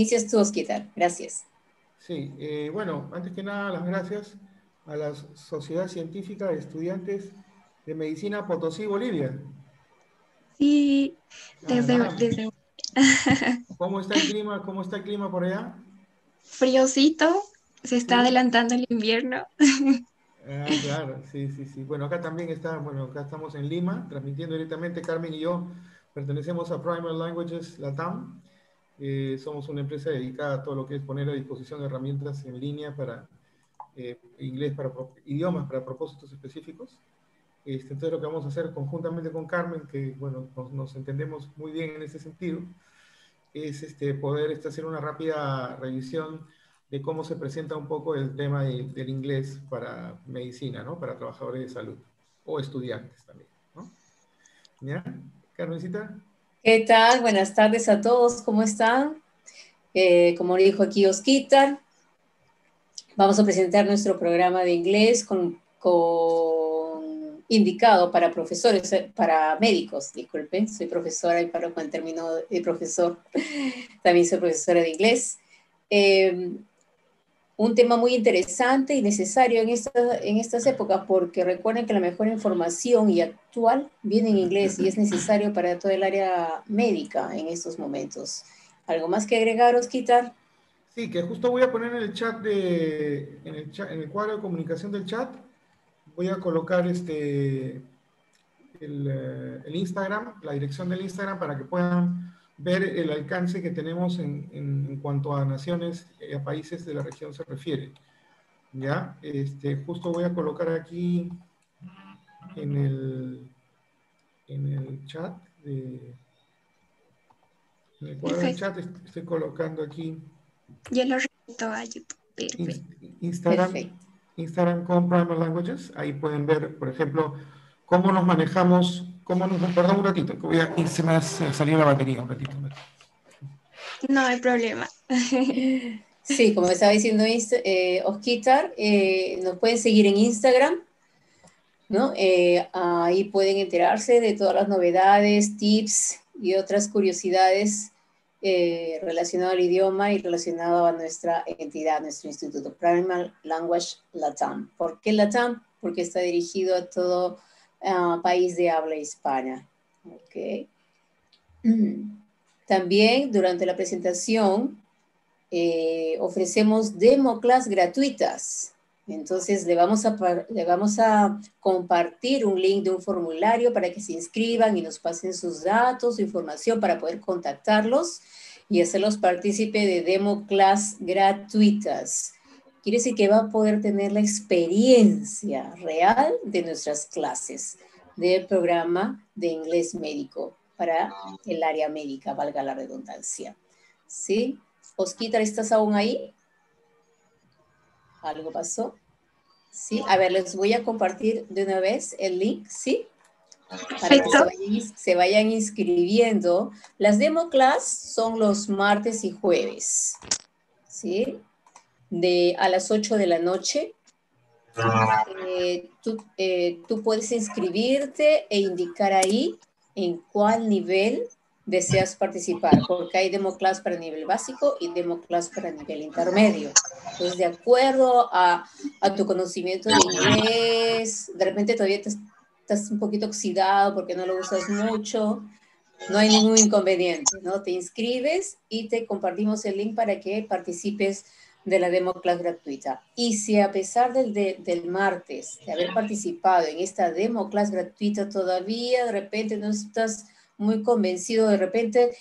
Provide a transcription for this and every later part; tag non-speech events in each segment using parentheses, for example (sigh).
Inicias tú, Osquitar. Gracias. Sí, eh, bueno, antes que nada, las gracias a la Sociedad Científica de Estudiantes de Medicina Potosí, Bolivia. Sí, desde, (laughs) ¿Cómo está el clima? ¿Cómo está el clima por allá? Friosito, se está adelantando el invierno. (laughs) Ah, claro, sí, sí, sí. Bueno, acá también está, bueno, acá estamos en Lima, transmitiendo directamente, Carmen y yo pertenecemos a Primal Languages Latam. Eh, somos una empresa dedicada a todo lo que es poner a disposición herramientas en línea para eh, inglés, para idiomas, para propósitos específicos. Este, entonces lo que vamos a hacer conjuntamente con Carmen, que bueno, nos, entendemos muy bien en ese sentido, es este, poder este, hacer una rápida revisión de cómo se presenta un poco el tema del inglés para medicina, ¿no? Para trabajadores de salud o estudiantes también, ¿no? ¿Ya? Carmencita. ¿Qué tal? Buenas tardes a todos, ¿cómo están? Eh, como dijo aquí Osquitar, vamos a presentar nuestro programa de inglés con, con indicado para profesores, eh, para médicos, disculpen, soy profesora y para cuando termino de profesor, (laughs) también soy profesora de inglés. Eh, un tema muy interesante y necesario en, en estas épocas porque recuerden que la mejor información y actual viene en inglés y es necesario para todo el área médica en estos momentos. ¿Algo más que agregar, quitar? Sí, que justo voy a poner en el chat, de, en el, cuadro de comunicación del chat, voy a colocar este, el, eh, el Instagram, la dirección del Instagram para que puedan ver el alcance que tenemos en, en, cuanto a naciones y a países de la región se refiere. ¿Ya? Este, justo voy a colocar aquí en el, en el chat de, en el cuadro del chat estoy colocando aquí yo lo repito a YouTube Instagram, Instagram con Primal Languages ahí pueden ver por ejemplo cómo nos manejamos ¿Cómo nos perdón un ratito? Que voy a, se me ha salido la batería un ratito. No hay problema. (laughs) Sí, como estaba diciendo eh, Osquitar, eh, nos pueden seguir en Instagram, ¿no? Eh, ahí pueden enterarse de todas las novedades, tips y otras curiosidades eh, relacionadas al idioma y relacionado a nuestra entidad, nuestro instituto, Primal Language Latam. ¿Por qué Latam? Porque está dirigido a todo Ah, país de habla hispana. Okay. (clears throat) También durante la presentación eh, ofrecemos demo class gratuitas. Entonces le vamos, a, le vamos a compartir un link de un formulario para que se inscriban y nos pasen sus datos, su información para poder contactarlos y hacerlos partícipe de demo class gratuitas. Quiere decir que va a poder tener la experiencia real de nuestras clases del programa de inglés médico para el área médica, valga la redundancia. ¿Sí? Osquitar, ¿estás aún ahí? ¿Algo pasó? Sí, a ver, les voy a compartir de una vez el link, ¿sí? Para que se vayan, se vayan inscribiendo. Las demo class son los martes y jueves, ¿sí? De a las 8 de la noche. Eh, tú, eh, tú, puedes inscribirte e indicar ahí en cuál nivel deseas participar, porque hay demo class para nivel básico y demo class para nivel intermedio. Entonces, de acuerdo a, a tu conocimiento de inglés, de repente todavía estás un poquito oxidado porque no lo usas mucho, no hay ningún inconveniente, ¿no? Te inscribes y te compartimos el link para que participes de la demo class gratuita. Y si a pesar del, del martes de haber participado en esta demo class gratuita todavía de repente no estás muy convencido, de repente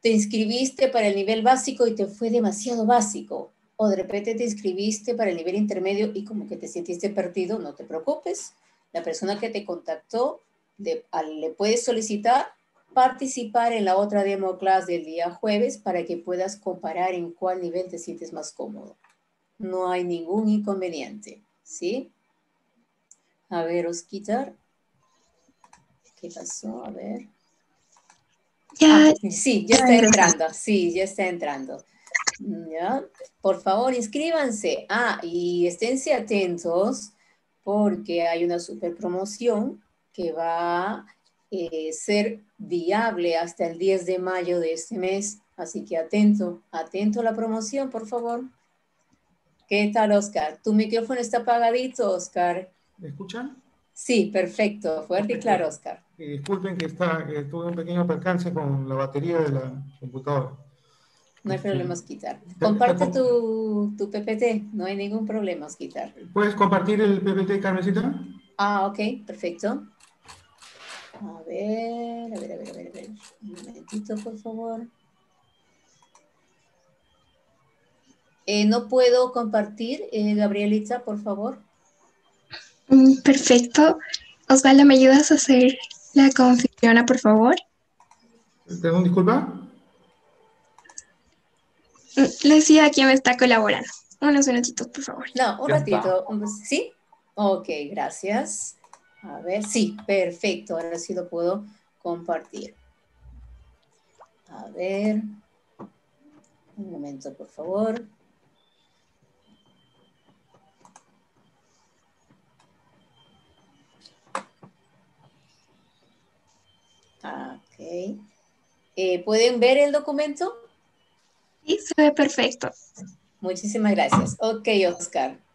te inscribiste para el nivel básico y te fue demasiado básico, o de repente te inscribiste para el nivel intermedio y como que te sentiste perdido, no te preocupes. La persona que te contactó le, le puedes solicitar participar en la otra demo class del día jueves para que puedas comparar en cuál nivel te sientes más cómodo. No hay ningún inconveniente, ¿sí? A ver, Osquitar. ¿Qué pasó? A ver. Ya. Ah, sí, ya está entrando. Sí, ya está entrando. ¿Ya? Por favor, inscríbanse. Ah, y esténse atentos porque hay una super promoción que va eh, ser viable hasta el 10 de mayo de este mes Así que atento, atento a la promoción, por favor. ¿Qué tal, Oscar? Tu micrófono está apagadito, Oscar. ¿Me escuchan? Sí, perfecto. Fuerte y claro, Oscar. disculpen que está, tuve un pequeño percance con la batería de la computadora. No hay problema, quitar. Comparte tu, tu, PPT, no hay ningún problema, quitar. ¿Puedes compartir el PPT, Carmencita? Ah, ok, perfecto. A ver, a ver, a ver, a ver, a ver. Un momentito, por favor. Eh, no puedo compartir, eh, Gabrielita, por favor. Mm, perfecto. Osvaldo, ¿me ayudas a hacer la configuración, por favor? ¿Perdón, disculpa? Mm, le decía a quién me está colaborando. Unos minutitos, por favor. No, un ratito. ¿Sí? Ok, gracias. A ver, sí, perfecto. Ahora sí lo puedo compartir. A ver. Un momento, por favor. Ok. Eh, ¿Pueden ver el documento? Sí, se ve perfecto. Muchísimas gracias. Ok, Oscar.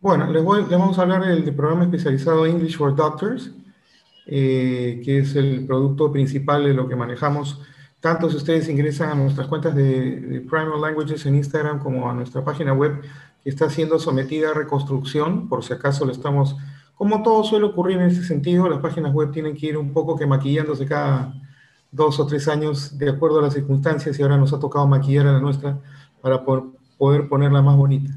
Bueno, les, voy, vamos a hablar del, programa especializado English for Doctors, eh, que es el producto principal de lo que manejamos. Tanto si ustedes ingresan a nuestras cuentas de, de Primal Languages en Instagram como a nuestra página web, que está siendo sometida a reconstrucción, por si acaso lo estamos como todo suele ocurrir en ese sentido, las páginas web tienen que ir un poco que maquillándose cada dos o tres años de acuerdo a las circunstancias y ahora nos ha tocado maquillar a la nuestra para poder ponerla más bonita.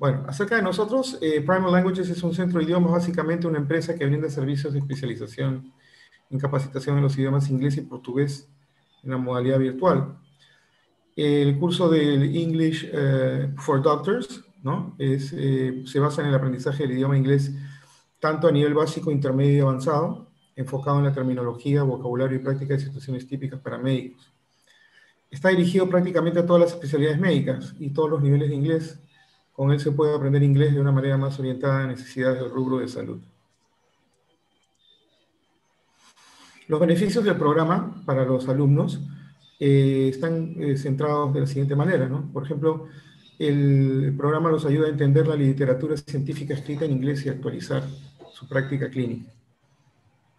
Bueno, acerca de nosotros, eh, Primal Languages es un centro de idiomas, básicamente una empresa que brinda servicios de especialización en capacitación en los idiomas inglés y portugués en la modalidad virtual. El curso del English eh, for Doctors ¿no? es, eh, se basa en el aprendizaje del idioma inglés tanto a nivel básico, intermedio y avanzado, enfocado en la terminología, vocabulario y práctica de situaciones típicas para médicos. Está dirigido prácticamente a todas las especialidades médicas y todos los niveles de inglés. Con él se puede aprender inglés de una manera más orientada a necesidades del rubro de salud. Los beneficios del programa para los alumnos eh, están eh, centrados de la siguiente manera. ¿no? Por ejemplo, el programa los ayuda a entender la literatura científica escrita en inglés y actualizar su práctica clínica.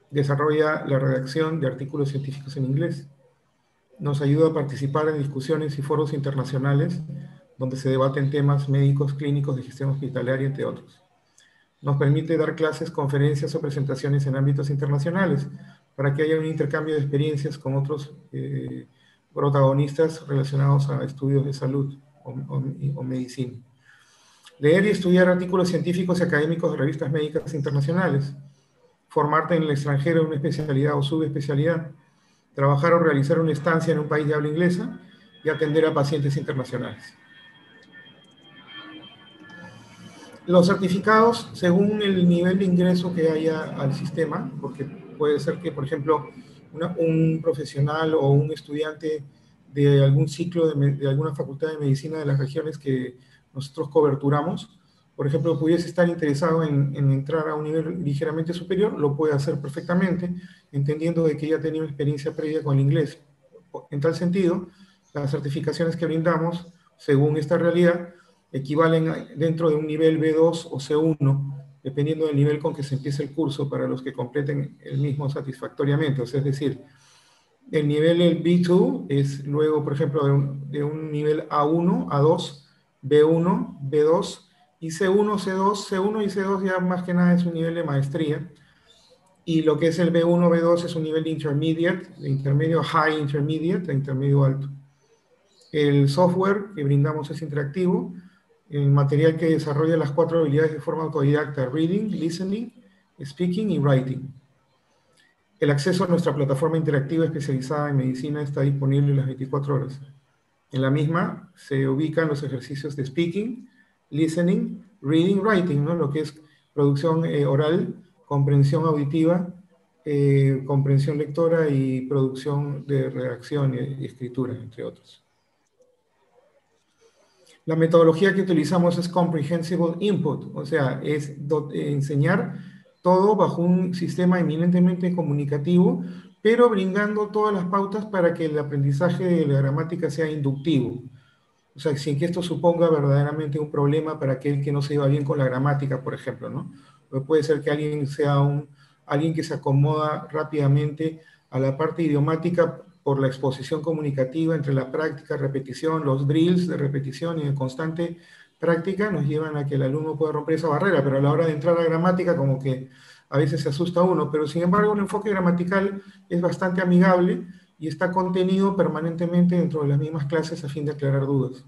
Desarrolla la redacción de artículos científicos en inglés. Nos ayuda a participar en discusiones y foros internacionales donde se debaten temas médicos, clínicos, de gestión hospitalaria, entre otros. Nos permite dar clases, conferencias o presentaciones en ámbitos internacionales para que haya un intercambio de experiencias con otros eh, protagonistas relacionados a estudios de salud o, o medicina. Leer y estudiar artículos científicos y académicos de revistas médicas internacionales. Formarte en el extranjero en una especialidad o subespecialidad. Trabajar o realizar una estancia en un país de habla inglesa y atender a pacientes internacionales. Los certificados, según el nivel de ingreso que haya al sistema, porque puede ser que, por ejemplo, un profesional o un estudiante de algún ciclo de, alguna facultad de medicina de las regiones que nosotros coberturamos, por ejemplo, pudiese estar interesado en, entrar a un nivel ligeramente superior, lo puede hacer perfectamente, entendiendo de que ya tenía experiencia previa con el inglés. En tal sentido, las certificaciones que brindamos, según esta realidad, equivalen dentro de un nivel B2 o C1, dependiendo del nivel con que se empiece el curso para los que completen el mismo satisfactoriamente. es decir, el nivel B2 es luego, por ejemplo, de un, nivel A1, A2, B1, B2 y C1, C2, C1 y C2 ya más que nada es un nivel de maestría. Y lo que es el B1, B2 es un nivel de intermediate, intermedio high intermediate, de intermedio alto. El software que brindamos es interactivo, el material que desarrolla las cuatro habilidades de forma autodidacta, reading, listening, speaking y writing. El acceso a nuestra plataforma interactiva especializada en medicina está disponible las 24 horas. En la misma se ubican los ejercicios de speaking, listening, reading, writing, ¿no? lo que es producción eh, oral, comprensión auditiva, eh, comprensión lectora y producción de redacción y, escritura, entre otros. La metodología que utilizamos es Comprehensible Input, o sea, es enseñar todo bajo un sistema eminentemente comunicativo, pero brindando todas las pautas para que el aprendizaje de la gramática sea inductivo. O sea, sin que esto suponga verdaderamente un problema para aquel que no se lleva bien con la gramática, por ejemplo, ¿no? puede ser que alguien sea un, alguien que se acomoda rápidamente a la parte idiomática por la exposición comunicativa entre la práctica, repetición, los drills de repetición y de constante práctica nos llevan a que el alumno pueda romper esa barrera, pero a la hora de entrar a gramática como que a veces se asusta uno, pero sin embargo un enfoque gramatical es bastante amigable y está contenido permanentemente dentro de las mismas clases a fin de aclarar dudas.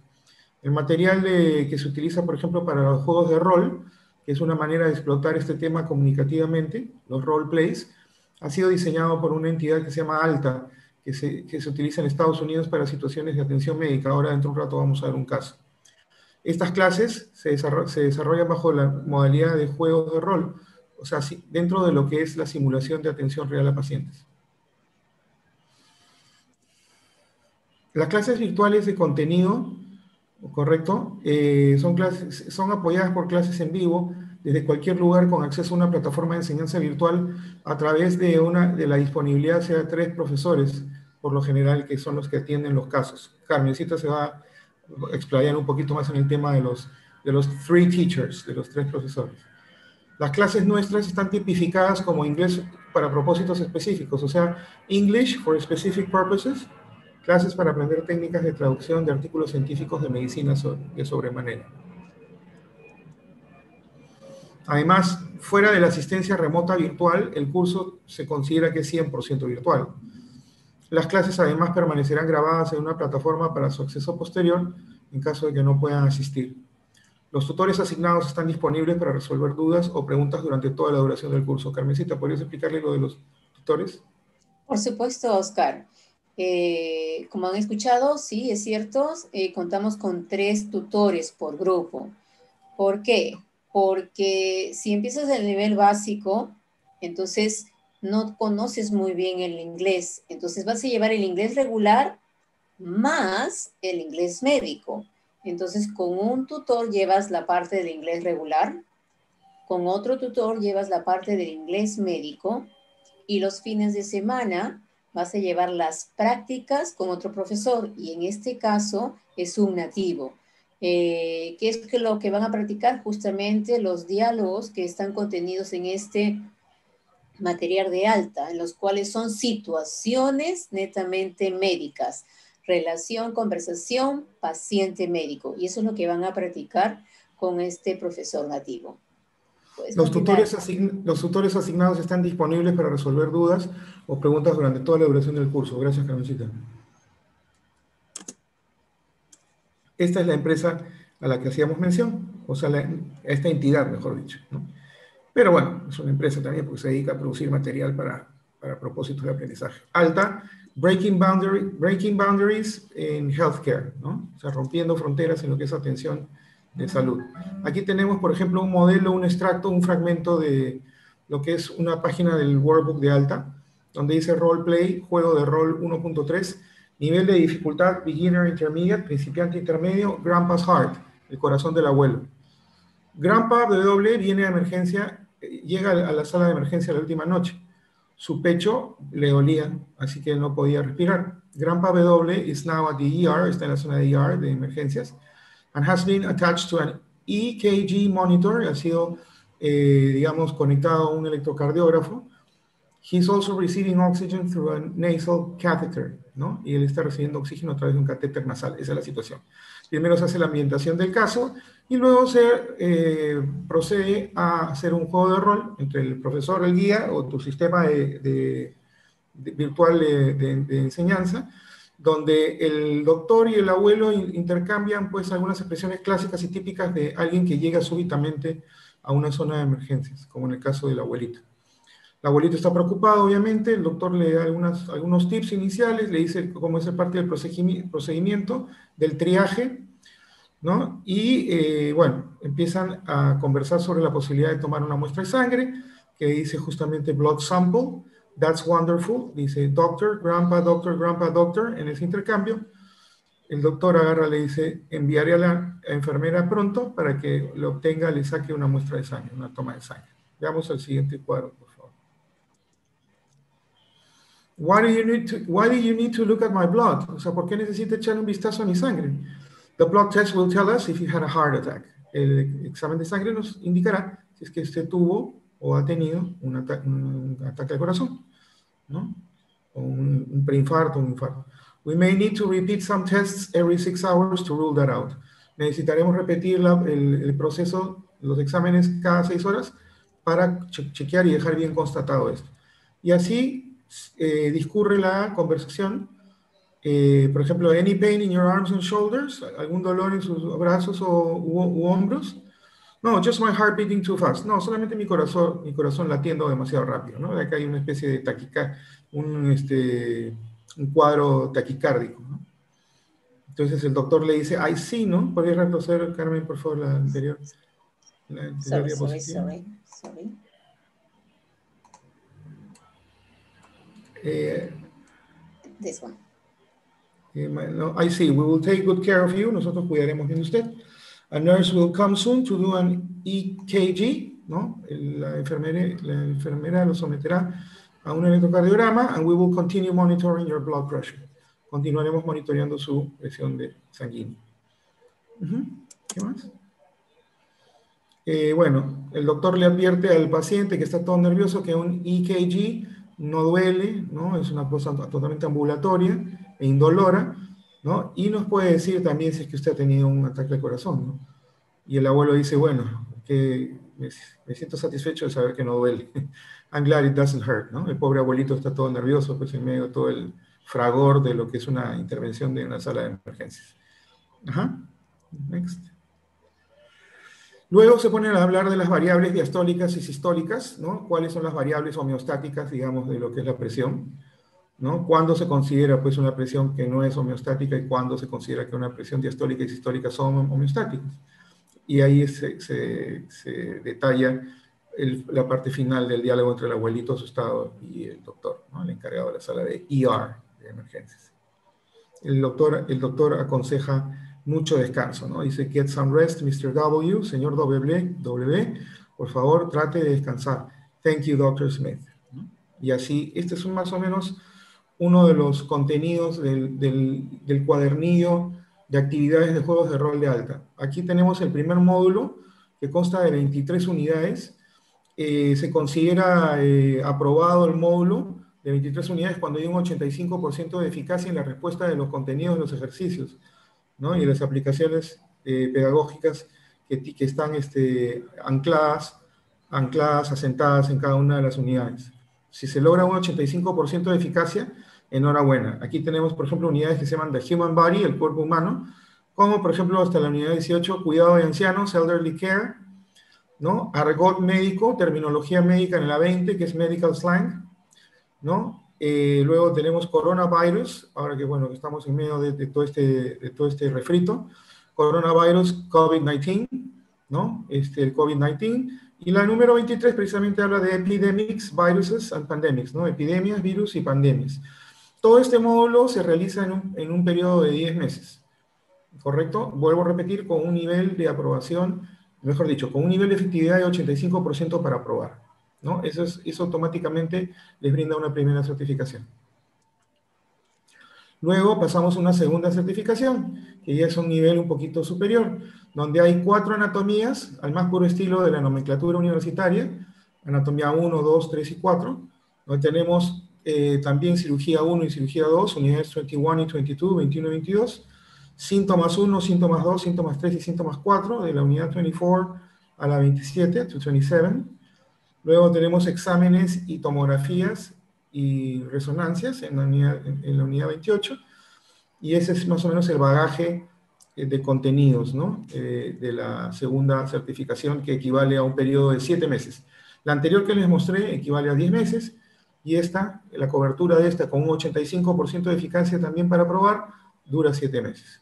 El material que se utiliza, por ejemplo, para los juegos de rol, que es una manera de explotar este tema comunicativamente, los role plays, ha sido diseñado por una entidad que se llama ALTA, que se, que se utiliza en Estados Unidos para situaciones de atención médica. Ahora dentro de un rato vamos a ver un caso. Estas clases se, se desarrollan bajo la modalidad de juegos de rol, o sea, dentro de lo que es la simulación de atención real a pacientes. Las clases virtuales de contenido, correcto, eh, son, clases, son apoyadas por clases en vivo desde cualquier lugar con acceso a una plataforma de enseñanza virtual a través de, una, de la disponibilidad de tres profesores, por lo general, que son los que atienden los casos. Carmencita se va a explayar un poquito más en el tema de los, de los three teachers, de los tres profesores. Las clases nuestras están tipificadas como inglés para propósitos específicos, o sea, English for specific purposes, clases para aprender técnicas de traducción de artículos científicos de medicina de sobremanera. Además, fuera de la asistencia remota virtual, el curso se considera que es 100% virtual. Las clases además permanecerán grabadas en una plataforma para su acceso posterior en caso de que no puedan asistir. Los tutores asignados están disponibles para resolver dudas o preguntas durante toda la duración del curso. Carmencita, ¿podrías explicarle lo de los tutores? Por supuesto, Oscar. Eh, como han escuchado, sí, es cierto, eh, contamos con tres tutores por grupo. ¿Por qué? Porque si empiezas el nivel básico, entonces no conoces muy bien el inglés. Entonces vas a llevar el inglés regular más el inglés médico. Entonces, con un tutor llevas la parte del inglés regular, con otro tutor llevas la parte del inglés médico y los fines de semana vas a llevar las prácticas con otro profesor y en este caso es un nativo. Eh, ¿Qué es lo que van a practicar? Justamente los diálogos que están contenidos en este material de alta, en los cuales son situaciones netamente médicas relación, conversación, paciente médico. Y eso es lo que van a practicar con este profesor nativo. Los tutores, los tutores, asignados están disponibles para resolver dudas o preguntas durante toda la duración del curso. Gracias, Carmencita. Esta es la empresa a la que hacíamos mención, o sea, esta entidad, mejor dicho. Pero bueno, es una empresa también porque se dedica a producir material para, para propósitos de aprendizaje. Alta breaking, boundary, breaking boundaries en healthcare, ¿no? O sea, rompiendo fronteras en lo que es atención de salud. Aquí tenemos, por ejemplo, un modelo, un extracto, un fragmento de lo que es una página del workbook de alta, donde dice roleplay, juego de rol 1.3, nivel de dificultad beginner intermediate, principiante intermedio, grandpa's heart, el corazón del abuelo. Grandpa W viene a emergencia, llega a la sala de emergencia la última noche su pecho le dolía, así que no podía respirar. Grandpa W is now at the ER, está en la zona de ER de emergencias, and has been attached to an EKG monitor, ha sido, eh, digamos, conectado a un electrocardiógrafo. He's also receiving oxygen through a nasal catheter, ¿no? Y él está recibiendo oxígeno a través de un catéter nasal, esa es la situación. Primero se hace la ambientación del caso y luego se eh, procede a hacer un juego de rol entre el profesor, el guía o tu sistema de, virtual de, enseñanza, donde el doctor y el abuelo intercambian pues algunas expresiones clásicas y típicas de alguien que llega súbitamente a una zona de emergencias, como en el caso del abuelito. El abuelito está preocupado, obviamente, el doctor le da algunas, algunos tips iniciales, le dice cómo es parte del procedimiento, del triaje, ¿no? Y eh, bueno, empiezan a conversar sobre la posibilidad de tomar una muestra de sangre, que dice justamente blood sample, that's wonderful, dice doctor, grandpa, doctor, grandpa, doctor, en ese intercambio. El doctor agarra, le dice, enviaré a la enfermera pronto para que le obtenga, le saque una muestra de sangre, una toma de sangre. Veamos el siguiente cuadro, por favor. Why do you need to, why do you need to look at my blood? O sea, ¿por qué necesita echar un vistazo a mi sangre? The blood test will tell us if you had a heart attack. El examen de sangre nos indicará si es que usted tuvo o ha tenido un, ataque, un ataque al corazón, ¿no? O un, un preinfarto, un infarto. We may need to repeat some tests every six hours to rule that out. Necesitaremos repetir la, el, el, proceso, los exámenes cada seis horas para che chequear y dejar bien constatado esto. Y así eh, discurre la conversación. Eh, por ejemplo, any pain in your arms and shoulders, algún dolor en sus brazos o u, u hombros. No, just my heart beating too fast. No, solamente mi corazón, mi corazón latiendo demasiado rápido, ¿no? Acá hay una especie de taquicardia, un, este, un cuadro taquicárdico, ¿no? Entonces el doctor le dice, ay, sí, ¿no? ¿Podrías retroceder, Carmen, por favor, la anterior, la anterior Sorry, sorry, diapositiva? sorry, sorry. Eh, This one. Eh, I see, we will take good care of you, nosotros cuidaremos bien de usted. A nurse will come soon to do an EKG, ¿no? La enfermera, la enfermera lo someterá a un electrocardiograma and we will continue monitoring your blood pressure. Continuaremos monitoreando su presión de sanguínea. ¿Qué más? Eh, bueno, el doctor le advierte al paciente que está todo nervioso que un EKG no duele, ¿no? Es una cosa totalmente ambulatoria e indolora, ¿no? Y nos puede decir también si es que usted ha tenido un ataque al corazón, ¿no? Y el abuelo dice, bueno, que me, siento satisfecho de saber que no duele. (laughs) I'm glad it doesn't hurt, ¿no? El pobre abuelito está todo nervioso, pues en medio de todo el fragor de lo que es una intervención de una sala de emergencias. Ajá. Next. Luego se ponen a hablar de las variables diastólicas y sistólicas, ¿no? ¿Cuáles son las variables homeostáticas, digamos, de lo que es la presión? ¿No? ¿Cuándo se considera pues una presión que no es homeostática y cuándo se considera que una presión diastólica y sistólica son homeostáticas? Y ahí se, se, se detalla el, la parte final del diálogo entre el abuelito asustado y el doctor, ¿no? el encargado de la sala de ER, de emergencias. El doctor, el doctor aconseja mucho descanso, ¿no? Dice, get some rest, Mr. W, señor W, w por favor, trate de descansar. Thank you, Dr. Smith. ¿no? Y así, este es un, más o menos uno de los contenidos del, cuadernillo de actividades de juegos de rol de alta. Aquí tenemos el primer módulo, que consta de 23 unidades. Eh, se considera eh, aprobado el módulo de 23 unidades cuando hay un 85% de eficacia en la respuesta de los contenidos de los ejercicios. ¿no? y las aplicaciones eh, pedagógicas que, que están este, ancladas, ancladas, asentadas en cada una de las unidades. Si se logra un 85% de eficacia, enhorabuena. Aquí tenemos, por ejemplo, unidades que se llaman The Human Body, el cuerpo humano, como por ejemplo hasta la unidad 18, cuidado de ancianos, Elderly Care, ¿no? Argot médico, terminología médica en la 20, que es Medical Slang, ¿no? Eh, luego tenemos coronavirus, ahora que bueno, estamos en medio de, todo, este, de todo este refrito. Coronavirus COVID-19, ¿no? Este, el COVID-19. Y la número 23 precisamente habla de epidemics, viruses and pandemics, ¿no? Epidemias, virus y pandemias. Todo este módulo se realiza en un, en un periodo de 10 meses, ¿correcto? Vuelvo a repetir, con un nivel de aprobación, mejor dicho, con un nivel de efectividad de 85% para aprobar. ¿no? Eso, es, eso automáticamente les brinda una primera certificación. Luego pasamos a una segunda certificación, que ya es un nivel un poquito superior, donde hay cuatro anatomías, al más puro estilo de la nomenclatura universitaria, anatomía 1, 2, 3 y 4, donde tenemos eh, también cirugía 1 y cirugía 2, unidades 21 y 22, 21 y 22, síntomas 1, síntomas 2, síntomas 3 y síntomas 4, de la unidad 24 a la 27, to 27, Luego tenemos exámenes y tomografías y resonancias en la unidad, en la unidad 28. Y ese es más o menos el bagaje de contenidos ¿no? eh, de la segunda certificación que equivale a un periodo de 7 meses. La anterior que les mostré equivale a 10 meses y esta, la cobertura de esta con un 85% de eficacia también para probar, dura 7 meses.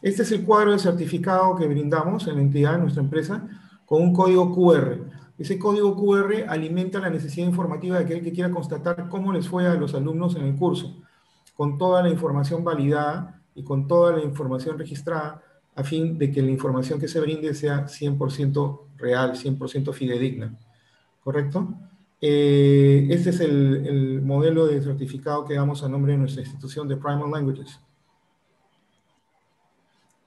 Este es el cuadro de certificado que brindamos en la entidad, en nuestra empresa, con un código QR. Ese código QR alimenta la necesidad informativa de aquel que quiera constatar cómo les fue a los alumnos en el curso, con toda la información validada y con toda la información registrada, a fin de que la información que se brinde sea 100% real, 100% fidedigna. ¿Correcto? Eh, este es el, modelo de certificado que damos a nombre de nuestra institución de Primal Languages.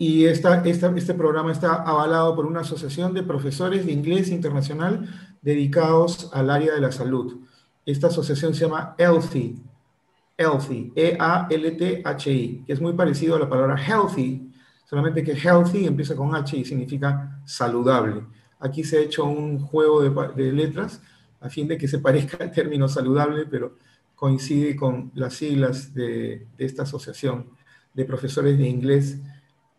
Y esta, este programa está avalado por una asociación de profesores de inglés internacional dedicados al área de la salud. Esta asociación se llama ELTHY, ELTHY, E-A-L-T-H-I, que es muy parecido a la palabra healthy, solamente que healthy empieza con H y significa saludable. Aquí se ha hecho un juego de, letras a fin de que se parezca al término saludable, pero coincide con las siglas de, esta asociación de profesores de inglés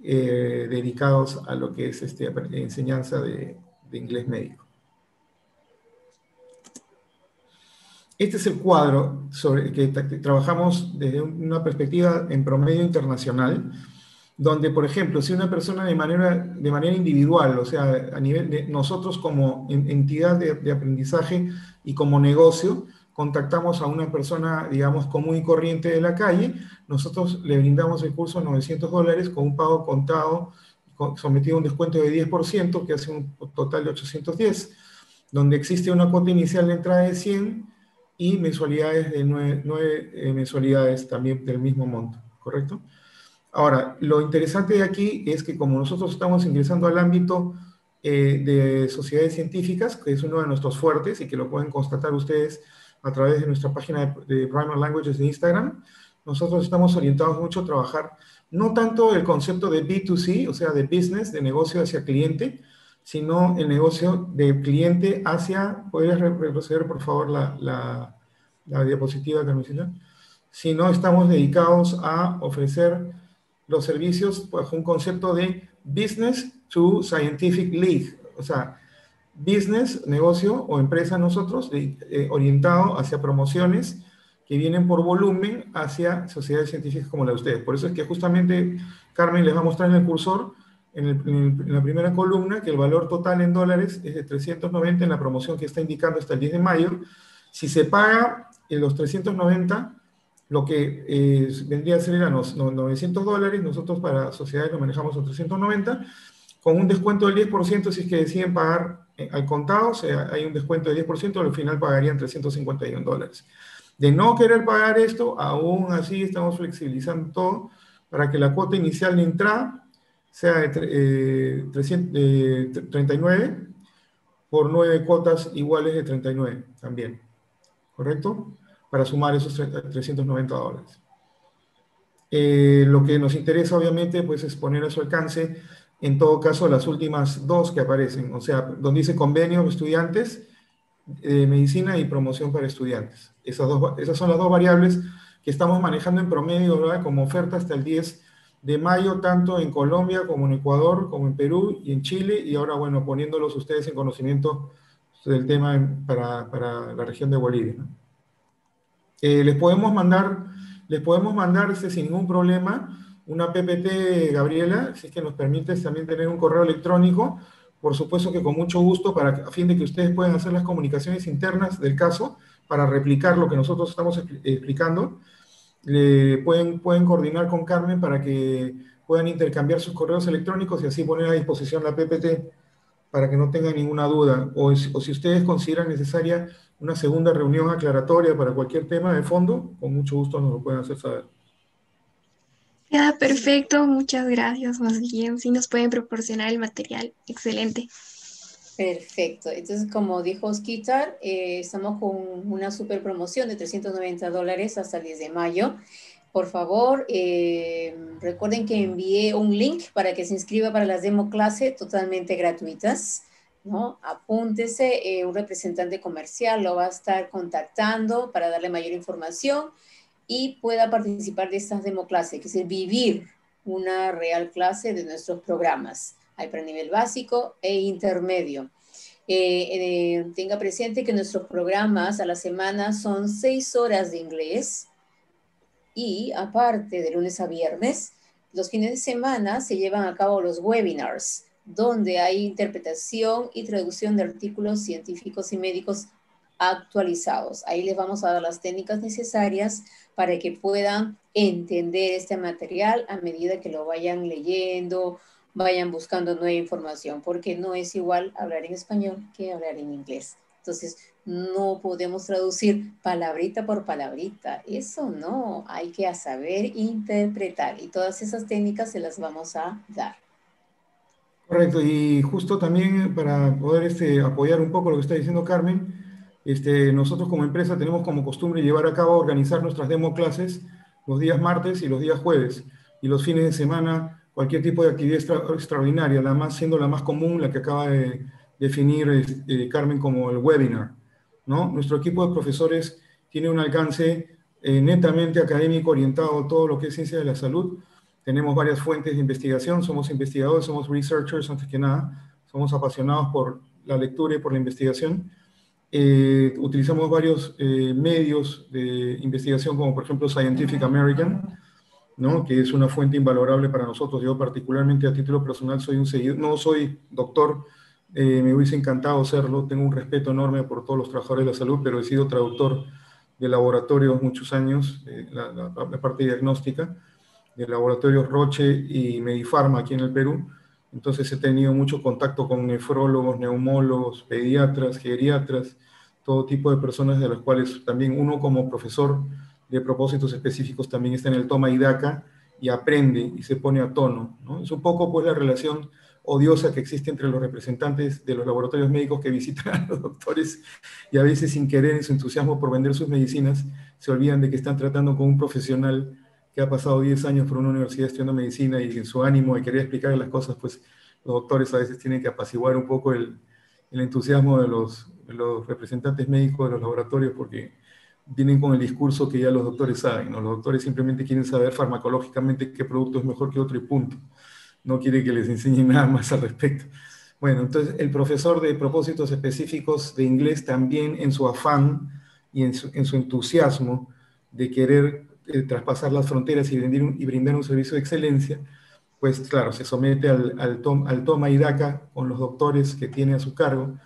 eh, dedicados a lo que es este, enseñanza de inglés médico. Este es el cuadro sobre el que trabajamos desde una perspectiva en promedio internacional, donde, por ejemplo, si una persona de manera, de manera individual, o sea, a nivel de nosotros como entidad de, aprendizaje y como negocio, contactamos a una persona, digamos, común y corriente de la calle, nosotros le brindamos el curso a 900 dólares con un pago contado, sometido a un descuento de 10%, que hace un total de 810, donde existe una cuota inicial de entrada de 100 y mensualidades de nueve, eh, mensualidades también del mismo monto, ¿correcto? Ahora, lo interesante de aquí es que como nosotros estamos ingresando al ámbito eh, de sociedades científicas, que es uno de nuestros fuertes y que lo pueden constatar ustedes a través de nuestra página de, de Primer Languages de Instagram, nosotros estamos orientados mucho a trabajar no tanto el concepto de B2C, o sea, de business, de negocio hacia cliente, sino el negocio de cliente hacia, ¿podrías retroceder por favor la, la, la diapositiva, Carmencita? Si no, estamos dedicados a ofrecer los servicios bajo un concepto de business to scientific lead, o sea, business, negocio o empresa nosotros, eh, orientado hacia promociones que vienen por volumen hacia sociedades científicas como la de ustedes. Por eso es que justamente Carmen les va a mostrar en el cursor en, la primera columna que el valor total en dólares es de 390 en la promoción que está indicando hasta el 10 de mayo. Si se paga en los 390, lo que eh, vendría a ser eran los 900 dólares, nosotros para sociedades lo manejamos a 390, con un descuento del 10% si es que deciden pagar eh, al contado, o sea, hay un descuento del 10%, al final pagarían 351 dólares. De no querer pagar esto, aún así estamos flexibilizando todo para que la cuota inicial de entrada sea de 39 eh, por 9 cuotas iguales de 39 también. ¿Correcto? Para sumar esos 390 dólares. Eh, lo que nos interesa, obviamente, pues es poner a su alcance, en todo caso, las últimas dos que aparecen, o sea, donde dice convenio estudiantes, de medicina y promoción para estudiantes. Esas, dos, esas son las dos variables que estamos manejando en promedio ¿verdad? como oferta hasta el 10 de mayo, tanto en Colombia como en Ecuador, como en Perú y en Chile, y ahora, bueno, poniéndolos ustedes en conocimiento del tema para, para, la región de Bolivia. Eh, les podemos mandar, les podemos mandar este, sin ningún problema una PPT, Gabriela, si es que nos permite también tener un correo electrónico, por supuesto que con mucho gusto, para, a fin de que ustedes puedan hacer las comunicaciones internas del caso, para replicar lo que nosotros estamos explicando pueden, pueden coordinar con Carmen para que puedan intercambiar sus correos electrónicos y así poner a disposición la PPT para que no tengan ninguna duda. O, o, si ustedes consideran necesaria una segunda reunión aclaratoria para cualquier tema de fondo, con mucho gusto nos lo pueden hacer saber. Queda perfecto, muchas gracias, más bien. Si nos pueden proporcionar el material, excelente. Perfecto. Entonces, como dijo Osquitar, eh, estamos con una super promoción de 390 dólares hasta el 10 de mayo. Por favor, eh, recuerden que envié un link para que se inscriba para las demo clase totalmente gratuitas. ¿no? Apúntese, eh, un representante comercial lo va a estar contactando para darle mayor información y pueda participar de estas demo clases, que es vivir una real clase de nuestros programas. Hay para nivel básico e intermedio. Eh, eh, tenga presente que nuestros programas a la semana son seis horas de inglés y aparte de lunes a viernes, los fines de semana se llevan a cabo los webinars, donde hay interpretación y traducción de artículos científicos y médicos actualizados. Ahí les vamos a dar las técnicas necesarias para que puedan entender este material a medida que lo vayan leyendo vayan buscando nueva información, porque no es igual hablar en español que hablar en inglés. Entonces, No podemos traducir palabrita por palabrita. Eso no, hay que saber interpretar y todas esas técnicas se las vamos a dar. Correcto, y justo también para poder este, apoyar un poco lo que está diciendo Carmen, este, nosotros como empresa tenemos como costumbre llevar a cabo, organizar nuestras demo clases los días martes y los días jueves, y los fines de semana cualquier tipo de actividad extraordinaria, la más siendo la más común, la que acaba de definir eh, Carmen como el webinar. Nuestro equipo de profesores tiene un alcance eh, netamente académico orientado a todo lo que es ciencia de la salud. Tenemos varias fuentes de investigación, somos investigadores, somos researchers antes que nada, somos apasionados por la lectura y por la investigación. Eh, utilizamos varios medios de investigación como por ejemplo Scientific American, ¿no? que es una fuente invalorable para nosotros. Yo particularmente a título personal soy un seguidor, no soy doctor, eh, me hubiese encantado serlo, tengo un respeto enorme por todos los trabajadores de la salud, pero he sido traductor de laboratorios muchos años, la, la, parte diagnóstica, de laboratorios Roche y Medifarma aquí en el Perú. Entonces he tenido mucho contacto con nefrólogos, neumólogos, pediatras, geriatras, todo tipo de personas de las cuales también uno como profesor de propósitos específicos también está en el toma y daca y aprende y se pone a tono. ¿no? Es un poco pues la relación odiosa que existe entre los representantes de los laboratorios médicos que (laughs) visitan a los doctores y a veces sin querer en su entusiasmo por vender sus medicinas se olvidan de que están tratando con un profesional que ha pasado 10 años por una universidad estudiando medicina y en su ánimo de querer explicar las cosas, pues los doctores a veces tienen que apaciguar un poco el, entusiasmo de los, representantes médicos de los laboratorios porque vienen con el discurso que ya los doctores saben, ¿no? los doctores simplemente quieren saber farmacológicamente qué producto es mejor que otro y punto no quiere que les enseñe (laughs) nada más al respecto. Bueno, entonces el profesor de propósitos específicos de inglés también en su afán y en su, entusiasmo de querer eh, traspasar las fronteras y, y, brindar un servicio de excelencia, pues claro, se somete al, al, toma y daca con los doctores que tiene a su cargo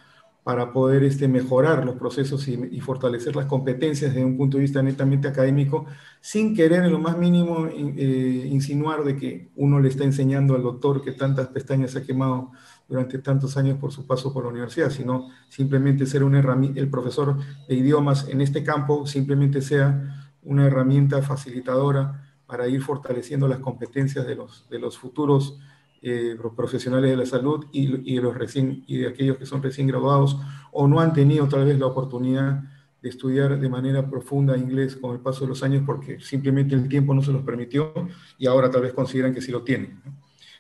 para poder este, mejorar los procesos y, fortalecer las competencias desde un punto de vista netamente académico, sin querer en lo más mínimo eh, insinuar de que uno le está enseñando al doctor que tantas pestañas ha quemado durante tantos años por su paso por la universidad, sino simplemente ser herramienta, el profesor de idiomas en este campo simplemente sea una herramienta facilitadora para ir fortaleciendo las competencias de los, de los futuros eh, profesionales de la salud y, los recién, y de aquellos que son recién graduados o no han tenido tal vez la oportunidad de estudiar de manera profunda inglés con el paso de los años porque simplemente el tiempo no se los permitió y ahora tal vez consideran que sí lo tienen.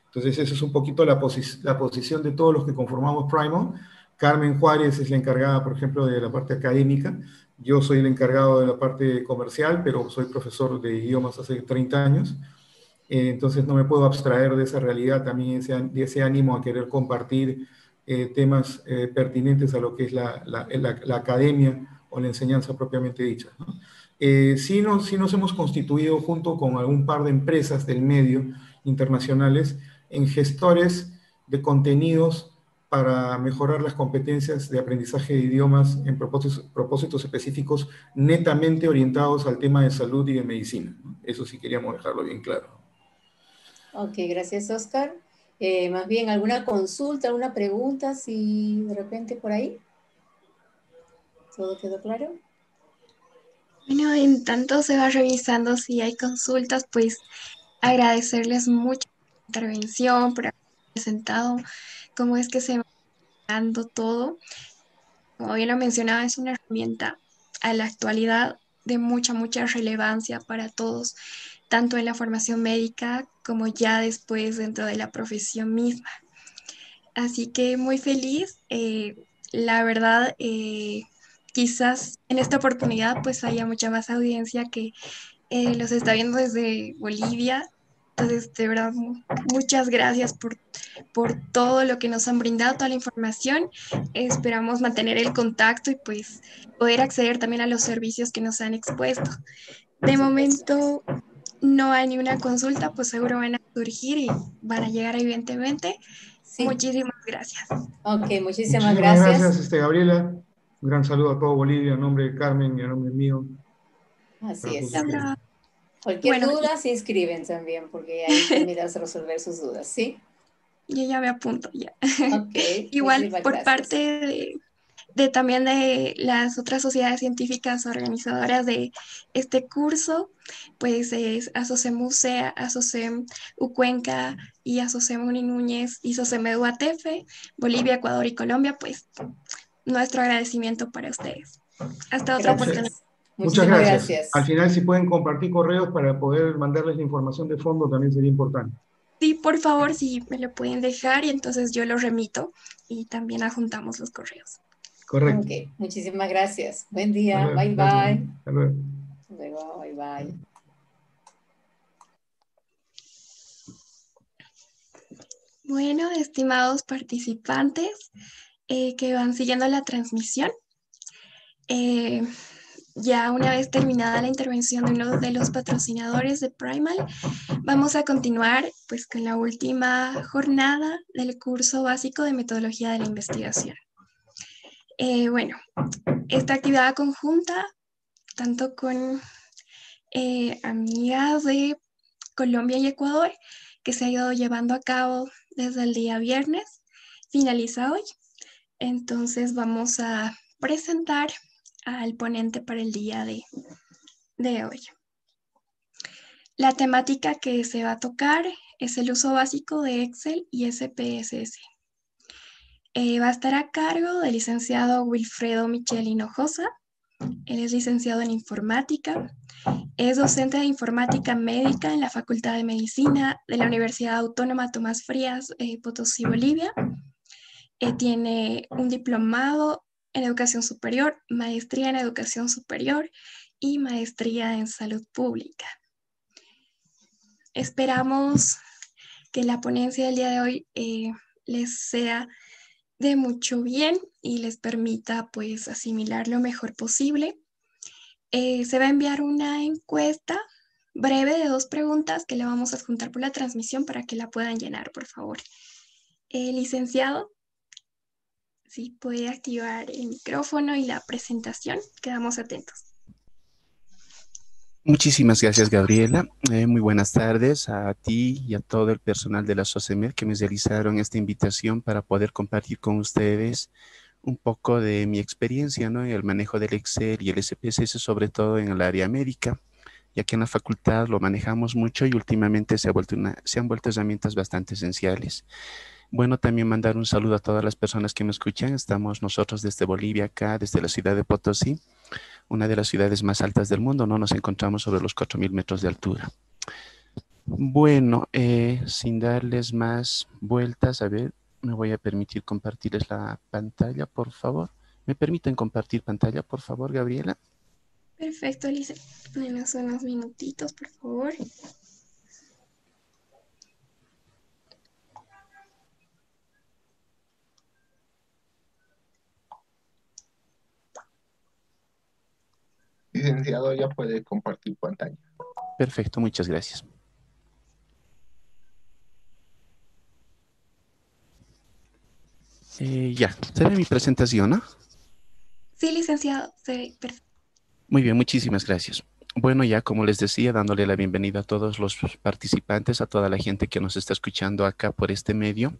Entonces, esa es un poquito la, la posición de todos los que conformamos Primo. Carmen Juárez es la encargada, por ejemplo, de la parte académica. Yo soy el encargado de la parte comercial, pero soy profesor de idiomas hace 30 años. Eh, entonces no me puedo abstraer de esa realidad, también ese, de ese ánimo a querer compartir eh, temas eh, pertinentes a lo que es la, la, la, academia o la enseñanza propiamente dicha. ¿no? sí, nos, sí nos hemos constituido junto con algún par de empresas del medio internacionales en gestores de contenidos para mejorar las competencias de aprendizaje de idiomas en propósitos, propósitos específicos netamente orientados al tema de salud y de medicina. Eso sí queríamos dejarlo bien claro. Ok, gracias Oscar. Eh, más bien, ¿alguna consulta, alguna pregunta, si de repente por ahí? ¿Todo quedó claro? Bueno, en tanto se va revisando si hay consultas, pues agradecerles mucho la intervención, por haber presentado cómo es que se va dando todo. Como bien lo mencionaba, es una herramienta a la actualidad de mucha, mucha relevancia para todos tanto en la formación médica como ya después dentro de la profesión misma. Así que muy feliz. Eh, la verdad, eh, quizás en esta oportunidad pues haya mucha más audiencia que eh, los está viendo desde Bolivia. Entonces, de verdad, muchas gracias por, por todo lo que nos han brindado, toda la información. Esperamos mantener el contacto y pues poder acceder también a los servicios que nos han expuesto. De momento, no hay ni una consulta, pues seguro van a surgir y van a llegar evidentemente. Muchísimas gracias. Ok, muchísimas, gracias. Gracias, este, Gabriela. Un gran saludo a todo Bolivia, en nombre de Carmen y en nombre mío. Así es. Cualquier duda se inscriben también, porque ahí (laughs) terminas a resolver sus dudas, ¿sí? Yo ya me apunto, ya. (laughs) Igual por parte de de también de las otras sociedades científicas organizadoras de este curso, pues es Asocem UCE, Asocem Ucuenca y Asocem Uni Núñez y Asocem UATF, Bolivia, Ecuador y Colombia, pues nuestro agradecimiento para ustedes. Hasta otra oportunidad. Muchas gracias. Al final, si pueden compartir correos para poder mandarles la información de fondo, también sería importante. Sí, por favor, si me lo pueden dejar y entonces yo lo remito y también adjuntamos los correos. Correcto. muchísimas gracias. Buen día. bye bye. Hasta luego. Bye bye. Bueno, estimados participantes eh, que van siguiendo la transmisión, eh, ya una vez terminada la intervención de uno de los patrocinadores de Primal, vamos a continuar pues con la última jornada del curso básico de metodología de la investigación. Eh, bueno, esta actividad conjunta, tanto con eh, amigas de Colombia y Ecuador, que se ha ido llevando a cabo desde el día viernes, finaliza hoy. Entonces vamos a presentar al ponente para el día de, de hoy. La temática que se va a tocar es el uso básico de Excel y SPSS. Eh, va a estar a cargo del licenciado Wilfredo Michel Hinojosa. Él es licenciado en informática. Es docente de informática médica en la Facultad de Medicina de la Universidad Autónoma Tomás Frías, eh, Potosí, Bolivia. Eh, tiene un diplomado en educación superior, maestría en educación superior y maestría en salud pública. Esperamos que la ponencia del día de hoy eh, les sea de mucho bien y les permita pues asimilar lo mejor posible. Eh, se va a enviar una encuesta breve de dos preguntas que le vamos a adjuntar por la transmisión para que la puedan llenar, por favor. Eh, licenciado, si puede activar el micrófono y la presentación. Quedamos atentos. Muchísimas gracias, Gabriela. Eh, muy buenas tardes a ti y a todo el personal de la SOCEMER que me realizaron esta invitación para poder compartir con ustedes un poco de mi experiencia en el manejo del Excel y el SPSS, sobre todo en el área médica, ya que en la facultad lo manejamos mucho y últimamente se, ha vuelto una, se han vuelto herramientas bastante esenciales. Bueno, también mandar un saludo a todas las personas que me escuchan. Estamos nosotros desde Bolivia, acá, desde la ciudad de Potosí, una de las ciudades más altas del mundo. No nos encontramos sobre los 4.000 metros de altura. Bueno, eh, sin darles más vueltas, a ver, me voy a permitir compartirles la pantalla, por favor. ¿Me permiten compartir pantalla, por favor, Gabriela? Perfecto, Alice. Denos unos minutitos, por favor. Licenciado ya puede compartir pantalla. Perfecto, muchas gracias. Eh, ya, ¿se ve mi presentación, no? Sí, licenciado, se ve perfecto. Muy bien, muchísimas gracias. Bueno, ya como les decía, dándole la bienvenida a todos los participantes, a toda la gente que nos está escuchando acá por este medio.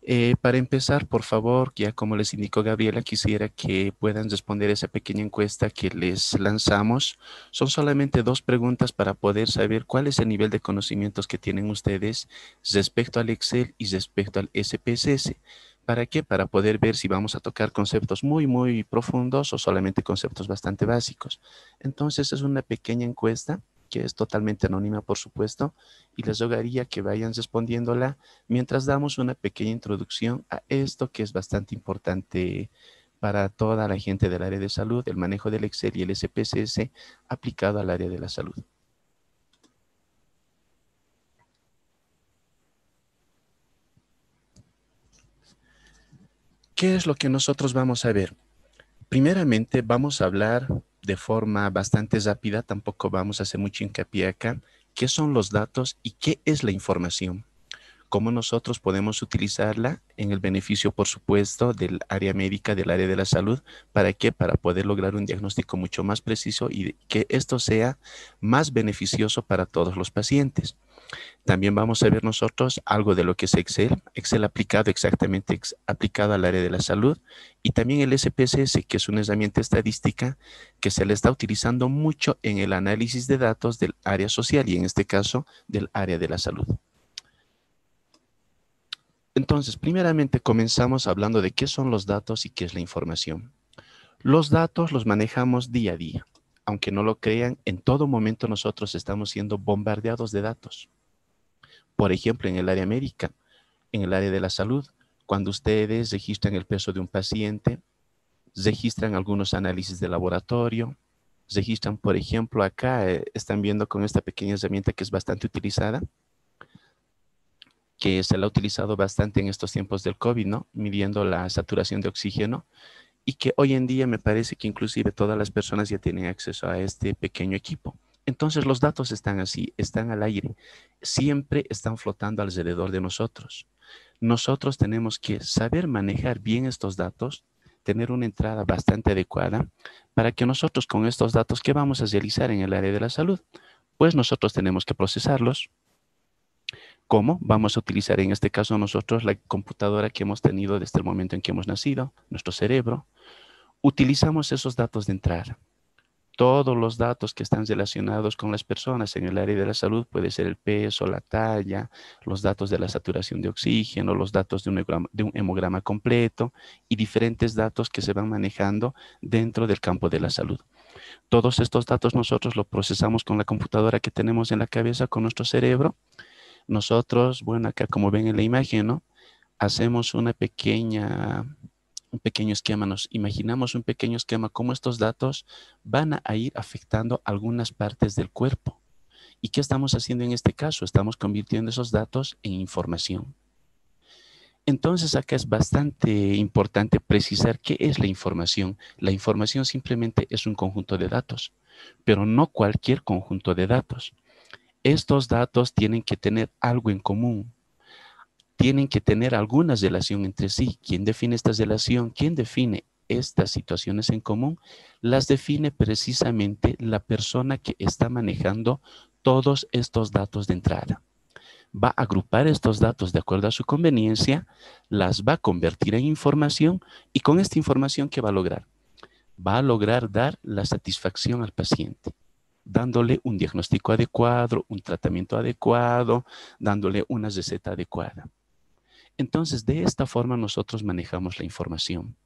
Eh, para empezar, por favor, ya como les indicó Gabriela, quisiera que puedan responder esa pequeña encuesta que les lanzamos. Son solamente dos preguntas para poder saber cuál es el nivel de conocimientos que tienen ustedes respecto al Excel y respecto al SPSS. ¿Para qué? Para poder ver si vamos a tocar conceptos muy, muy profundos o solamente conceptos bastante básicos. Entonces, es una pequeña encuesta que es totalmente anónima, por supuesto, y les rogaría que vayan respondiéndola mientras damos una pequeña introducción a esto que es bastante importante para toda la gente del área de salud, el manejo del Excel y el SPSS aplicado al área de la salud. ¿Qué es lo que nosotros vamos a ver? Primeramente vamos a hablar de forma bastante rápida, tampoco vamos a hacer mucho hincapié acá, qué son los datos y qué es la información. Cómo nosotros podemos utilizarla en el beneficio, por supuesto, del área médica, del área de la salud. ¿Para qué? Para poder lograr un diagnóstico mucho más preciso y que esto sea más beneficioso para todos los pacientes. También vamos a ver nosotros algo de lo que es Excel, Excel aplicado exactamente aplicado al área de la salud y también el SPSS, que es una herramienta estadística que se le está utilizando mucho en el análisis de datos del área social y en este caso del área de la salud. Entonces, primeramente comenzamos hablando de qué son los datos y qué es la información. Los datos los manejamos día a día. Aunque no lo crean, en todo momento nosotros estamos siendo bombardeados de datos. Por ejemplo, en el área médica, en el área de la salud, cuando ustedes registran el peso de un paciente, registran algunos análisis de laboratorio, registran, por ejemplo, acá eh, están viendo con esta pequeña herramienta que es bastante utilizada, que se la ha utilizado bastante en estos tiempos del COVID, ¿no? Midiendo la saturación de oxígeno y que hoy en día me parece que inclusive todas las personas ya tienen acceso a este pequeño equipo. Entonces los datos están así, están al aire, siempre están flotando alrededor de nosotros. Nosotros tenemos que saber manejar bien estos datos, tener una entrada bastante adecuada para que nosotros con estos datos, ¿qué vamos a realizar en el área de la salud? Pues nosotros tenemos que procesarlos. ¿Cómo? Vamos a utilizar en este caso nosotros la computadora que hemos tenido desde el momento en que hemos nacido, nuestro cerebro. Utilizamos esos datos de entrada todos los datos que están relacionados con las personas en el área de la salud, puede ser el peso, la talla, los datos de la saturación de oxígeno, los datos de un, hemograma, completo y diferentes datos que se van manejando dentro del campo de la salud. Todos estos datos nosotros los procesamos con la computadora que tenemos en la cabeza, con nuestro cerebro. Nosotros, bueno, acá como ven en la imagen, ¿no? Hacemos una pequeña un pequeño esquema, nos imaginamos un pequeño esquema, cómo estos datos van a ir afectando algunas partes del cuerpo. ¿Y qué estamos haciendo en este caso? Estamos convirtiendo esos datos en información. Entonces acá es bastante importante precisar qué es la información. La información simplemente es un conjunto de datos, pero no cualquier conjunto de datos. Estos datos tienen que tener algo en común, tienen que tener alguna relación entre sí. ¿Quién define esta relación? ¿Quién define estas situaciones en común? Las define precisamente la persona que está manejando todos estos datos de entrada. Va a agrupar estos datos de acuerdo a su conveniencia, las va a convertir en información y con esta información, ¿qué va a lograr? Va a lograr dar la satisfacción al paciente dándole un diagnóstico adecuado, un tratamiento adecuado, dándole una receta adecuada. Entonces, de esta forma nosotros manejamos la información.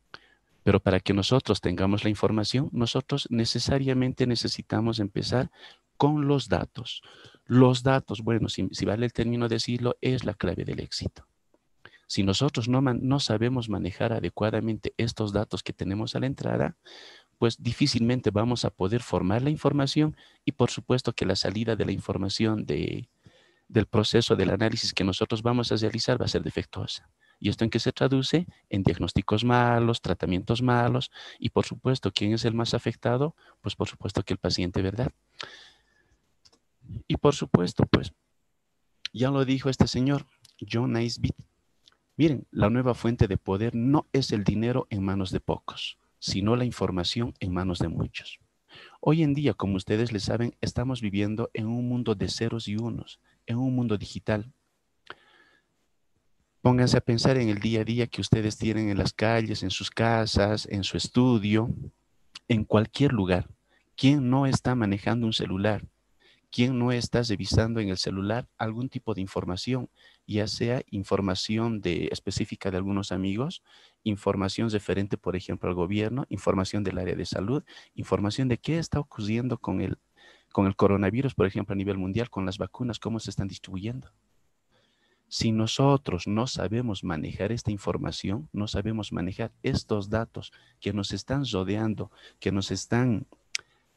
Pero para que nosotros tengamos la información, nosotros necesariamente necesitamos empezar con los datos. Los datos, bueno, si, vale el término decirlo, es la clave del éxito. Si nosotros no, no sabemos manejar adecuadamente estos datos que tenemos a la entrada, pues difícilmente vamos a poder formar la información y por supuesto que la salida de la información de, del proceso del análisis que nosotros vamos a realizar va a ser defectuosa. ¿Y esto en qué se traduce? En diagnósticos malos, tratamientos malos y por supuesto, ¿quién es el más afectado? Pues por supuesto que el paciente, ¿verdad? Y por supuesto, pues, ya lo dijo este señor, John Naisbitt. Miren, la nueva fuente de poder no es el dinero en manos de pocos, sino la información en manos de muchos. Hoy en día, como ustedes le saben, estamos viviendo en un mundo de ceros y unos, en un mundo digital. Pónganse a pensar en el día a día que ustedes tienen en las calles, en sus casas, en su estudio, en cualquier lugar. ¿Quién no está manejando un celular? ¿Quién no está revisando en el celular algún tipo de información, ya sea información específica de algunos amigos, información referente, por ejemplo, al gobierno, información del área de salud, información de qué está ocurriendo con el con el coronavirus, por ejemplo, a nivel mundial, con las vacunas, cómo se están distribuyendo. Si nosotros no sabemos manejar esta información, no sabemos manejar estos datos que nos están rodeando, que nos están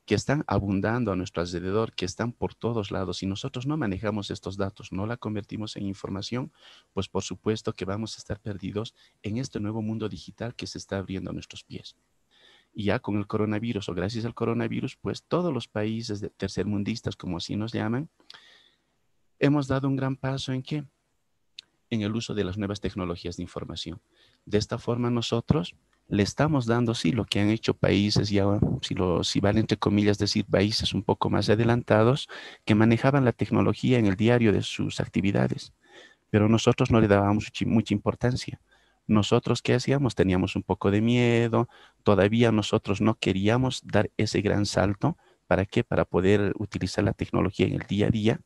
que están abundando a nuestro alrededor, que están por todos lados, si nosotros no manejamos estos datos, no la convertimos en información, pues por supuesto que vamos a estar perdidos en este nuevo mundo digital que se está abriendo a nuestros pies. Y ya con el coronavirus o gracias al coronavirus, pues todos los países de tercermundistas, como así nos llaman, hemos dado un gran paso en qué? En el uso de las nuevas tecnologías de información. De esta forma nosotros le estamos dando, sí, lo que han hecho países, ya, si, si van entre comillas decir países un poco más adelantados, que manejaban la tecnología en el diario de sus actividades, pero nosotros no le dábamos mucha importancia. Nosotros, ¿qué hacíamos? Teníamos un poco de miedo, todavía nosotros no queríamos dar ese gran salto. ¿Para qué? Para poder utilizar la tecnología en el día a día.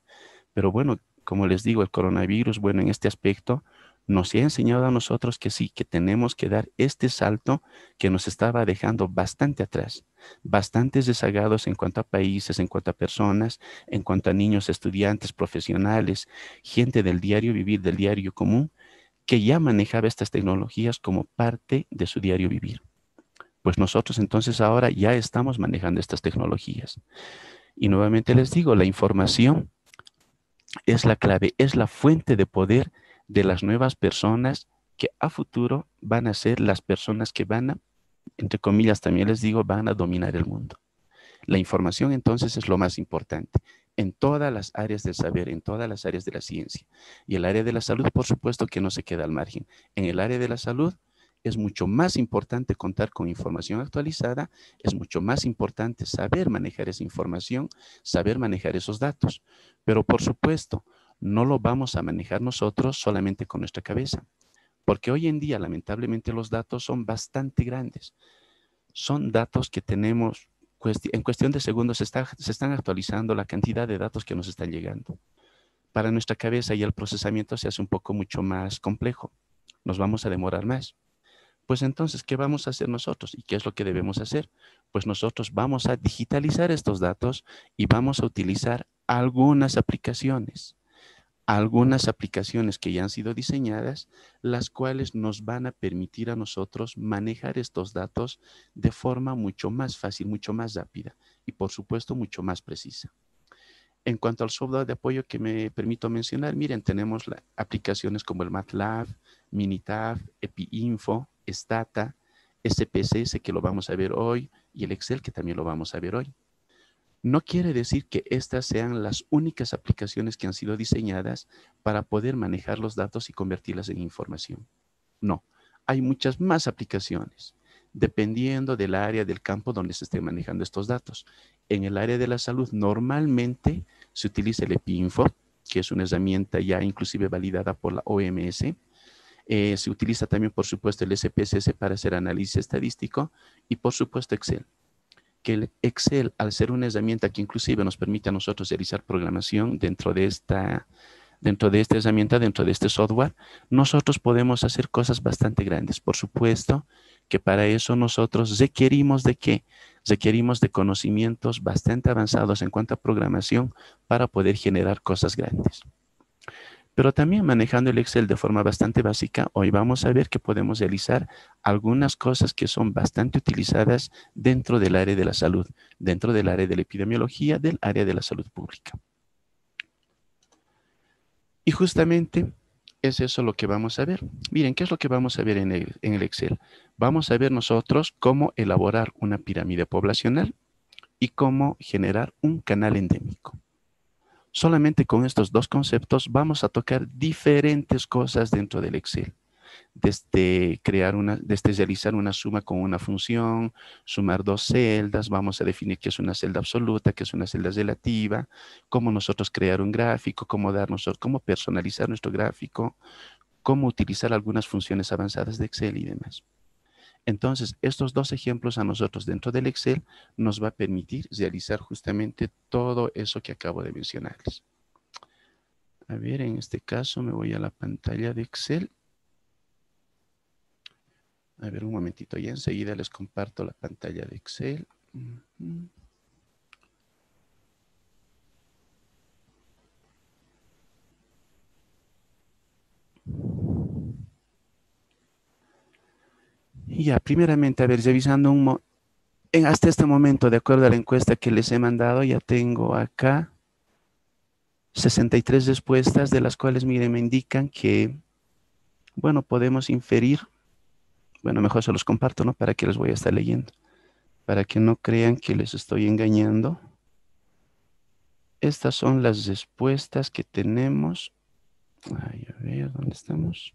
Pero bueno, como les digo, el coronavirus, bueno, en este aspecto, nos ha enseñado a nosotros que sí, que tenemos que dar este salto que nos estaba dejando bastante atrás, bastantes rezagados en cuanto a países, en cuanto a personas, en cuanto a niños, estudiantes, profesionales, gente del diario vivir, del diario común, que ya manejaba estas tecnologías como parte de su diario vivir. Pues nosotros entonces ahora ya estamos manejando estas tecnologías. Y nuevamente les digo, la información es la clave, es la fuente de poder de las nuevas personas que a futuro van a ser las personas que van a, entre comillas también les digo, van a dominar el mundo. La información entonces es lo más importante en todas las áreas del saber, en todas las áreas de la ciencia. Y el área de la salud, por supuesto que no se queda al margen. En el área de la salud es mucho más importante contar con información actualizada, es mucho más importante saber manejar esa información, saber manejar esos datos. Pero por supuesto, no lo vamos a manejar nosotros solamente con nuestra cabeza, porque hoy en día lamentablemente los datos son bastante grandes. Son datos que tenemos, en cuestión de segundos se, se están actualizando la cantidad de datos que nos están llegando. Para nuestra cabeza y el procesamiento se hace un poco mucho más complejo. Nos vamos a demorar más. Pues entonces, ¿qué vamos a hacer nosotros? ¿Y qué es lo que debemos hacer? Pues nosotros vamos a digitalizar estos datos y vamos a utilizar algunas aplicaciones algunas aplicaciones que ya han sido diseñadas, las cuales nos van a permitir a nosotros manejar estos datos de forma mucho más fácil, mucho más rápida y por supuesto mucho más precisa. En cuanto al software de apoyo que me permito mencionar, miren, tenemos aplicaciones como el MATLAB, Minitab, EpiInfo, Stata, SPSS que lo vamos a ver hoy y el Excel que también lo vamos a ver hoy. No quiere decir que estas sean las únicas aplicaciones que han sido diseñadas para poder manejar los datos y convertirlas en información. No, hay muchas más aplicaciones, dependiendo del área del campo donde se estén manejando estos datos. En el área de la salud, normalmente se utiliza el EpiInfo, que es una herramienta ya inclusive validada por la OMS. Eh, se utiliza también, por supuesto, el SPSS para hacer análisis estadístico y, por supuesto, Excel que el Excel, al ser una herramienta que inclusive nos permite a nosotros realizar programación dentro de esta, dentro de esta herramienta, dentro de este software, nosotros podemos hacer cosas bastante grandes. Por supuesto que para eso nosotros requerimos de qué? Requerimos de conocimientos bastante avanzados en cuanto a programación para poder generar cosas grandes. Pero también manejando el Excel de forma bastante básica, hoy vamos a ver que podemos realizar algunas cosas que son bastante utilizadas dentro del área de la salud, dentro del área de la epidemiología, del área de la salud pública. Y justamente es eso lo que vamos a ver. Miren, ¿qué es lo que vamos a ver en el, en el Excel? Vamos a ver nosotros cómo elaborar una pirámide poblacional y cómo generar un canal endémico. Solamente con estos dos conceptos vamos a tocar diferentes cosas dentro del Excel. Desde crear una, desde realizar una suma con una función, sumar dos celdas, vamos a definir qué es una celda absoluta, qué es una celda relativa, cómo nosotros crear un gráfico, cómo darnos, cómo personalizar nuestro gráfico, cómo utilizar algunas funciones avanzadas de Excel y demás. Entonces, estos dos ejemplos a nosotros dentro del Excel nos va a permitir realizar justamente todo eso que acabo de mencionarles. A ver, en este caso me voy a la pantalla de Excel. A ver, un momentito, ya enseguida les comparto la pantalla de Excel. Ya, primeramente, a ver, revisando un hasta este momento, de acuerdo a la encuesta que les he mandado, ya tengo acá 63 respuestas, de las cuales, miren, me indican que, bueno, podemos inferir, bueno, mejor se los comparto, ¿no? Para que les voy a estar leyendo, para que no crean que les estoy engañando. Estas son las respuestas que tenemos. Ay, a ver, ¿dónde estamos?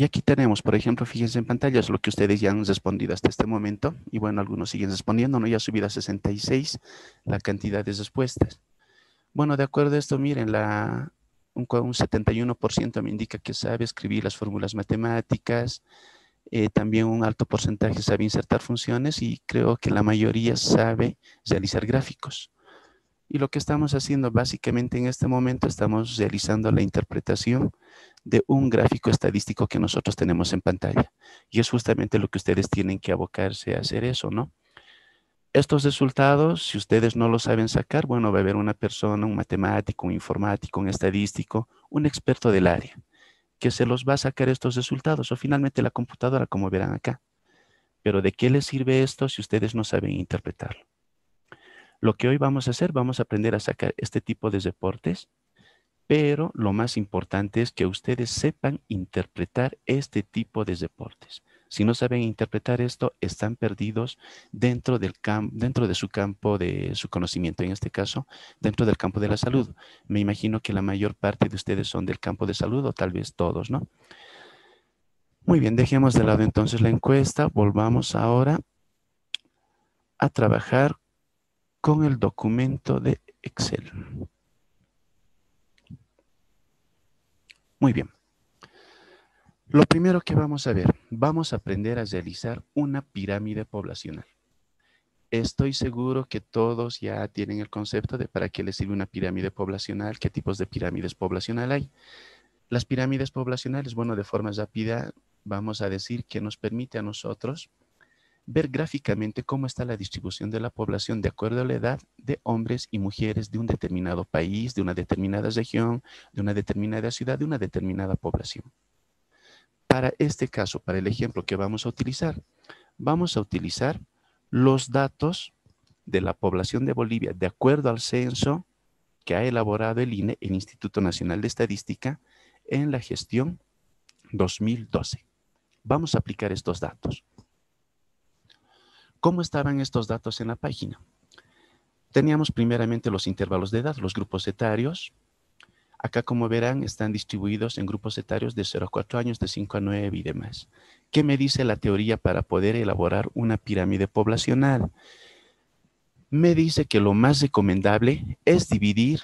Y aquí tenemos, por ejemplo, fíjense en pantalla, es lo que ustedes ya han respondido hasta este momento. Y bueno, algunos siguen respondiendo, ¿no? Ya ha subido a 66 la cantidad de respuestas. Bueno, de acuerdo a esto, miren, la, un, 71% me indica que sabe escribir las fórmulas matemáticas, eh, también un alto porcentaje sabe insertar funciones y creo que la mayoría sabe realizar gráficos. Y lo que estamos haciendo básicamente en este momento, estamos realizando la interpretación de un gráfico estadístico que nosotros tenemos en pantalla. Y es justamente lo que ustedes tienen que abocarse a hacer eso, ¿no? Estos resultados, si ustedes no lo saben sacar, bueno, va a haber una persona, un matemático, un informático, un estadístico, un experto del área, que se los va a sacar estos resultados, o finalmente la computadora, como verán acá. Pero ¿de qué les sirve esto si ustedes no saben interpretarlo? Lo que hoy vamos a hacer, vamos a aprender a sacar este tipo de reportes pero lo más importante es que ustedes sepan interpretar este tipo de deportes. Si no saben interpretar esto, están perdidos dentro, del dentro de su campo de su conocimiento, en este caso, dentro del campo de la salud. Me imagino que la mayor parte de ustedes son del campo de salud o tal vez todos, ¿no? Muy bien, dejemos de lado entonces la encuesta. Volvamos ahora a trabajar con el documento de Excel. Muy bien. Lo primero que vamos a ver, vamos a aprender a realizar una pirámide poblacional. Estoy seguro que todos ya tienen el concepto de para qué les sirve una pirámide poblacional, qué tipos de pirámides poblacional hay. Las pirámides poblacionales, bueno, de forma rápida, vamos a decir que nos permite a nosotros ver gráficamente cómo está la distribución de la población de acuerdo a la edad de hombres y mujeres de un determinado país, de una determinada región, de una determinada ciudad, de una determinada población. Para este caso, para el ejemplo que vamos a utilizar, vamos a utilizar los datos de la población de Bolivia de acuerdo al censo que ha elaborado el INE, el Instituto Nacional de Estadística, en la gestión 2012. Vamos a aplicar estos datos. ¿Cómo estaban estos datos en la página? Teníamos primeramente los intervalos de edad, los grupos etarios. Acá, como verán, están distribuidos en grupos etarios de 0 a 4 años, de 5 a 9 y demás. ¿Qué me dice la teoría para poder elaborar una pirámide poblacional? Me dice que lo más recomendable es dividir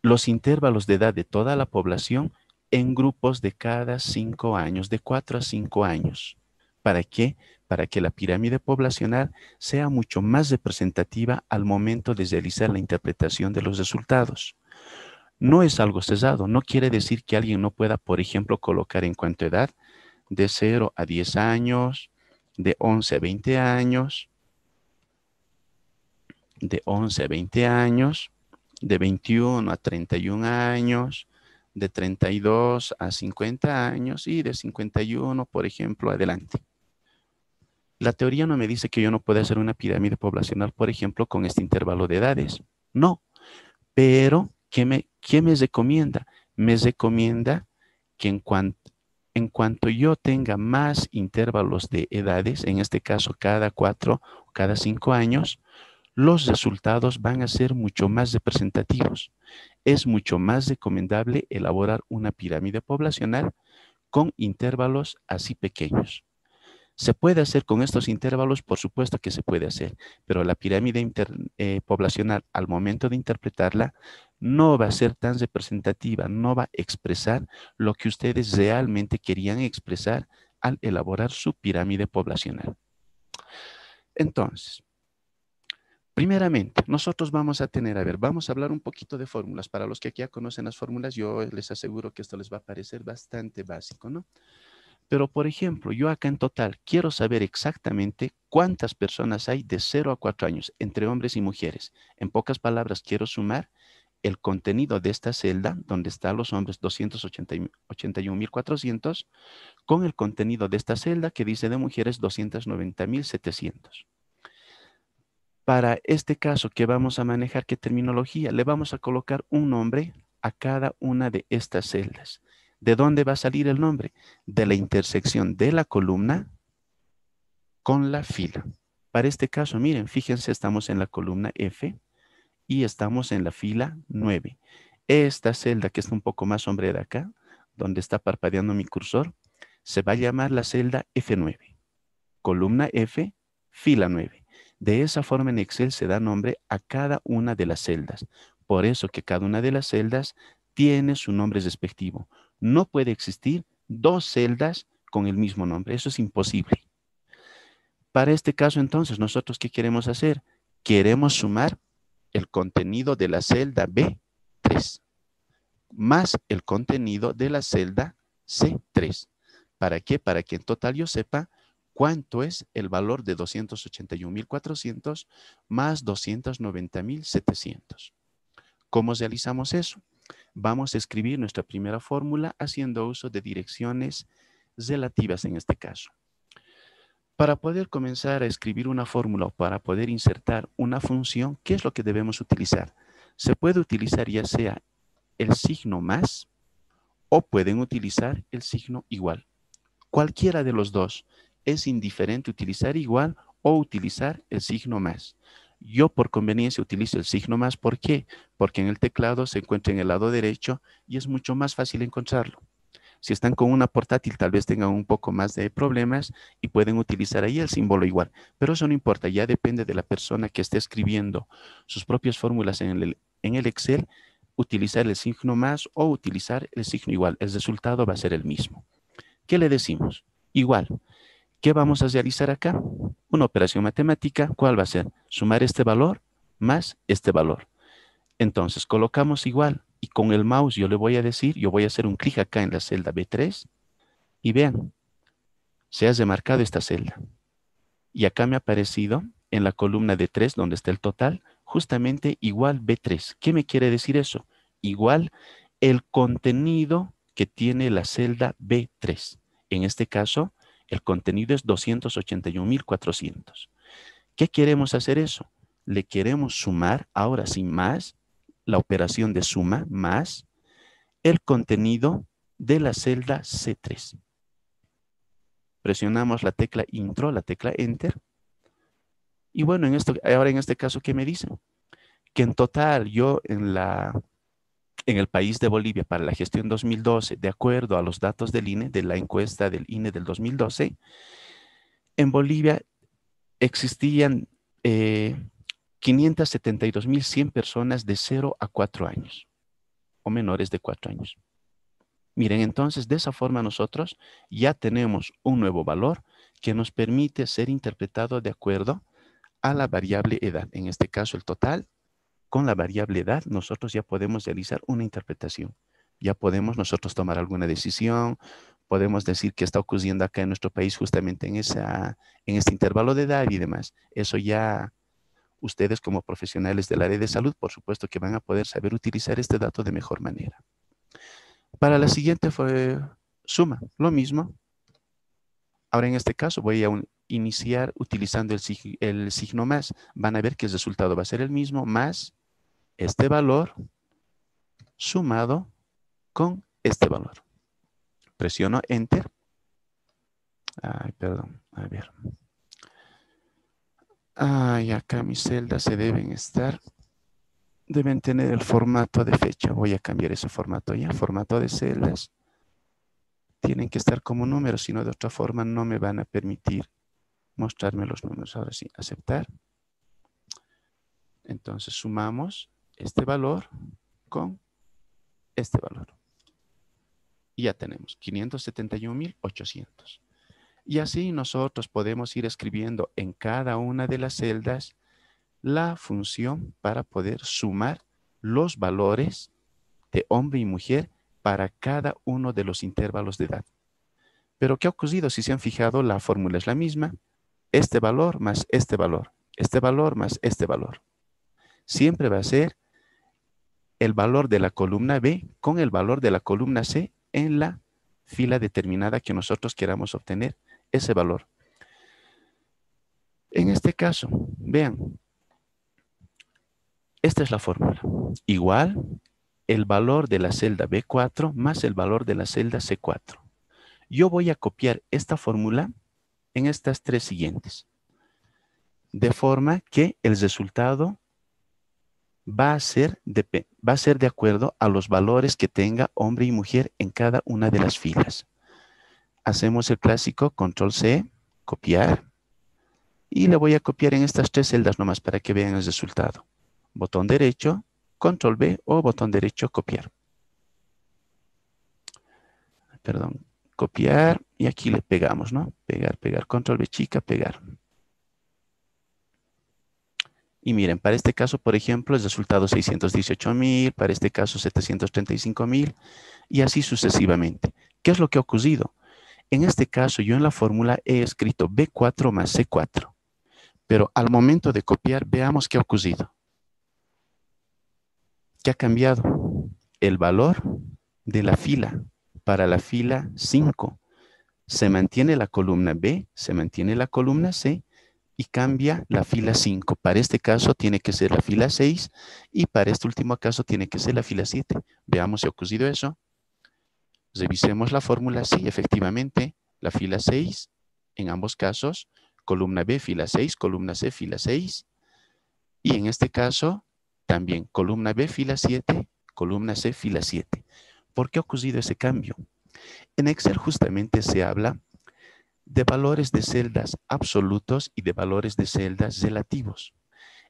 los intervalos de edad de toda la población en grupos de cada 5 años, de 4 a 5 años. ¿Para qué? para que la pirámide poblacional sea mucho más representativa al momento de realizar la interpretación de los resultados. No es algo cesado, no quiere decir que alguien no pueda, por ejemplo, colocar en cuanto a edad de 0 a 10 años, de 11 a 20 años, de 11 a 20 años, de 21 a 31 años, de 32 a 50 años y de 51, por ejemplo, adelante. La teoría no me dice que yo no pueda hacer una pirámide poblacional, por ejemplo, con este intervalo de edades. No. Pero, ¿qué me, me recomienda? Me recomienda que en, en cuanto yo tenga más intervalos de edades, en este caso cada cuatro o cada cinco años, los resultados van a ser mucho más representativos. Es mucho más recomendable elaborar una pirámide poblacional con intervalos así pequeños. ¿Se puede hacer con estos intervalos? Por supuesto que se puede hacer, pero la pirámide eh, poblacional al momento de interpretarla no va a ser tan representativa, no va a expresar lo que ustedes realmente querían expresar al elaborar su pirámide poblacional. Entonces, primeramente, nosotros vamos a tener, a ver, vamos a hablar un poquito de fórmulas. Para los que aquí ya conocen las fórmulas, yo les aseguro que esto les va a parecer bastante básico, ¿no? Pero, por ejemplo, yo acá en total quiero saber exactamente cuántas personas hay de 0 a 4 años entre hombres y mujeres. En pocas palabras, quiero sumar el contenido de esta celda, donde están los hombres 281.400, con el contenido de esta celda que dice de mujeres 290.700. Para este caso que vamos a manejar, ¿qué terminología? Le vamos a colocar un nombre a cada una de estas celdas. ¿De dónde va a salir el nombre? De la intersección de la columna con la fila. Para este caso, miren, fíjense, estamos en la columna F y estamos en la fila 9. Esta celda que está un poco más sombrera acá, donde está parpadeando mi cursor, se va a llamar la celda F9. Columna F, fila 9. De esa forma en Excel se da nombre a cada una de las celdas. Por eso que cada una de las celdas tiene su nombre respectivo. No puede existir dos celdas con el mismo nombre. Eso es imposible. Para este caso, entonces, ¿nosotros qué queremos hacer? Queremos sumar el contenido de la celda B3 más el contenido de la celda C3. ¿Para qué? Para que en total yo sepa cuánto es el valor de 281.400 más 290.700. ¿Cómo realizamos eso? vamos a escribir nuestra primera fórmula haciendo uso de direcciones relativas en este caso. Para poder comenzar a escribir una fórmula o para poder insertar una función, ¿qué es lo que debemos utilizar? Se puede utilizar ya sea el signo más o pueden utilizar el signo igual. Cualquiera de los dos es indiferente utilizar igual o utilizar el signo más. Yo por conveniencia utilizo el signo más. ¿Por qué? Porque en el teclado se encuentra en el lado derecho y es mucho más fácil encontrarlo. Si están con una portátil, tal vez tengan un poco más de problemas y pueden utilizar ahí el símbolo igual. Pero eso no importa, ya depende de la persona que esté escribiendo sus propias fórmulas en el, Excel, utilizar el signo más o utilizar el signo igual. El resultado va a ser el mismo. ¿Qué le decimos? Igual. ¿Qué vamos a realizar acá? Una operación matemática. ¿Cuál va a ser? Sumar este valor más este valor. Entonces, colocamos igual y con el mouse yo le voy a decir, yo voy a hacer un clic acá en la celda B3 y vean, se ha remarcado esta celda. Y acá me ha aparecido en la columna de 3 donde está el total, justamente igual B3. ¿Qué me quiere decir eso? Igual el contenido que tiene la celda B3. En este caso, el contenido es 281.400. ¿Qué queremos hacer eso? Le queremos sumar, ahora sin más, la operación de suma más el contenido de la celda C3. Presionamos la tecla intro, la tecla enter. Y bueno, en esto, ahora en este caso, ¿qué me dice? Que en total yo en la en el país de Bolivia para la gestión 2012, de acuerdo a los datos del INE, de la encuesta del INE del 2012, en Bolivia existían 572.100 eh, personas de 0 a 4 años o menores de 4 años. Miren, entonces de esa forma nosotros ya tenemos un nuevo valor que nos permite ser interpretado de acuerdo a la variable edad, en este caso el total con la variable edad, nosotros ya podemos realizar una interpretación. Ya podemos nosotros tomar alguna decisión, podemos decir qué está ocurriendo acá en nuestro país justamente en, esa, en este intervalo de edad y demás. Eso ya ustedes como profesionales del área de salud, por supuesto que van a poder saber utilizar este dato de mejor manera. Para la siguiente fue suma, lo mismo. Ahora en este caso voy a iniciar utilizando el, el signo más. Van a ver que el resultado va a ser el mismo, más este valor sumado con este valor. Presiono Enter. Ay, perdón. A ver. Ay, acá mis celdas se deben estar. Deben tener el formato de fecha. Voy a cambiar ese formato ya. Formato de celdas. Tienen que estar como números, si no de otra forma no me van a permitir mostrarme los números. Ahora sí, aceptar. Entonces sumamos este valor con este valor. Y ya tenemos 571.800. Y así nosotros podemos ir escribiendo en cada una de las celdas la función para poder sumar los valores de hombre y mujer para cada uno de los intervalos de edad. Pero ¿qué ha ocurrido? Si se han fijado, la fórmula es la misma. Este valor más este valor. Este valor más este valor. Siempre va a ser el valor de la columna B con el valor de la columna C en la fila determinada que nosotros queramos obtener ese valor. En este caso, vean, esta es la fórmula. Igual el valor de la celda B4 más el valor de la celda C4. Yo voy a copiar esta fórmula en estas tres siguientes. De forma que el resultado va a, ser de, va a ser de acuerdo a los valores que tenga hombre y mujer en cada una de las filas. Hacemos el clásico control C, copiar. Y le voy a copiar en estas tres celdas nomás para que vean el resultado. Botón derecho, control B o botón derecho, copiar. Perdón, copiar y aquí le pegamos, ¿no? Pegar, pegar, control B chica, pegar. Y miren, para este caso, por ejemplo, el resultado 618,000, para este caso 735,000 y así sucesivamente. ¿Qué es lo que ha ocurrido? En este caso, yo en la fórmula he escrito B4 más C4. Pero al momento de copiar, veamos qué ha ocurrido. ¿Qué ha cambiado? El valor de la fila para la fila 5. Se mantiene la columna B, se mantiene la columna C y cambia la fila 5. Para este caso tiene que ser la fila 6 y para este último caso tiene que ser la fila 7. Veamos si ha ocurrido eso. Revisemos la fórmula. Sí, efectivamente, la fila 6 en ambos casos, columna B, fila 6, columna C, fila 6. Y en este caso, también columna B, fila 7, columna C, fila 7. ¿Por qué ha ocurrido ese cambio? En Excel justamente se habla de valores de celdas absolutos y de valores de celdas relativos.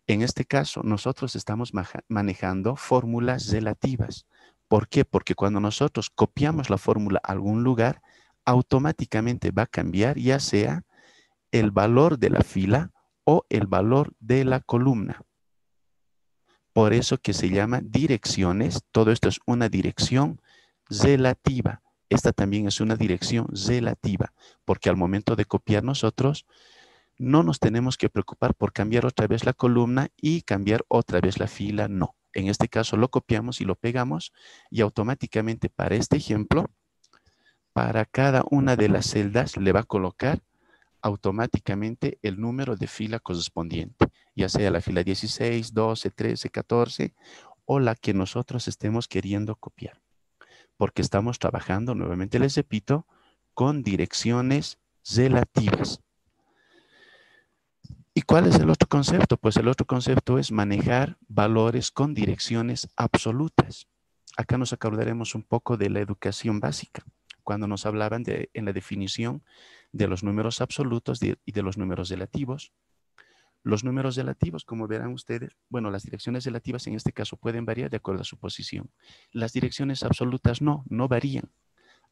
En este caso, nosotros estamos manejando fórmulas relativas. ¿Por qué? Porque cuando nosotros copiamos la fórmula a algún lugar, automáticamente va a cambiar ya sea el valor de la fila o el valor de la columna. Por eso que se llama direcciones. Todo esto es una dirección relativa. Esta también es una dirección relativa, porque al momento de copiar nosotros, no nos tenemos que preocupar por cambiar otra vez la columna y cambiar otra vez la fila, no. En este caso lo copiamos y lo pegamos y automáticamente para este ejemplo, para cada una de las celdas le va a colocar automáticamente el número de fila correspondiente, ya sea la fila 16, 12, 13, 14 o la que nosotros estemos queriendo copiar porque estamos trabajando, nuevamente les repito, con direcciones relativas. ¿Y cuál es el otro concepto? Pues el otro concepto es manejar valores con direcciones absolutas. Acá nos acordaremos un poco de la educación básica, cuando nos hablaban de, en la definición de los números absolutos y de los números relativos. Los números relativos, como verán ustedes, bueno, las direcciones relativas en este caso pueden variar de acuerdo a su posición. Las direcciones absolutas no, no varían.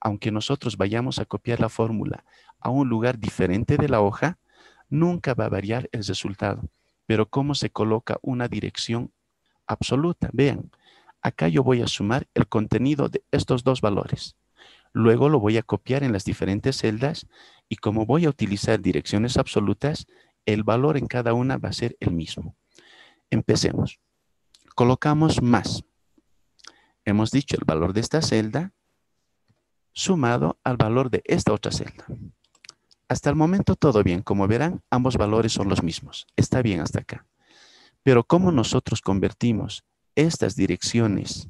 Aunque nosotros vayamos a copiar la fórmula a un lugar diferente de la hoja, nunca va a variar el resultado. Pero ¿cómo se coloca una dirección absoluta? Vean, acá yo voy a sumar el contenido de estos dos valores. Luego lo voy a copiar en las diferentes celdas y como voy a utilizar direcciones absolutas, el valor en cada una va a ser el mismo. Empecemos. Colocamos más. Hemos dicho el valor de esta celda sumado al valor de esta otra celda. Hasta el momento todo bien. Como verán, ambos valores son los mismos. Está bien hasta acá. Pero ¿cómo nosotros convertimos estas direcciones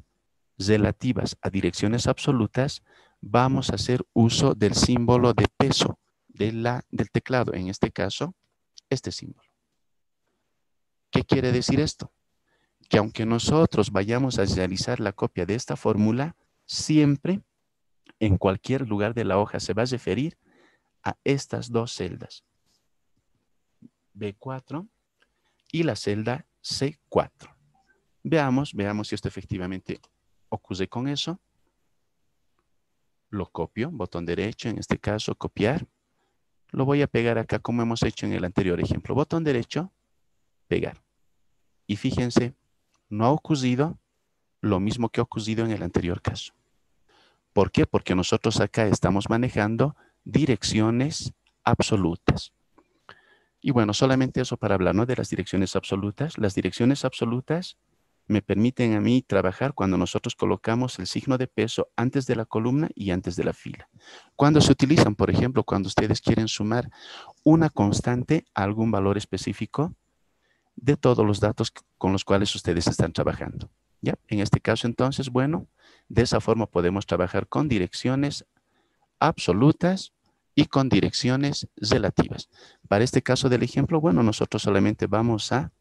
relativas a direcciones absolutas? Vamos a hacer uso del símbolo de peso de la, del teclado. En este caso, este símbolo. ¿Qué quiere decir esto? Que aunque nosotros vayamos a realizar la copia de esta fórmula, siempre en cualquier lugar de la hoja se va a referir a estas dos celdas. B4 y la celda C4. Veamos, veamos si esto efectivamente ocurre con eso. Lo copio, botón derecho, en este caso copiar. Lo voy a pegar acá como hemos hecho en el anterior ejemplo. Botón derecho, pegar. Y fíjense, no ha ocurrido lo mismo que ha ocurrido en el anterior caso. ¿Por qué? Porque nosotros acá estamos manejando direcciones absolutas. Y bueno, solamente eso para hablar ¿no? de las direcciones absolutas. Las direcciones absolutas me permiten a mí trabajar cuando nosotros colocamos el signo de peso antes de la columna y antes de la fila. Cuando se utilizan, por ejemplo, cuando ustedes quieren sumar una constante a algún valor específico de todos los datos con los cuales ustedes están trabajando. ¿Ya? En este caso, entonces, bueno, de esa forma podemos trabajar con direcciones absolutas y con direcciones relativas. Para este caso del ejemplo, bueno, nosotros solamente vamos a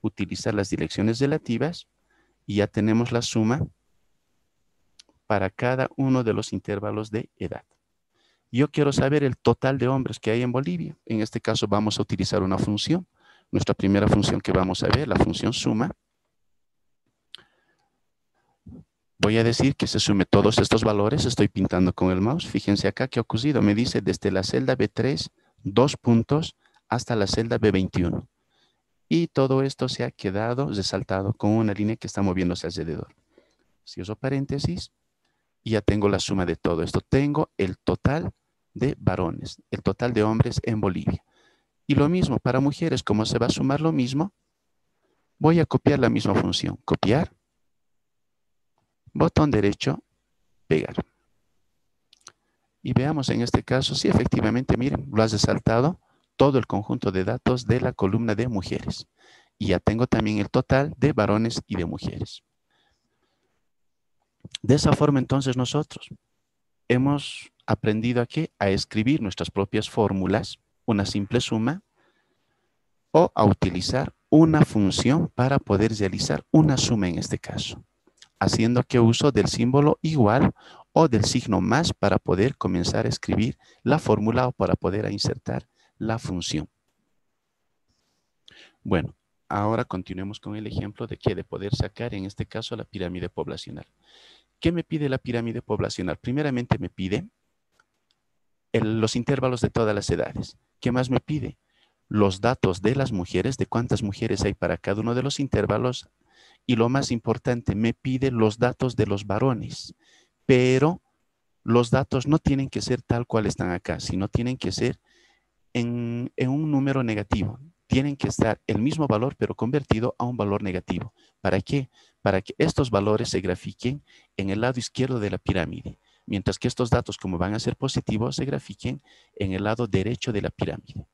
utilizar las direcciones relativas y ya tenemos la suma para cada uno de los intervalos de edad. Yo quiero saber el total de hombres que hay en Bolivia. En este caso vamos a utilizar una función. Nuestra primera función que vamos a ver, la función suma. Voy a decir que se sume todos estos valores. Estoy pintando con el mouse. Fíjense acá que ha ocurrido. Me dice desde la celda B3, dos puntos, hasta la celda B21. Y todo esto se ha quedado resaltado con una línea que está moviéndose alrededor. Cierro paréntesis y ya tengo la suma de todo esto. Tengo el total de varones, el total de hombres en Bolivia. Y lo mismo para mujeres, como se va a sumar lo mismo, voy a copiar la misma función. Copiar, botón derecho, pegar. Y veamos en este caso si efectivamente, miren, lo has resaltado todo el conjunto de datos de la columna de mujeres. Y ya tengo también el total de varones y de mujeres. De esa forma entonces nosotros hemos aprendido aquí a escribir nuestras propias fórmulas, una simple suma, o a utilizar una función para poder realizar una suma en este caso, haciendo que uso del símbolo igual o del signo más para poder comenzar a escribir la fórmula o para poder insertar la función. Bueno, ahora continuemos con el ejemplo de que de poder sacar en este caso la pirámide poblacional. ¿Qué me pide la pirámide poblacional? Primeramente me pide los intervalos de todas las edades. ¿Qué más me pide? Los datos de las mujeres, de cuántas mujeres hay para cada uno de los intervalos. Y lo más importante, me pide los datos de los varones. Pero los datos no tienen que ser tal cual están acá, sino tienen que ser en, un número negativo tienen que estar el mismo valor, pero convertido a un valor negativo. ¿Para qué? Para que estos valores se grafiquen en el lado izquierdo de la pirámide, mientras que estos datos, como van a ser positivos, se grafiquen en el lado derecho de la pirámide.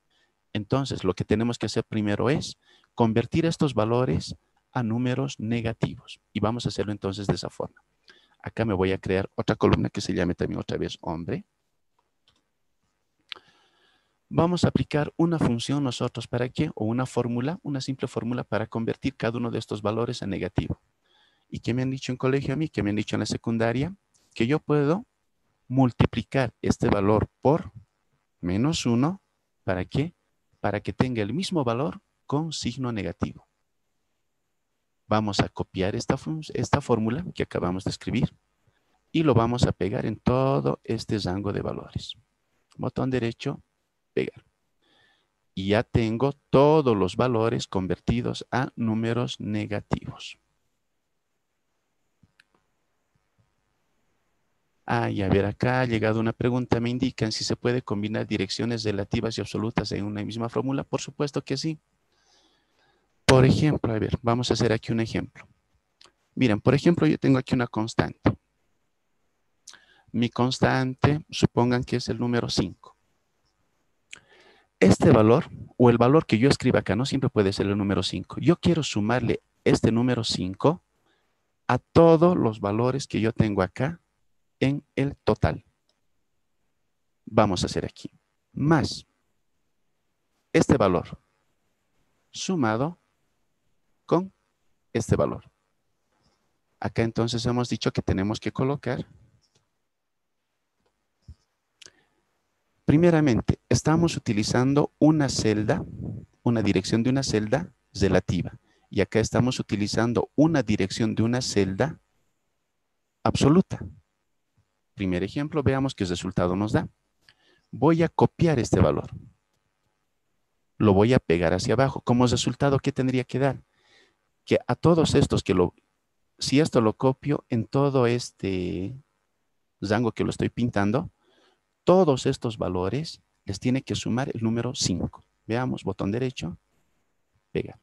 Entonces, lo que tenemos que hacer primero es convertir estos valores a números negativos. Y vamos a hacerlo entonces de esa forma. Acá me voy a crear otra columna que se llame también otra vez hombre vamos a aplicar una función nosotros para qué, o una fórmula, una simple fórmula para convertir cada uno de estos valores a negativo. ¿Y qué me han dicho en colegio a mí? ¿Qué me han dicho en la secundaria? Que yo puedo multiplicar este valor por menos 1, ¿para qué? Para que tenga el mismo valor con signo negativo. Vamos a copiar esta, esta fórmula que acabamos de escribir y lo vamos a pegar en todo este rango de valores. Botón derecho, pegar. Y ya tengo todos los valores convertidos a números negativos. Ah, y a ver, acá ha llegado una pregunta. Me indican si se puede combinar direcciones relativas y absolutas en una misma fórmula. Por supuesto que sí. Por ejemplo, a ver, vamos a hacer aquí un ejemplo. Miren, por ejemplo, yo tengo aquí una constante. Mi constante, supongan que es el número 5 este valor o el valor que yo escriba acá no siempre puede ser el número 5. Yo quiero sumarle este número 5 a todos los valores que yo tengo acá en el total. Vamos a hacer aquí. Más este valor sumado con este valor. Acá entonces hemos dicho que tenemos que colocar Primeramente, estamos utilizando una celda, una dirección de una celda relativa. Y acá estamos utilizando una dirección de una celda absoluta. Primer ejemplo, veamos qué resultado nos da. Voy a copiar este valor. Lo voy a pegar hacia abajo. Como resultado, ¿qué tendría que dar? Que a todos estos que lo, si esto lo copio en todo este rango que lo estoy pintando, todos estos valores les tiene que sumar el número 5. Veamos, botón derecho, pegar.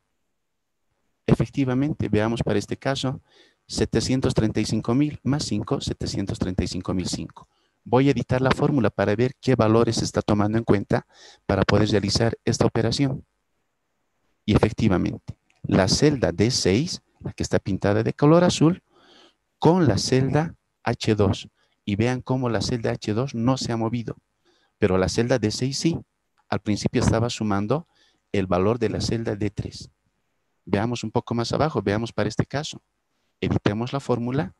Efectivamente, veamos para este caso, 735,000 más 5, 735,005. Voy a editar la fórmula para ver qué valores se está tomando en cuenta para poder realizar esta operación. Y efectivamente, la celda D6 la que está pintada de color azul, con la celda H2. Y vean cómo la celda H2 no se ha movido, pero la celda D6 sí. Al principio estaba sumando el valor de la celda D3. Veamos un poco más abajo, veamos para este caso. Editemos la fórmula.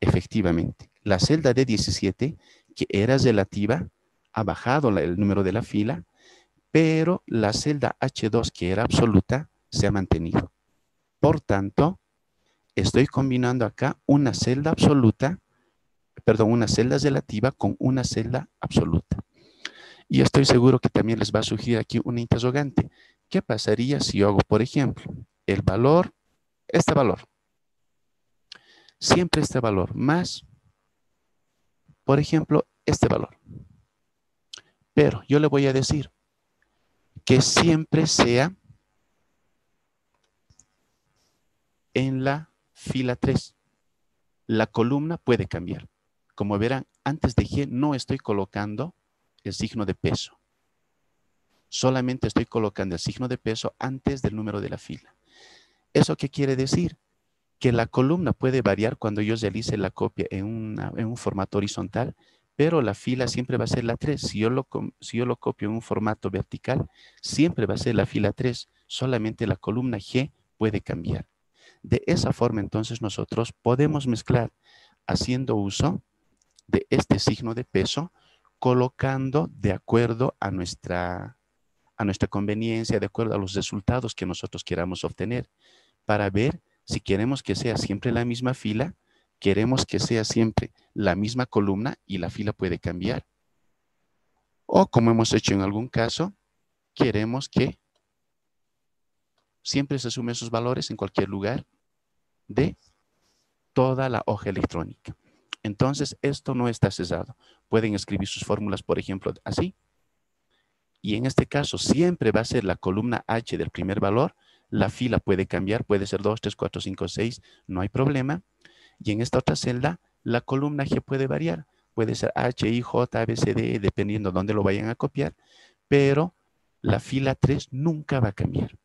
Efectivamente, la celda D17, que era relativa, ha bajado el número de la fila, pero la celda H2, que era absoluta, se ha mantenido. Por tanto, estoy combinando acá una celda absoluta, perdón, una celda relativa con una celda absoluta. Y estoy seguro que también les va a surgir aquí una interrogante. ¿Qué pasaría si yo hago, por ejemplo, el valor, este valor? Siempre este valor más, por ejemplo, este valor. Pero yo le voy a decir que siempre sea en la fila 3. La columna puede cambiar. Como verán, antes de G no estoy colocando el signo de peso. Solamente estoy colocando el signo de peso antes del número de la fila. ¿Eso qué quiere decir? Que la columna puede variar cuando yo realice la copia en, un formato horizontal, pero la fila siempre va a ser la 3. Si yo, lo, si yo lo copio en un formato vertical, siempre va a ser la fila 3. Solamente la columna G puede cambiar. De esa forma, entonces, nosotros podemos mezclar haciendo uso de este signo de peso, colocando de acuerdo a nuestra, a nuestra conveniencia, de acuerdo a los resultados que nosotros queramos obtener, para ver si queremos que sea siempre la misma fila, queremos que sea siempre la misma columna y la fila puede cambiar. O como hemos hecho en algún caso, queremos que siempre se sumen sus valores en cualquier lugar de toda la hoja electrónica. Entonces, esto no está cesado. Pueden escribir sus fórmulas, por ejemplo, así. Y en este caso, siempre va a ser la columna H del primer valor. La fila puede cambiar, puede ser 2, 3, 4, 5, 6, no hay problema. Y en esta otra celda, la columna G puede variar. Puede ser H, I, J, A, B, C, D, dependiendo de dónde lo vayan a copiar. Pero la fila 3 nunca va a cambiar.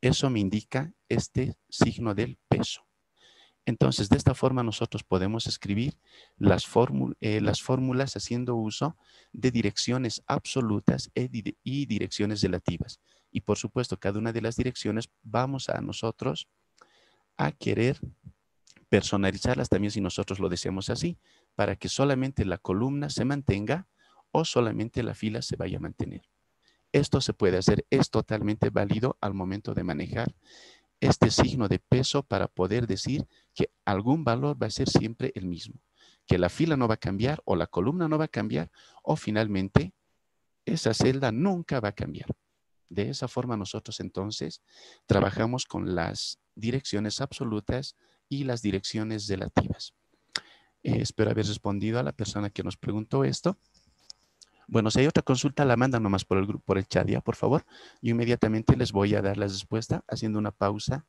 Eso me indica este signo del peso. Entonces, de esta forma nosotros podemos escribir las, eh, las fórmulas haciendo uso de direcciones absolutas e y direcciones relativas. Y por supuesto, cada una de las direcciones vamos a nosotros a querer personalizarlas también si nosotros lo deseamos así, para que solamente la columna se mantenga o solamente la fila se vaya a mantener. Esto se puede hacer, es totalmente válido al momento de manejar este signo de peso para poder decir que algún valor va a ser siempre el mismo, que la fila no va a cambiar o la columna no va a cambiar o finalmente esa celda nunca va a cambiar. De esa forma nosotros entonces trabajamos con las direcciones absolutas y las direcciones relativas. Eh, espero haber respondido a la persona que nos preguntó esto. Bueno, si hay otra consulta, la mandan nomás por el grupo, por el chat ya, por favor. Yo inmediatamente les voy a dar la respuesta haciendo una pausa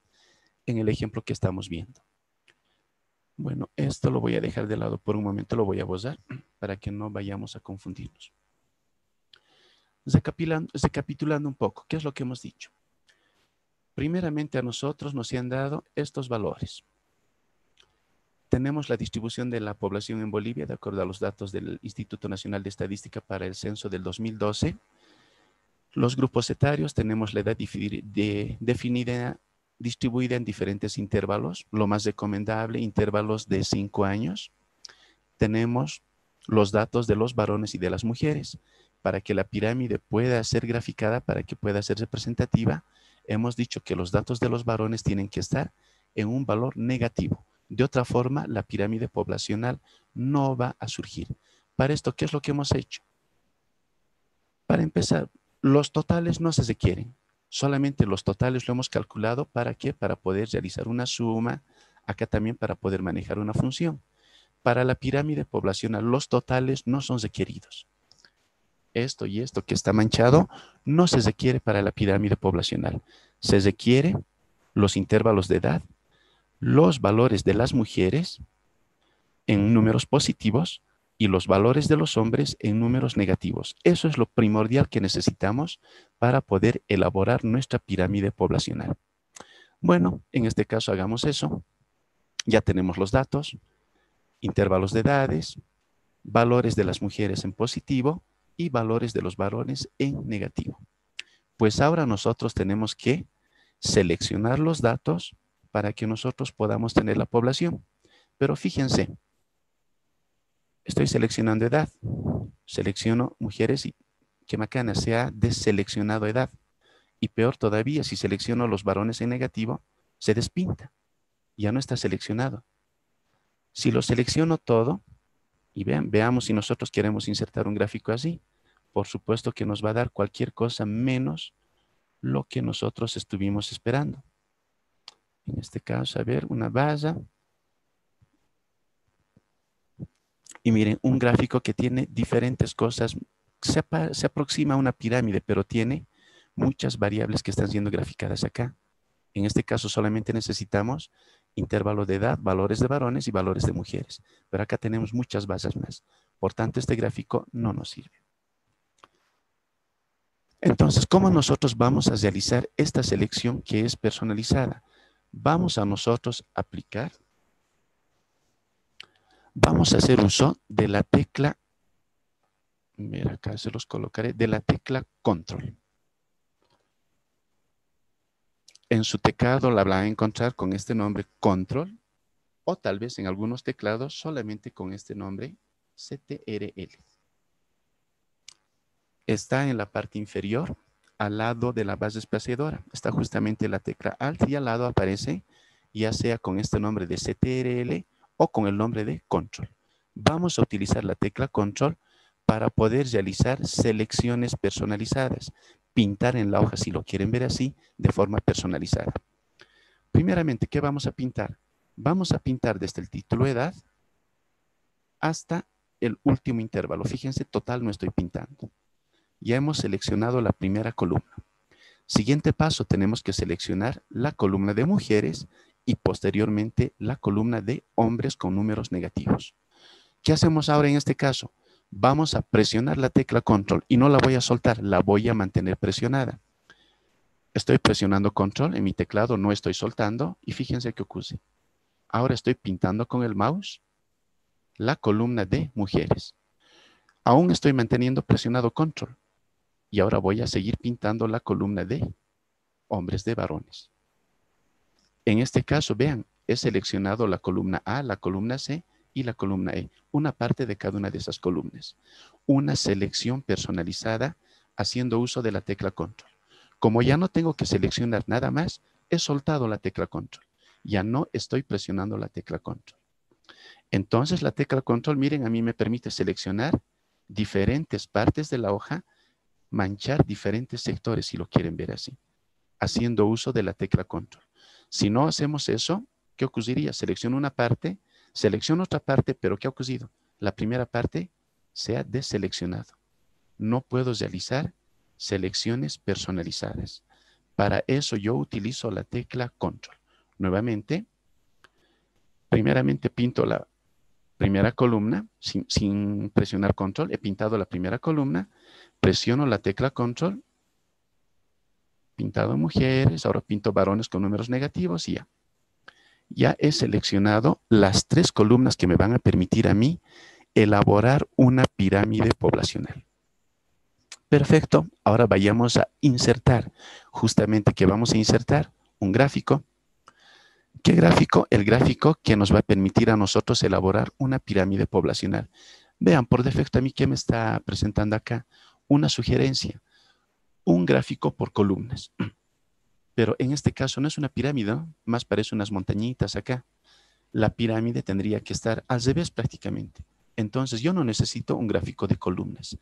en el ejemplo que estamos viendo. Bueno, esto lo voy a dejar de lado por un momento, lo voy a borrar para que no vayamos a confundirnos. Recapitulando, recapitulando un poco, ¿qué es lo que hemos dicho? Primeramente a nosotros nos han dado estos valores tenemos la distribución de la población en Bolivia de acuerdo a los datos del Instituto Nacional de Estadística para el censo del 2012. Los grupos etarios tenemos la edad definida, distribuida en diferentes intervalos. Lo más recomendable, intervalos de cinco años. Tenemos los datos de los varones y de las mujeres. Para que la pirámide pueda ser graficada, para que pueda ser representativa, hemos dicho que los datos de los varones tienen que estar en un valor negativo. De otra forma, la pirámide poblacional no va a surgir. Para esto, ¿qué es lo que hemos hecho? Para empezar, los totales no se requieren. Solamente los totales lo hemos calculado para qué? Para poder realizar una suma, acá también para poder manejar una función. Para la pirámide poblacional, los totales no son requeridos. Esto y esto que está manchado no se requiere para la pirámide poblacional. Se requiere los intervalos de edad, los valores de las mujeres en números positivos y los valores de los hombres en números negativos. Eso es lo primordial que necesitamos para poder elaborar nuestra pirámide poblacional. Bueno, en este caso hagamos eso. Ya tenemos los datos, intervalos de edades, valores de las mujeres en positivo y valores de los varones en negativo. Pues ahora nosotros tenemos que seleccionar los datos para que nosotros podamos tener la población. Pero fíjense, estoy seleccionando edad. Selecciono mujeres y que macana se ha deseleccionado edad. Y peor todavía, si selecciono los varones en negativo, se despinta. Ya no está seleccionado. Si lo selecciono todo, y vean, veamos si nosotros queremos insertar un gráfico así, por supuesto que nos va a dar cualquier cosa menos lo que nosotros estuvimos esperando. En este caso, a ver, una base. Y miren, un gráfico que tiene diferentes cosas, se, se aproxima a una pirámide, pero tiene muchas variables que están siendo graficadas acá. En este caso solamente necesitamos intervalo de edad, valores de varones y valores de mujeres. Pero acá tenemos muchas bases más. Por tanto, este gráfico no nos sirve. Entonces, ¿cómo nosotros vamos a realizar esta selección que es personalizada? Vamos a nosotros aplicar, vamos a hacer uso de la tecla, mira acá se los colocaré, de la tecla control. En su teclado la van a encontrar con este nombre control o tal vez en algunos teclados solamente con este nombre CTRL está en la parte inferior al lado de la base espaciadora. Está justamente la tecla Alt y al lado aparece ya sea con este nombre de CTRL o con el nombre de Control. Vamos a utilizar la tecla Control para poder realizar selecciones personalizadas, pintar en la hoja, si lo quieren ver así, de forma personalizada. Primeramente, ¿qué vamos a pintar? Vamos a pintar desde el título edad hasta el último intervalo. Fíjense, total no estoy pintando. Ya hemos seleccionado la primera columna. Siguiente paso, tenemos que seleccionar la columna de mujeres y posteriormente la columna de hombres con números negativos. ¿Qué hacemos ahora en este caso? Vamos a presionar la tecla control y no la voy a soltar, la voy a mantener presionada. Estoy presionando control en mi teclado, no estoy soltando y fíjense qué ocurre. Ahora estoy pintando con el mouse la columna de mujeres. Aún estoy manteniendo presionado control. Y ahora voy a seguir pintando la columna de hombres de varones. En este caso, vean, he seleccionado la columna A, la columna C y la columna E, una parte de cada una de esas columnas. Una selección personalizada haciendo uso de la tecla control. Como ya no tengo que seleccionar nada más, he soltado la tecla control. Ya no estoy presionando la tecla control. Entonces la tecla control, miren, a mí me permite seleccionar diferentes partes de la hoja manchar diferentes sectores, si lo quieren ver así, haciendo uso de la tecla control. Si no hacemos eso, ¿qué ocurriría? Selecciono una parte, selecciono otra parte, pero ¿qué ha ocurrido? La primera parte se ha deseleccionado. No puedo realizar selecciones personalizadas. Para eso yo utilizo la tecla control. Nuevamente, primeramente pinto la primera columna sin, sin presionar control. He pintado la primera columna presiono la tecla control, pintado mujeres, ahora pinto varones con números negativos y ya. Ya he seleccionado las tres columnas que me van a permitir a mí elaborar una pirámide poblacional. Perfecto, ahora vayamos a insertar. Justamente que vamos a insertar un gráfico. ¿Qué gráfico? El gráfico que nos va a permitir a nosotros elaborar una pirámide poblacional. Vean, por defecto a mí, ¿qué me está presentando acá? Una sugerencia, un gráfico por columnas. (clears throat) Pero en este caso no es una pirámide, más parece unas montañitas acá. La pirámide tendría que estar al revés prácticamente. Entonces yo no necesito un gráfico de columnas.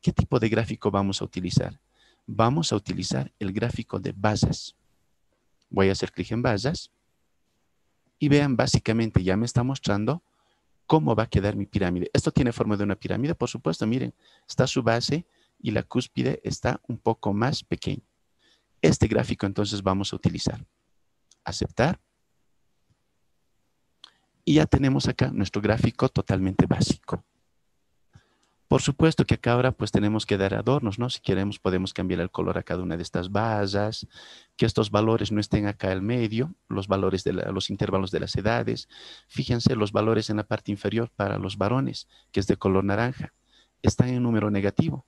¿Qué tipo de gráfico vamos a utilizar? Vamos a utilizar el gráfico de bases. Voy a hacer clic en bases y vean, básicamente ya me está mostrando cómo va a quedar mi pirámide. Esto tiene forma de una pirámide, por supuesto, miren, está su base y la cúspide está un poco más pequeña. Este gráfico entonces vamos a utilizar. Aceptar. Y ya tenemos acá nuestro gráfico totalmente básico. Por supuesto que acá ahora pues tenemos que dar adornos, ¿no? Si queremos podemos cambiar el color a cada una de estas basas, que estos valores no estén acá al medio, los valores de los intervalos de las edades. Fíjense los valores en la parte inferior para los varones, que es de color naranja, están en número negativo.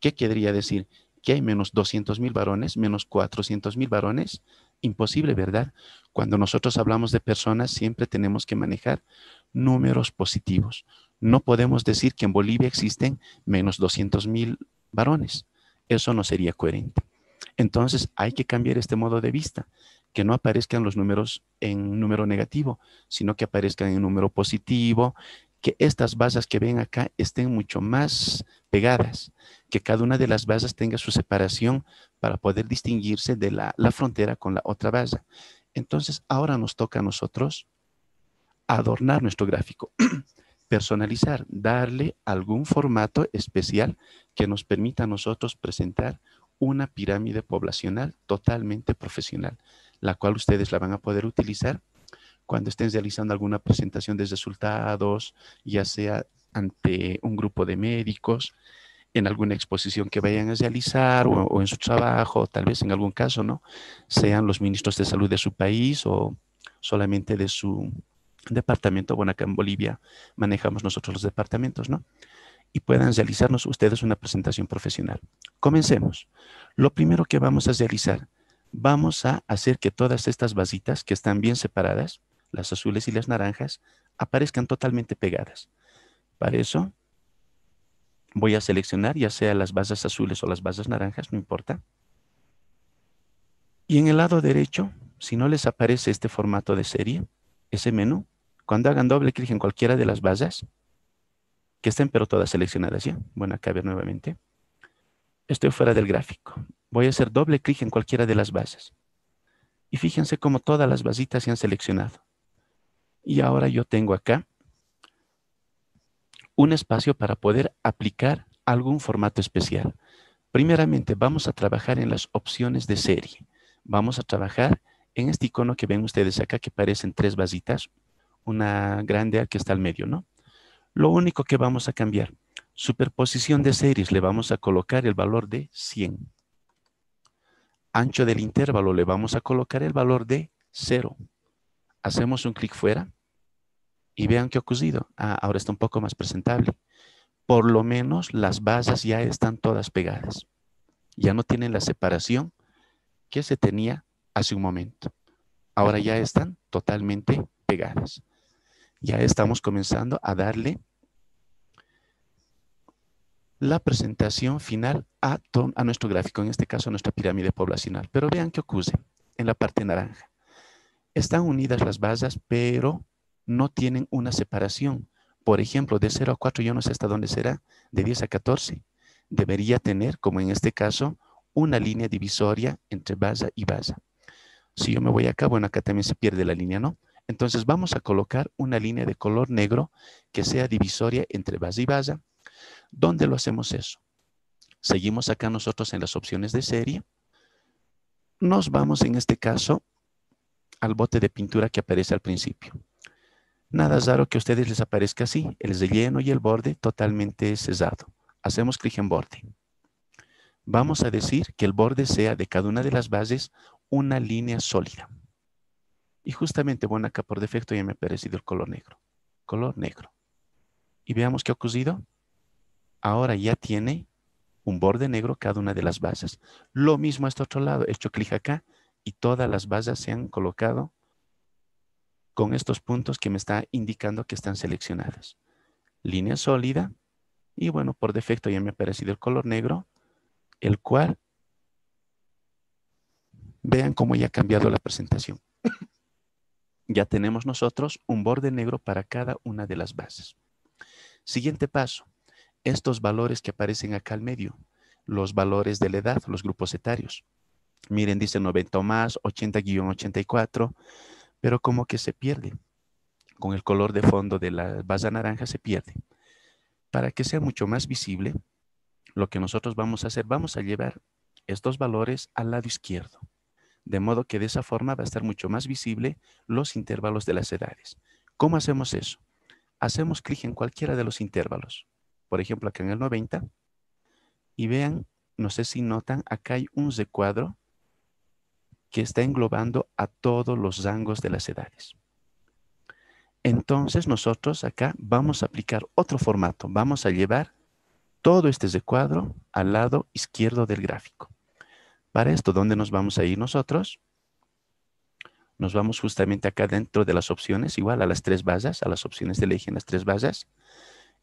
¿Qué querría decir? Que hay menos 200 mil varones, menos 400 mil varones. Imposible, ¿verdad? Cuando nosotros hablamos de personas siempre tenemos que manejar números positivos. No podemos decir que en Bolivia existen menos 200 mil varones. Eso no sería coherente. Entonces hay que cambiar este modo de vista, que no aparezcan los números en número negativo, sino que aparezcan en número positivo, que estas basas que ven acá estén mucho más pegadas, que cada una de las basas tenga su separación para poder distinguirse de la, la frontera con la otra base. Entonces ahora nos toca a nosotros adornar nuestro gráfico. (clears throat) personalizar, darle algún formato especial que nos permita a nosotros presentar una pirámide poblacional totalmente profesional, la cual ustedes la van a poder utilizar cuando estén realizando alguna presentación de resultados, ya sea ante un grupo de médicos, en alguna exposición que vayan a realizar o, o en su trabajo, tal vez en algún caso, ¿no? Sean los ministros de salud de su país o solamente de su, departamento, bueno, acá en Bolivia manejamos nosotros los departamentos, ¿no? Y puedan realizarnos ustedes una presentación profesional. Comencemos. Lo primero que vamos a realizar, vamos a hacer que todas estas vasitas que están bien separadas, las azules y las naranjas, aparezcan totalmente pegadas. Para eso, voy a seleccionar ya sea las basas azules o las basas naranjas, no importa. Y en el lado derecho, si no les aparece este formato de serie, ese menú, cuando hagan doble clic en cualquiera de las bases, que estén pero todas seleccionadas ya. Bueno, acá ver nuevamente. Estoy fuera del gráfico. Voy a hacer doble clic en cualquiera de las bases. Y fíjense cómo todas las basitas se han seleccionado. Y ahora yo tengo acá un espacio para poder aplicar algún formato especial. Primeramente, vamos a trabajar en las opciones de serie. Vamos a trabajar en este icono que ven ustedes acá que parecen tres basitas una grande que está al medio, ¿no? Lo único que vamos a cambiar, superposición de series, le vamos a colocar el valor de 100. Ancho del intervalo, le vamos a colocar el valor de 0. Hacemos un clic fuera y vean qué ha. Ah, ahora está un poco más presentable. Por lo menos las bases ya están todas pegadas. Ya no tienen la separación que se tenía hace un momento. Ahora ya están totalmente pegadas ya estamos comenzando a darle la presentación final a, a nuestro gráfico, en este caso a nuestra pirámide poblacional. Pero vean qué ocurre en la parte naranja. Están unidas las bases, pero no tienen una separación. Por ejemplo, de 0 a 4, yo no sé hasta dónde será, de 10 a 14. Debería tener, como en este caso, una línea divisoria entre base y base. Si yo me voy acá, bueno, acá también se pierde la línea, ¿no? Entonces vamos a colocar una línea de color negro que sea divisoria entre base y base. ¿Dónde lo hacemos eso? Seguimos acá nosotros en las opciones de serie. Nos vamos en este caso al bote de pintura que aparece al principio. Nada raro que a ustedes les aparezca así, el relleno y el borde totalmente cesado. Hacemos clic en borde. Vamos a decir que el borde sea de cada una de las bases una línea sólida. Y justamente, bueno, acá por defecto ya me ha aparecido el color negro. Color negro. Y veamos qué ha ocurrido. Ahora ya tiene un borde negro cada una de las bases. Lo mismo a este otro lado. He hecho clic acá y todas las bases se han colocado con estos puntos que me está indicando que están seleccionadas. Línea sólida. Y bueno, por defecto ya me ha aparecido el color negro, el cual, vean cómo ya ha cambiado la presentación ya tenemos nosotros un borde negro para cada una de las bases. Siguiente paso, estos valores que aparecen acá al medio, los valores de la edad, los grupos etarios. Miren, dice 90 o más, 80-84, pero como que se pierde. Con el color de fondo de la base naranja se pierde. Para que sea mucho más visible, lo que nosotros vamos a hacer, vamos a llevar estos valores al lado izquierdo de modo que de esa forma va a estar mucho más visible los intervalos de las edades. ¿Cómo hacemos eso? Hacemos clic en cualquiera de los intervalos. por ejemplo, acá en el 90, y vean, no sé si notan, acá hay un recuadro que está englobando a todos los rangos de las edades. Entonces nosotros acá vamos a aplicar otro formato. Vamos a llevar todo este recuadro al lado izquierdo del gráfico. Para esto, ¿dónde nos vamos a ir nosotros? Nos vamos justamente acá dentro de las opciones, igual a las tres vallas, a las opciones de en las tres vallas.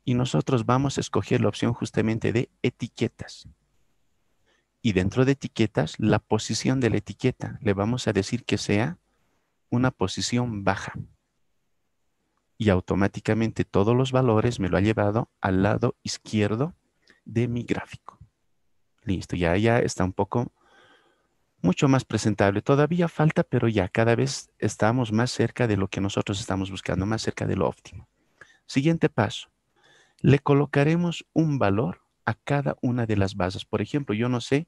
Y nosotros vamos a escoger la opción justamente de etiquetas. Y dentro de etiquetas, la posición de la etiqueta, le vamos a decir que sea una posición baja. Y automáticamente todos los valores me lo ha llevado al lado izquierdo de mi gráfico. Listo, ya, ya está un poco mucho más presentable. Todavía falta, pero ya cada vez estamos más cerca de lo que nosotros estamos buscando, más cerca de lo óptimo. Siguiente paso. Le colocaremos un valor a cada una de las bases. Por ejemplo, yo no sé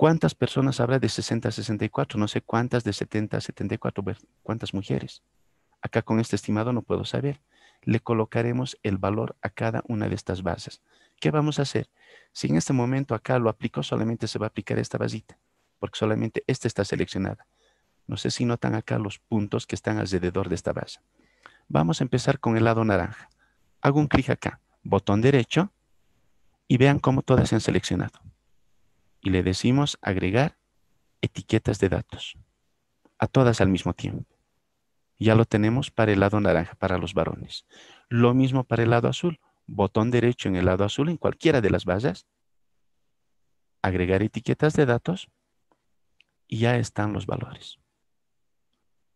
cuántas personas habrá de 60 a 64, no sé cuántas de 70 a 74, cuántas mujeres. Acá con este estimado no puedo saber. Le colocaremos el valor a cada una de estas bases. ¿Qué vamos a hacer? Si en este momento acá lo aplico, solamente se va a aplicar esta basita porque solamente esta está seleccionada. No sé si notan acá los puntos que están alrededor de esta base. Vamos a empezar con el lado naranja. Hago un clic acá, botón derecho, y vean cómo todas se han seleccionado. Y le decimos agregar etiquetas de datos. A todas al mismo tiempo. Ya lo tenemos para el lado naranja, para los varones. Lo mismo para el lado azul. Botón derecho en el lado azul, en cualquiera de las vallas. Agregar etiquetas de datos y ya están los valores.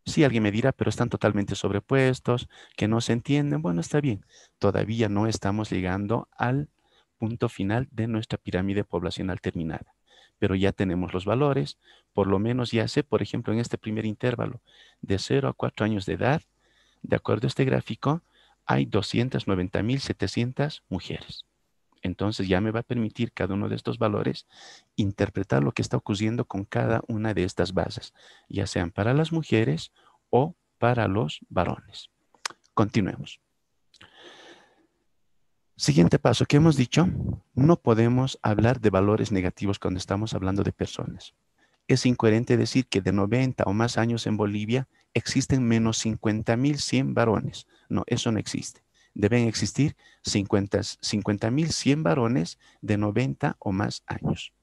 Si alguien me dirá, pero están totalmente sobrepuestos, que no se entienden. Bueno, está bien. Todavía no estamos llegando al punto final de nuestra pirámide poblacional terminada. Pero ya tenemos los valores. Por lo menos ya sé, por ejemplo, en este primer intervalo, de 0 a 4 años de edad, de acuerdo a este gráfico, hay 290.700 mujeres. Entonces ya me va a permitir cada uno de estos valores interpretar lo que está ocurriendo con cada una de estas bases, ya sean para las mujeres o para los varones. Continuemos. Siguiente paso que hemos dicho, no podemos hablar de valores negativos cuando estamos hablando de personas. Es incoherente decir que de 90 o más años en Bolivia existen menos 50.100 varones. No, eso no existe deben existir 50.100 varones de 90 o más años.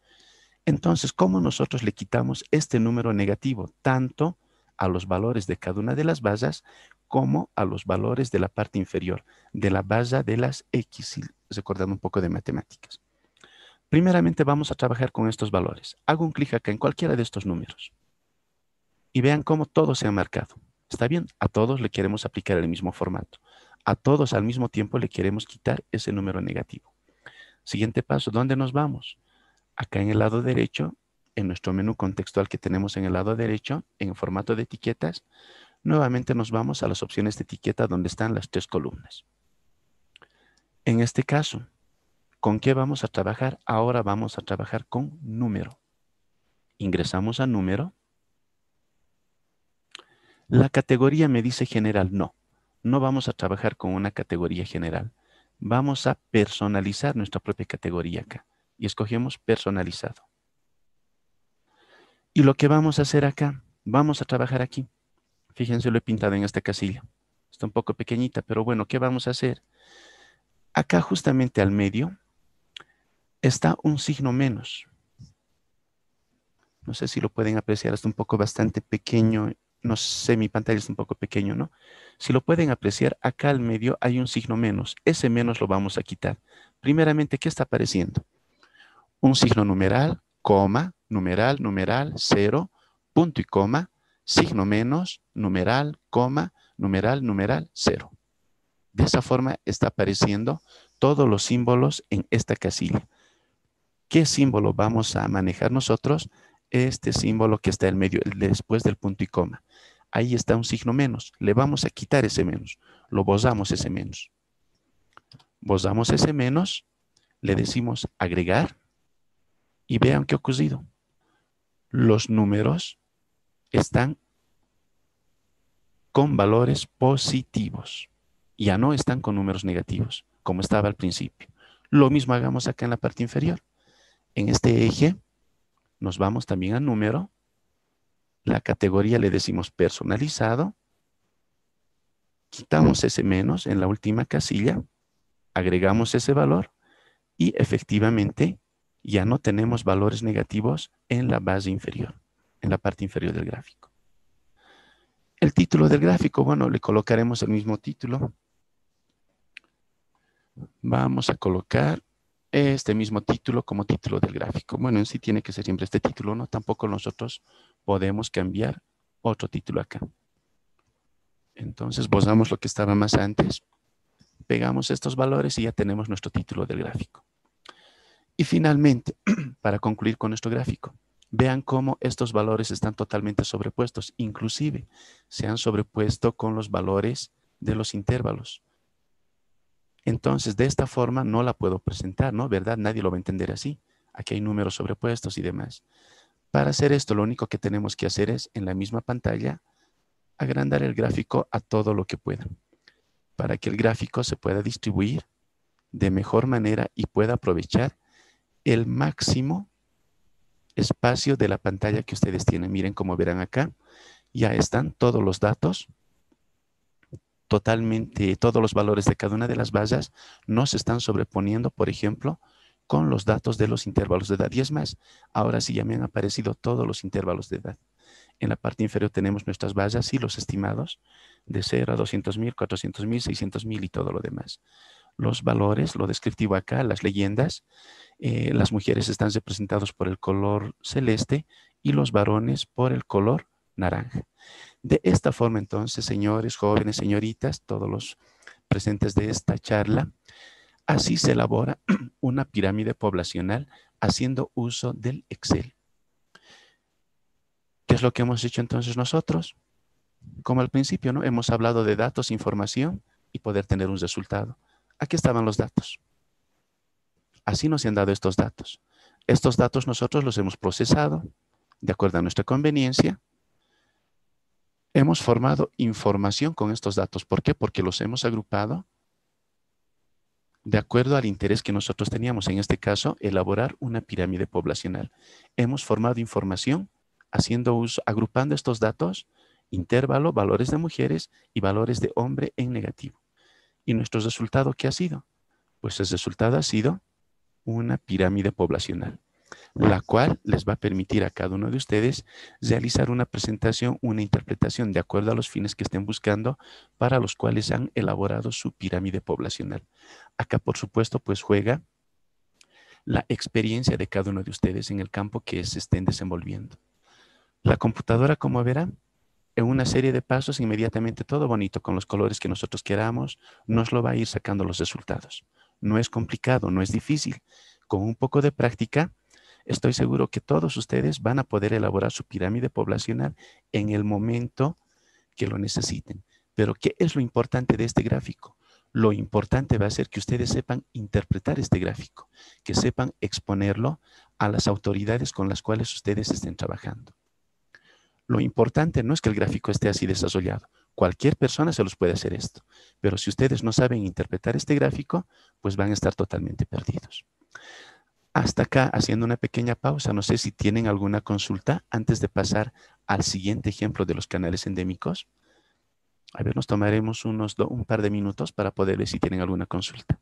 Entonces, ¿cómo nosotros le quitamos este número negativo tanto a los valores de cada una de las bases como a los valores de la parte inferior, de la base de las X, recordando un poco de matemáticas? Primeramente vamos a trabajar con estos valores. Hago un clic acá en cualquiera de estos números y vean cómo todos se han marcado. ¿Está bien? A todos le queremos aplicar el mismo formato a todos al mismo tiempo le queremos quitar ese número negativo. Siguiente paso, ¿dónde nos vamos? Acá en el lado derecho, en nuestro menú contextual que tenemos en el lado derecho, en formato de etiquetas, nuevamente nos vamos a las opciones de etiqueta donde están las tres columnas. En este caso, ¿con qué vamos a trabajar? Ahora vamos a trabajar con número. Ingresamos a número. La categoría me dice general, no no vamos a trabajar con una categoría general. Vamos a personalizar nuestra propia categoría acá. Y escogemos personalizado. Y lo que vamos a hacer acá, vamos a trabajar aquí. Fíjense, lo he pintado en esta casilla. Está un poco pequeñita, pero bueno, ¿qué vamos a hacer? Acá justamente al medio está un signo menos. No sé si lo pueden apreciar, está un poco bastante pequeño no sé, mi pantalla es un poco pequeño, ¿no? Si lo pueden apreciar, acá al medio hay un signo menos. Ese menos lo vamos a quitar. Primeramente, ¿qué está apareciendo? Un signo numeral, coma, numeral, numeral, cero, punto y coma, signo menos, numeral, coma, numeral, numeral, cero. De esa forma está apareciendo todos los símbolos en esta casilla. ¿Qué símbolo vamos a manejar nosotros? Este símbolo que está en medio, después del punto y coma ahí está un signo menos. Le vamos a quitar ese menos. Lo bozamos ese menos. Bozamos ese menos, le decimos agregar y vean qué ha ocurrido. Los números están con valores positivos. Ya no están con números negativos. como estaba al principio. Lo mismo hagamos acá en la parte inferior. En este eje nos vamos también al número. La categoría le decimos personalizado. Quitamos ese menos en la última casilla. Agregamos ese valor y efectivamente ya no tenemos valores negativos en la base inferior, en la parte inferior del gráfico. El título del gráfico, bueno, le colocaremos el mismo título. Vamos a colocar este mismo título como título del gráfico. Bueno, en sí tiene que ser siempre este título, ¿no? Tampoco nosotros podemos cambiar otro título acá. Entonces, bosamos lo que estaba más antes, pegamos estos valores y ya tenemos nuestro título del gráfico. Y finalmente, (clears throat) para concluir con nuestro gráfico, Vean cómo estos valores están totalmente sobrepuestos. Inclusive se han sobrepuesto con los valores de los intervalos. Entonces, de esta forma no la puedo presentar, ¿no? ¿Verdad? Nadie lo va a entender así. Aquí hay números sobrepuestos y demás. Para hacer esto, lo único que tenemos que hacer es, en la misma pantalla, agrandar el gráfico a todo lo que pueda, para que el gráfico se pueda distribuir de mejor manera y pueda aprovechar el máximo espacio de la pantalla que ustedes tienen. Miren cómo verán acá. Ya están todos los datos, totalmente, todos los valores de cada una de las bases no se están sobreponiendo, por ejemplo, con los datos de los intervalos de edad. Y es más, ahora sí ya me han aparecido todos los intervalos de edad. En la parte inferior tenemos nuestras bases y los estimados de 0 a 200 mil, 400 mil, 600 mil y todo lo demás. Los valores, lo descriptivo acá, las leyendas, eh, las mujeres están representadas por el color celeste y los varones por el color naranja. De esta forma, entonces, señores, jóvenes, señoritas, todos los presentes de esta charla, así se elabora (clears throat) una pirámide poblacional haciendo uso del Excel. ¿Qué es lo que hemos hecho entonces nosotros? Como al principio, ¿no? Hemos hablado de datos, información y poder tener un resultado. Aquí estaban los datos. Así nos han dado estos datos. Estos datos nosotros los hemos procesado de acuerdo a nuestra conveniencia. Hemos formado información con estos datos. ¿Por qué? Porque los hemos agrupado de acuerdo al interés que nosotros teníamos. En este caso, elaborar una pirámide poblacional. Hemos formado información haciendo uso, agrupando estos datos, intervalo, valores de mujeres y valores de hombre en negativo. ¿Y nuestro resultado qué ha sido? Pues el resultado ha sido una pirámide poblacional, la cual les va a permitir a cada uno de ustedes realizar una presentación, una interpretación de acuerdo a los fines que estén buscando para los cuales han elaborado su pirámide poblacional. Acá, por supuesto, pues juega la experiencia de cada uno de ustedes en el campo que se estén desenvolviendo. La computadora, como verán, en una serie de pasos, inmediatamente todo bonito, con los colores que nosotros queramos, nos lo va a ir sacando los resultados. No es complicado, no es difícil. Con un poco de práctica, estoy seguro que todos ustedes van a poder elaborar su pirámide poblacional en el momento que lo necesiten. Pero, ¿qué es lo importante de este gráfico? Lo importante va a ser que ustedes sepan interpretar este gráfico, que sepan exponerlo a las autoridades con las cuales ustedes estén trabajando. Lo importante no es que el gráfico esté así desarrollado. Cualquier persona se los puede hacer esto. Pero si ustedes no saben interpretar este gráfico, pues van a estar totalmente perdidos. Hasta acá, haciendo una pequeña pausa, no sé si tienen alguna consulta antes de pasar al siguiente ejemplo de los canales endémicos. A ver, nos tomaremos unos un par de minutos para poder ver si tienen alguna consulta.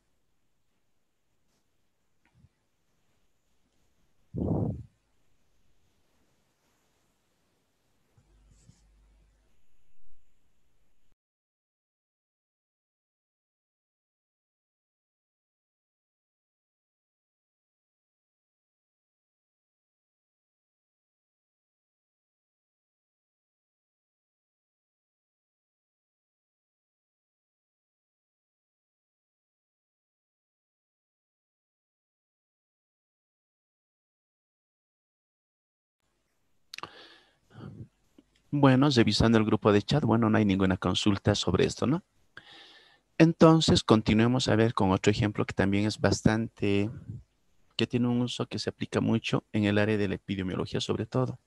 Bueno, revisando el grupo de chat, bueno, no hay ninguna consulta sobre esto, ¿no? Entonces, continuemos a ver con otro ejemplo que también es bastante, que tiene un uso que se aplica mucho en el área de la epidemiología sobre todo,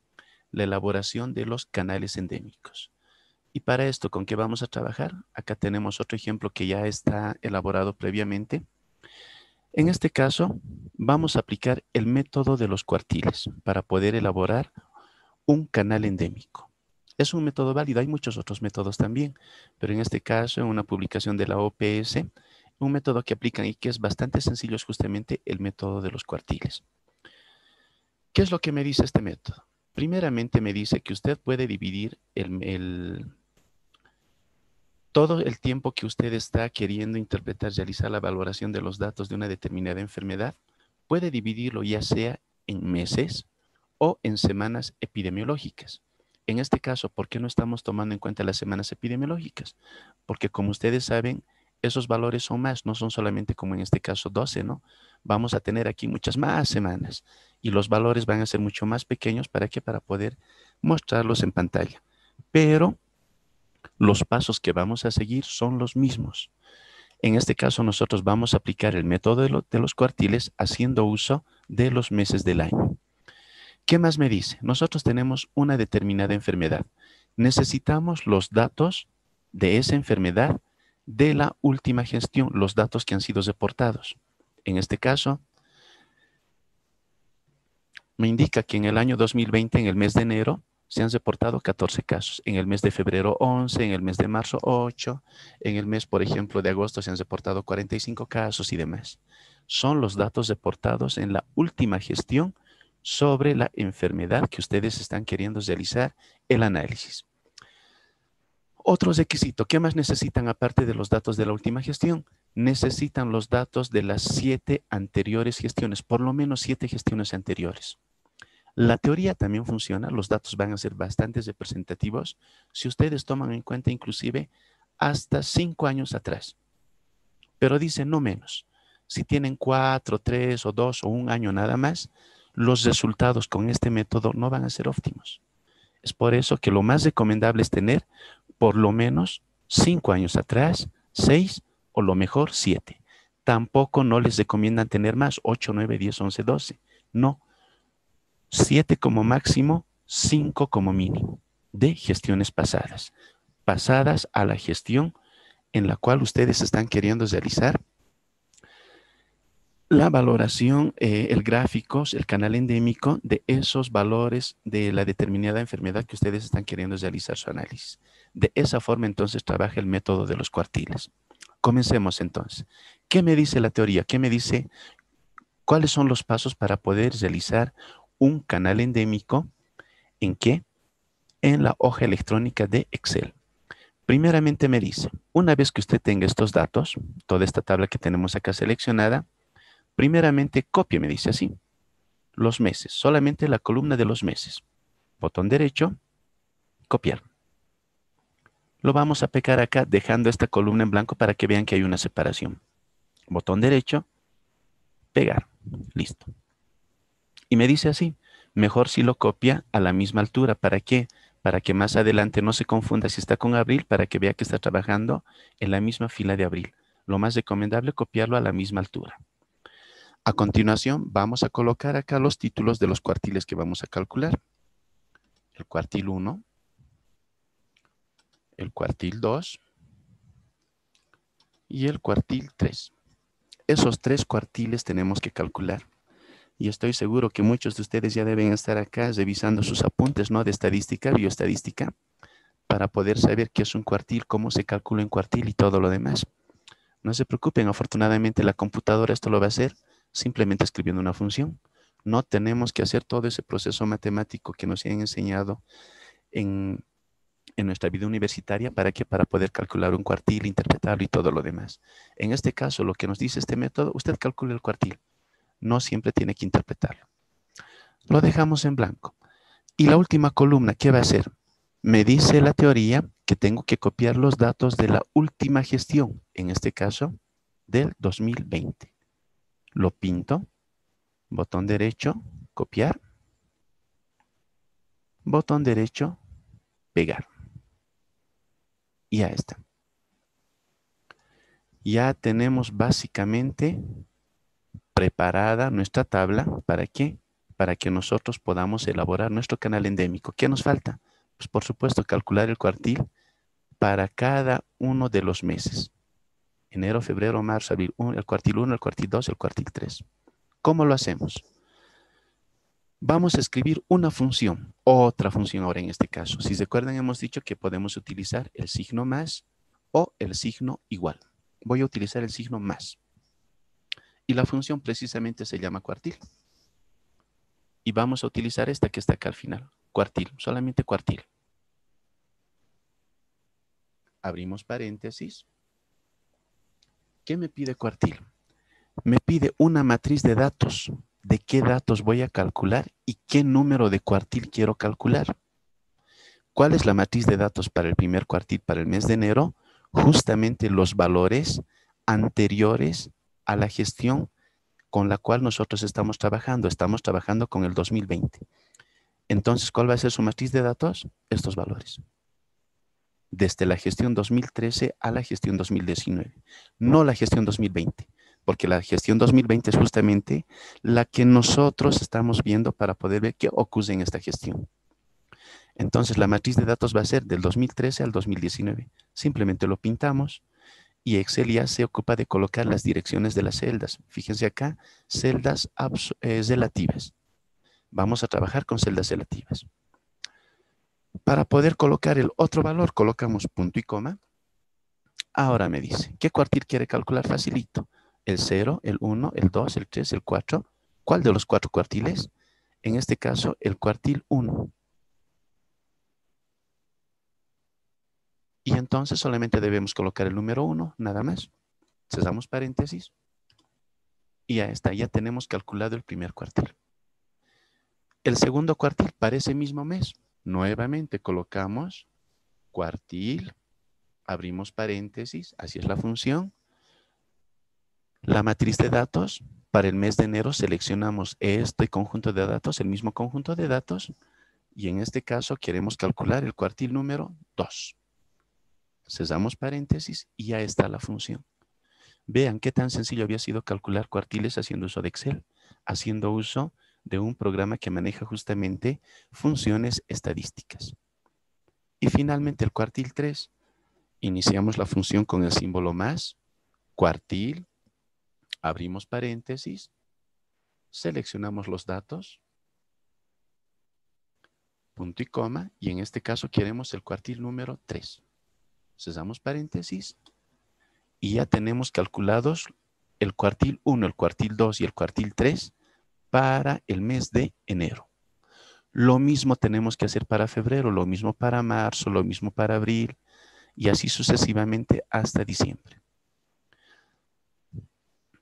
la elaboración de los canales endémicos. Y para esto, ¿con qué vamos a trabajar? Acá tenemos otro ejemplo que ya está elaborado previamente. En este caso, vamos a aplicar el método de los cuartiles para poder elaborar un canal endémico. Es un método válido, hay muchos otros métodos también, pero en este caso, en una publicación de la OPS, un método que aplican y que es bastante sencillo es justamente el método de los cuartiles. ¿Qué es lo que me dice este método? Primeramente me dice que usted puede dividir el, todo el tiempo que usted está queriendo interpretar, realizar la valoración de los datos de una determinada enfermedad, puede dividirlo ya sea en meses o en semanas epidemiológicas. En este caso, ¿por qué no estamos tomando en cuenta las semanas epidemiológicas? Porque como ustedes saben, esos valores son más, no son solamente como en este caso 12, ¿no? Vamos a tener aquí muchas más semanas y los valores van a ser mucho más pequeños para que para poder mostrarlos en pantalla. Pero los pasos que vamos a seguir son los mismos. En este caso nosotros vamos a aplicar el método de, de los cuartiles haciendo uso de los meses del año. ¿Qué más me dice? Nosotros tenemos una determinada enfermedad. Necesitamos los datos de esa enfermedad de la última gestión, los datos que han sido reportados. En este caso, me indica que en el año 2020, en el mes de enero, se han reportado 14 casos. En el mes de febrero 11, en el mes de marzo 8, en el mes, por ejemplo, de agosto se han reportado 45 casos y demás. Son los datos reportados en la última gestión sobre la enfermedad que ustedes están queriendo realizar el análisis. Otro requisito, ¿qué más necesitan aparte de los datos de la última gestión? Necesitan los datos de las siete anteriores gestiones, por lo menos siete gestiones anteriores. La teoría también funciona, los datos van a ser bastante representativos si ustedes toman en cuenta inclusive hasta cinco años atrás. Pero dice no menos. Si tienen cuatro, tres o dos o un año nada más, los resultados con este método no van a ser óptimos. Es por eso que lo más recomendable es tener por lo menos cinco años atrás, seis o lo mejor siete. Tampoco no les recomiendan tener más, ocho, nueve, diez, once, doce. No, siete como máximo, cinco como mínimo de gestiones pasadas, pasadas a la gestión en la cual ustedes están queriendo realizar la valoración, eh, el gráfico, el canal endémico de esos valores de la determinada enfermedad que ustedes están queriendo realizar su análisis. De esa forma entonces trabaja el método de los cuartiles. Comencemos entonces. ¿Qué me dice la teoría? ¿Qué me dice cuáles son los pasos para poder realizar un canal endémico? ¿En qué? En la hoja electrónica de Excel. Primeramente me dice, una vez que usted tenga estos datos, toda esta tabla que tenemos acá seleccionada, Primeramente, copie, me dice así. Los meses, solamente la columna de los meses. Botón derecho, copiar. Lo vamos a pegar acá dejando esta columna en blanco para que vean que hay una separación. Botón derecho, pegar. Listo. Y me dice así, mejor si lo copia a la misma altura. ¿Para qué? Para que más adelante no se confunda si está con abril, para que vea que está trabajando en la misma fila de abril. Lo más recomendable copiarlo a la misma altura. A continuación, vamos a colocar acá los títulos de los cuartiles que vamos a calcular. El cuartil 1, el cuartil 2 y el cuartil 3. Esos tres cuartiles tenemos que calcular. Y estoy seguro que muchos de ustedes ya deben estar acá revisando sus apuntes ¿no? de estadística, bioestadística, para poder saber qué es un cuartil, cómo se calcula un cuartil y todo lo demás. No se preocupen, afortunadamente la computadora esto lo va a hacer simplemente escribiendo una función. No tenemos que hacer todo ese proceso matemático que nos han enseñado en, nuestra vida universitaria para que para poder calcular un cuartil, interpretarlo y todo lo demás. En este caso, lo que nos dice este método, usted calcula el cuartil. No siempre tiene que interpretarlo. Lo dejamos en blanco. Y la última columna, ¿qué va a hacer? Me dice la teoría que tengo que copiar los datos de la última gestión, en este caso, del 2020 lo pinto, botón derecho, copiar, botón derecho, pegar. Y ya está. Ya tenemos básicamente preparada nuestra tabla. ¿Para qué? Para que nosotros podamos elaborar nuestro canal endémico. ¿Qué nos falta? Pues por supuesto calcular el cuartil para cada uno de los meses. Enero, febrero, marzo, abril, el cuartil 1, el cuartil 2, el cuartil 3. ¿Cómo lo hacemos? Vamos a escribir una función, otra función ahora en este caso. Si se acuerdan, hemos dicho que podemos utilizar el signo más o el signo igual. Voy a utilizar el signo más. Y la función precisamente se llama cuartil. Y vamos a utilizar esta que está acá al final. Cuartil, solamente cuartil. Abrimos paréntesis. ¿Qué me pide cuartil? Me pide una matriz de datos de qué datos voy a calcular y qué número de cuartil quiero calcular. ¿Cuál es la matriz de datos para el primer cuartil para el mes de enero? Justamente los valores anteriores a la gestión con la cual nosotros estamos trabajando. Estamos trabajando con el 2020. Entonces, ¿cuál va a ser su matriz de datos? Estos valores. Desde la gestión 2013 a la gestión 2019, no la gestión 2020 porque la gestión 2020 es justamente la que nosotros estamos viendo para poder ver qué ocurre en esta gestión. Entonces, la matriz de datos va a ser del 2013 al 2019. Simplemente lo pintamos y Excel ya se ocupa de colocar las direcciones de las celdas. Fíjense acá, celdas eh, relativas. Vamos a trabajar con celdas relativas. Para poder colocar el otro valor, colocamos punto y coma. Ahora me dice, ¿qué cuartil quiere calcular? Facilito el 0, el 1, el 2, el 3, el 4. ¿Cuál de los cuatro cuartiles? En este caso, el cuartil 1. Y entonces solamente debemos colocar el número 1, nada más. Cesamos paréntesis. Y ya está, ya tenemos calculado el primer cuartil. El segundo cuartil para ese mismo mes. Nuevamente colocamos cuartil, abrimos paréntesis, así es la función, la matriz de datos, para el mes de enero seleccionamos este conjunto de datos, el mismo conjunto de datos, y en este caso queremos calcular el cuartil número 2. Cesamos paréntesis y ya está la función. Vean qué tan sencillo había sido calcular cuartiles haciendo uso de Excel, haciendo uso de un programa que maneja justamente funciones estadísticas. Y finalmente el cuartil 3. Iniciamos la función con el símbolo más, cuartil, Abrimos paréntesis, seleccionamos los datos, punto y coma, y en este caso queremos el cuartil número 3. Cesamos paréntesis y ya tenemos calculados el cuartil 1, el cuartil 2 y el cuartil 3 para el mes de enero. Lo mismo tenemos que hacer para febrero, lo mismo para marzo, lo mismo para abril y así sucesivamente hasta diciembre.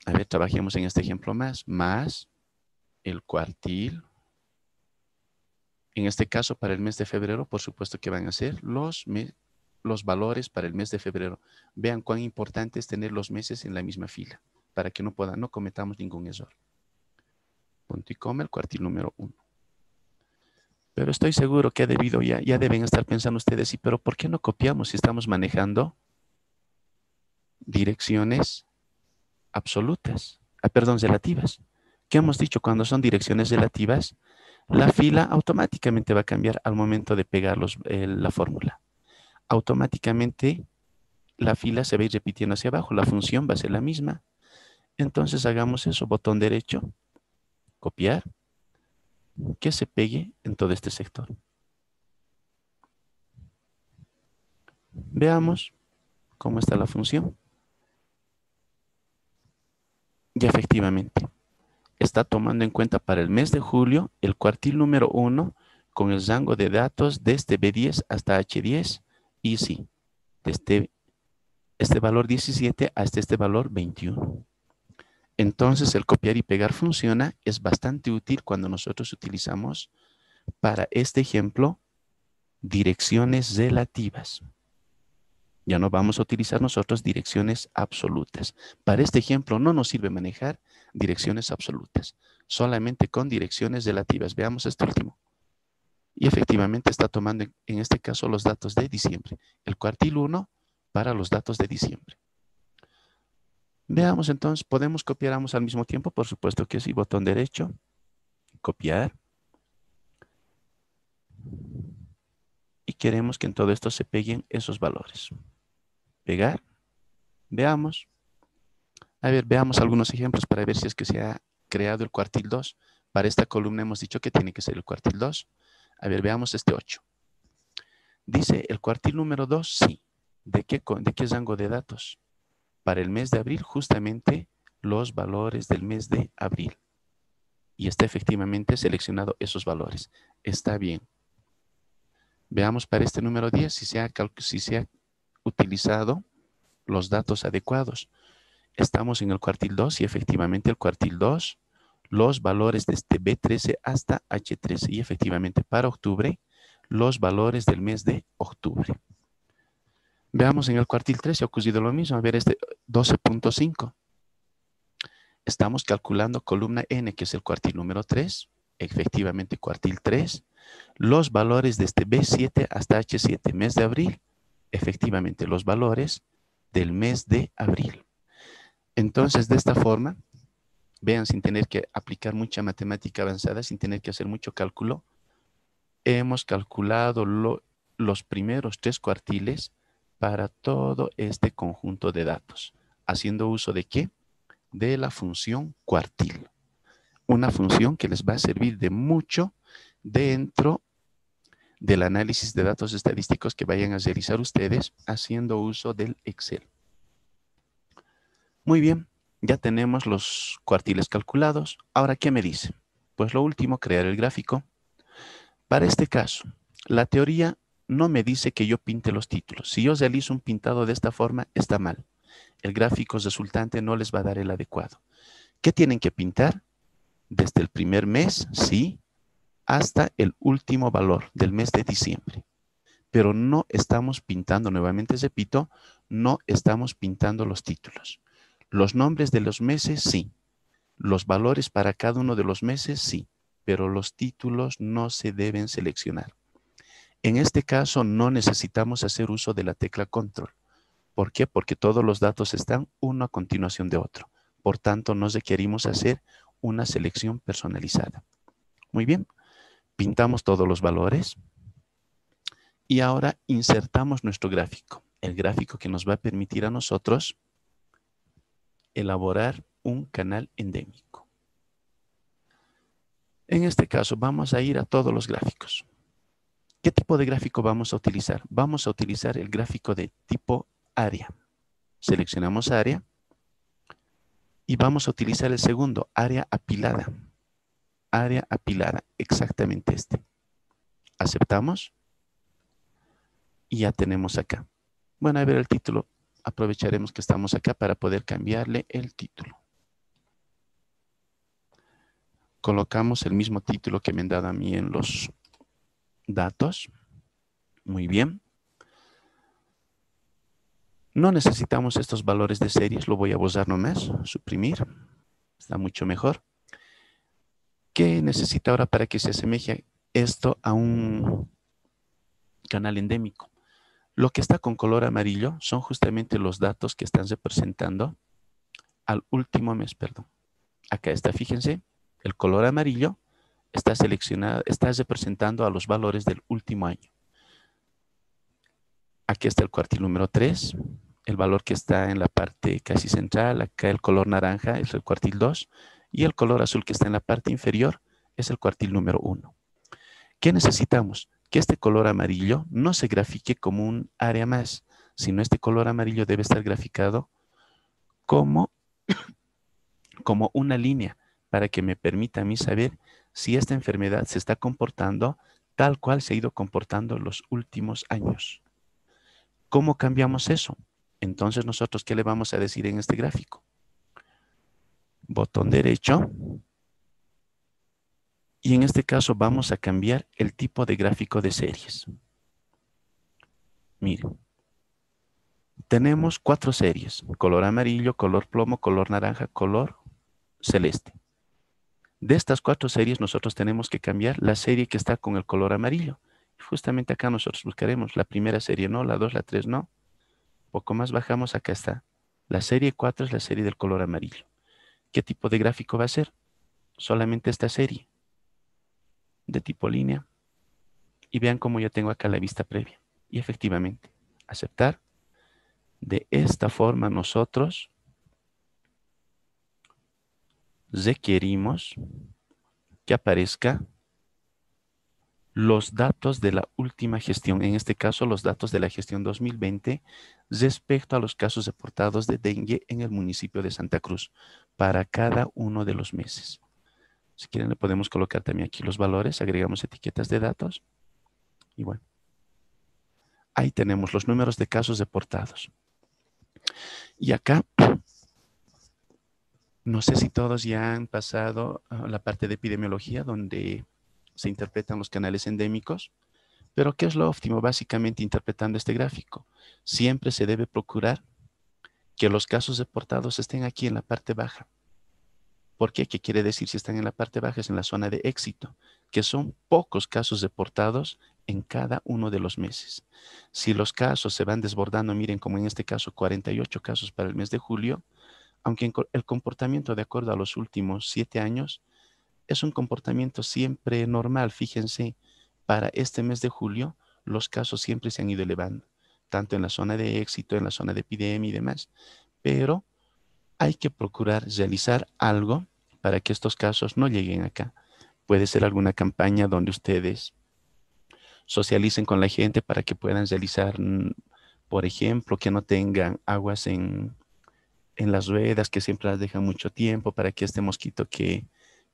A ver, trabajemos en este ejemplo más. Más el cuartil. En este caso, para el mes de febrero, por supuesto que van a ser los, los valores para el mes de febrero. Vean cuán importante es tener los meses en la misma fila para que no, pueda, no cometamos ningún error. Punto y coma, el cuartil número uno. Pero estoy seguro que ha debido ya, ya deben estar pensando ustedes, sí, pero ¿por qué no copiamos si estamos manejando direcciones absolutas, ah, perdón, relativas. ¿Qué hemos dicho? Cuando son direcciones relativas, la fila automáticamente va a cambiar al momento de pegar la fórmula. Automáticamente la fila se va a ir repitiendo hacia abajo, la función va a ser la misma. Entonces hagamos eso, botón derecho, copiar, que se pegue en todo este sector. Veamos cómo está la función. Y efectivamente, está tomando en cuenta para el mes de julio el cuartil número 1 con el rango de datos desde B10 hasta H10 y sí, desde este valor 17 hasta este valor 21. Entonces el copiar y pegar funciona, es bastante útil cuando nosotros utilizamos para este ejemplo direcciones relativas. Ya no vamos a utilizar nosotros direcciones absolutas. Para este ejemplo no nos sirve manejar direcciones absolutas, solamente con direcciones relativas. Veamos este último. Y efectivamente está tomando en este caso los datos de diciembre. El cuartil 1 para los datos de diciembre. Veamos entonces, ¿podemos copiar ambos al mismo tiempo? Por supuesto que sí, botón derecho, copiar. queremos que en todo esto se peguen esos valores. Pegar. Veamos. A ver, veamos algunos ejemplos para ver si es que se ha creado el cuartil 2. Para esta columna hemos dicho que tiene que ser el cuartil 2. A ver, veamos este 8. Dice el cuartil número 2, sí. ¿De qué, ¿De qué rango de datos? Para el mes de abril, justamente los valores del mes de abril. Y está efectivamente seleccionado esos valores. Está bien. Veamos para este número 10 si se ha, utilizado los datos adecuados. Estamos en el cuartil 2 y efectivamente el cuartil 2, los valores desde B13 hasta H13 y efectivamente para octubre, los valores del mes de octubre. Veamos en el cuartil 3 si ha ocurrido lo mismo. A ver este 12.5. Estamos calculando columna N, que es el cuartil número 3. Efectivamente, cuartil 3. Los valores desde B7 hasta H7, mes de abril. Efectivamente, los valores del mes de abril. Entonces, de esta forma, vean, sin tener que aplicar mucha matemática avanzada, sin tener que hacer mucho cálculo, hemos calculado los primeros tres cuartiles para todo este conjunto de datos. ¿Haciendo uso de qué? De la función cuartil. Una función que les va a servir de mucho dentro del análisis de datos estadísticos que vayan a realizar ustedes haciendo uso del Excel. Muy bien, ya tenemos los cuartiles calculados. Ahora, ¿qué me dice? Pues lo último, crear el gráfico. Para este caso, la teoría no me dice que yo pinte los títulos. Si yo realizo un pintado de esta forma, está mal. El gráfico resultante no les va a dar el adecuado. ¿Qué tienen que pintar? Desde el primer mes, sí, hasta el último valor del mes de diciembre. Pero no estamos pintando, nuevamente repito, no estamos pintando los títulos. Los nombres de los meses, sí. Los valores para cada uno de los meses, sí. Pero los títulos no se deben seleccionar. En este caso, no necesitamos hacer uso de la tecla control. ¿Por qué? Porque todos los datos están uno a continuación de otro. Por tanto, no requerimos hacer una selección personalizada. Muy bien. Pintamos todos los valores. Y ahora insertamos nuestro gráfico. El gráfico que nos va a permitir a nosotros elaborar un canal endémico. En este caso vamos a ir a todos los gráficos. ¿Qué tipo de gráfico vamos a utilizar? Vamos a utilizar el gráfico de tipo área. Seleccionamos área y vamos a utilizar el segundo, área apilada. Área apilada, exactamente este. Aceptamos y ya tenemos acá. Bueno, a ver el título aprovecharemos que estamos acá para poder cambiarle el título. Colocamos el mismo título que me han dado a mí en los datos. Muy bien. No necesitamos estos valores de series, lo voy a borrar nomás, suprimir. Está mucho mejor. ¿Qué necesita ahora para que se asemeje esto a un canal endémico? Lo que está con color amarillo son justamente los datos que están representando al último mes, perdón. Acá está, fíjense, el color amarillo está seleccionado, está representando a los valores del último año. Aquí está el cuartil número 3, el valor que está en la parte casi central, acá el color naranja es el cuartil 2 y el color azul que está en la parte inferior es el cuartil número 1. ¿Qué necesitamos? que este color amarillo no se grafique como un área más, sino este color amarillo debe estar graficado como, (coughs) como una línea para que me permita a mí saber si esta enfermedad se está comportando tal cual se ha ido comportando los últimos años. ¿Cómo cambiamos eso? Entonces nosotros, ¿qué le vamos a decir en este gráfico? Botón derecho, y en este caso vamos a cambiar el tipo de gráfico de series. Miren. Tenemos cuatro series. Color amarillo, color plomo, color naranja, color celeste. De estas cuatro series nosotros tenemos que cambiar la serie que está con el color amarillo. Justamente acá nosotros buscaremos la primera serie no, la dos, la tres no. Poco más bajamos, acá está. La serie 4 es la serie del color amarillo. ¿Qué tipo de gráfico va a ser? Solamente esta serie de tipo línea. Y vean cómo yo tengo acá la vista previa. Y efectivamente, aceptar. De esta forma nosotros requerimos que aparezca los datos de la última gestión, en este caso los datos de la gestión 2020 respecto a los casos reportados de dengue en el municipio de Santa Cruz para cada uno de los meses. Si quieren le podemos colocar también aquí los valores, agregamos etiquetas de datos y bueno, ahí tenemos los números de casos reportados. Y acá, no sé si todos ya han pasado a la parte de epidemiología donde se interpretan los canales endémicos. Pero ¿qué es lo óptimo básicamente interpretando este gráfico? Siempre se debe procurar que los casos reportados estén aquí en la parte baja. ¿Por qué? ¿Qué quiere decir si están en la parte baja? Es en la zona de éxito, que son pocos casos reportados en cada uno de los meses. Si los casos se van desbordando, miren como en este caso 48 casos para el mes de julio, aunque el comportamiento de acuerdo a los últimos siete años es un comportamiento siempre normal. Fíjense, para este mes de julio, los casos siempre se han ido elevando, tanto en la zona de éxito, en la zona de epidemia y demás. Pero hay que procurar realizar algo para que estos casos no lleguen acá. Puede ser alguna campaña donde ustedes socialicen con la gente para que puedan realizar, mm, por ejemplo, que no tengan aguas en, en las ruedas, que siempre las dejan mucho tiempo, para que este mosquito que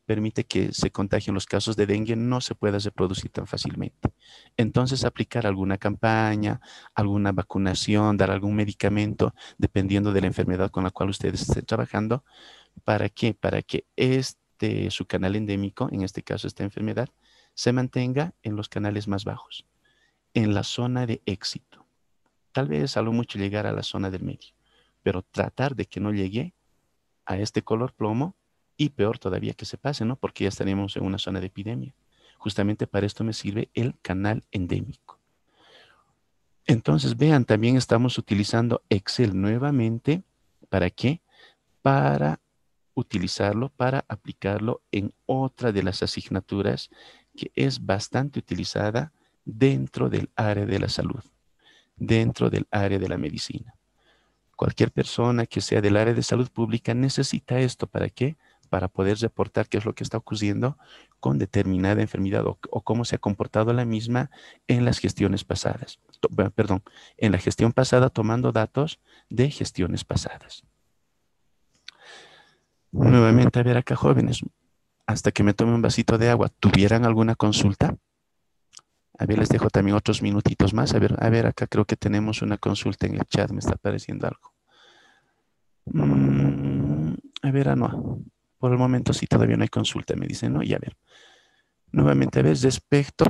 permite que se contagien los casos de dengue no se pueda reproducir tan fácilmente. Entonces, aplicar alguna campaña, alguna vacunación, dar algún medicamento, dependiendo de la enfermedad con la cual ustedes estén trabajando. ¿Para qué? Para que este, su canal endémico, en este caso esta enfermedad, se mantenga en los canales más bajos, en la zona de éxito. Tal vez a lo mucho llegar a la zona del medio, pero tratar de que no llegue a este color plomo y peor todavía que se pase, ¿no? Porque ya estaríamos en una zona de epidemia. Justamente para esto me sirve el canal endémico. Entonces, vean, también estamos utilizando Excel nuevamente. ¿Para qué? Para utilizarlo, para aplicarlo en otra de las asignaturas que es bastante utilizada dentro del área de la salud, dentro del área de la medicina. Cualquier persona que sea del área de salud pública necesita esto. ¿Para qué? para poder reportar qué es lo que está ocurriendo con determinada enfermedad o, cómo se ha comportado la misma en las gestiones pasadas. perdón, en la gestión pasada tomando datos de gestiones pasadas. Nuevamente, a ver acá, jóvenes, hasta que me tome un vasito de agua, ¿tuvieran alguna consulta? A ver, les dejo también otros minutitos más. A ver, a ver, acá creo que tenemos una consulta en el chat, me está apareciendo algo. Mm, a ver, Anoa. Por el momento sí, todavía no hay consulta, me dicen, ¿no? Y a ver, nuevamente, a ver, respecto,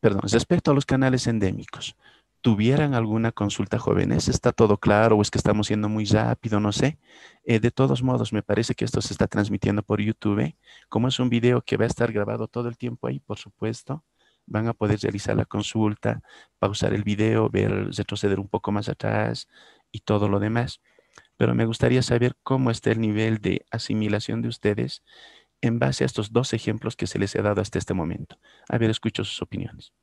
perdón, respecto a los canales endémicos, ¿tuvieran alguna consulta jóvenes? ¿Está todo claro o es que estamos siendo muy rápido? No sé. Eh, de todos modos, me parece que esto se está transmitiendo por YouTube. Como es un video que va a estar grabado todo el tiempo ahí, por supuesto, van a poder realizar la consulta, pausar el video, ver, retroceder un poco más atrás y todo lo demás pero me gustaría saber cómo está el nivel de asimilación de ustedes en base a estos dos ejemplos que se les ha dado hasta este momento. A ver, escucho sus opiniones.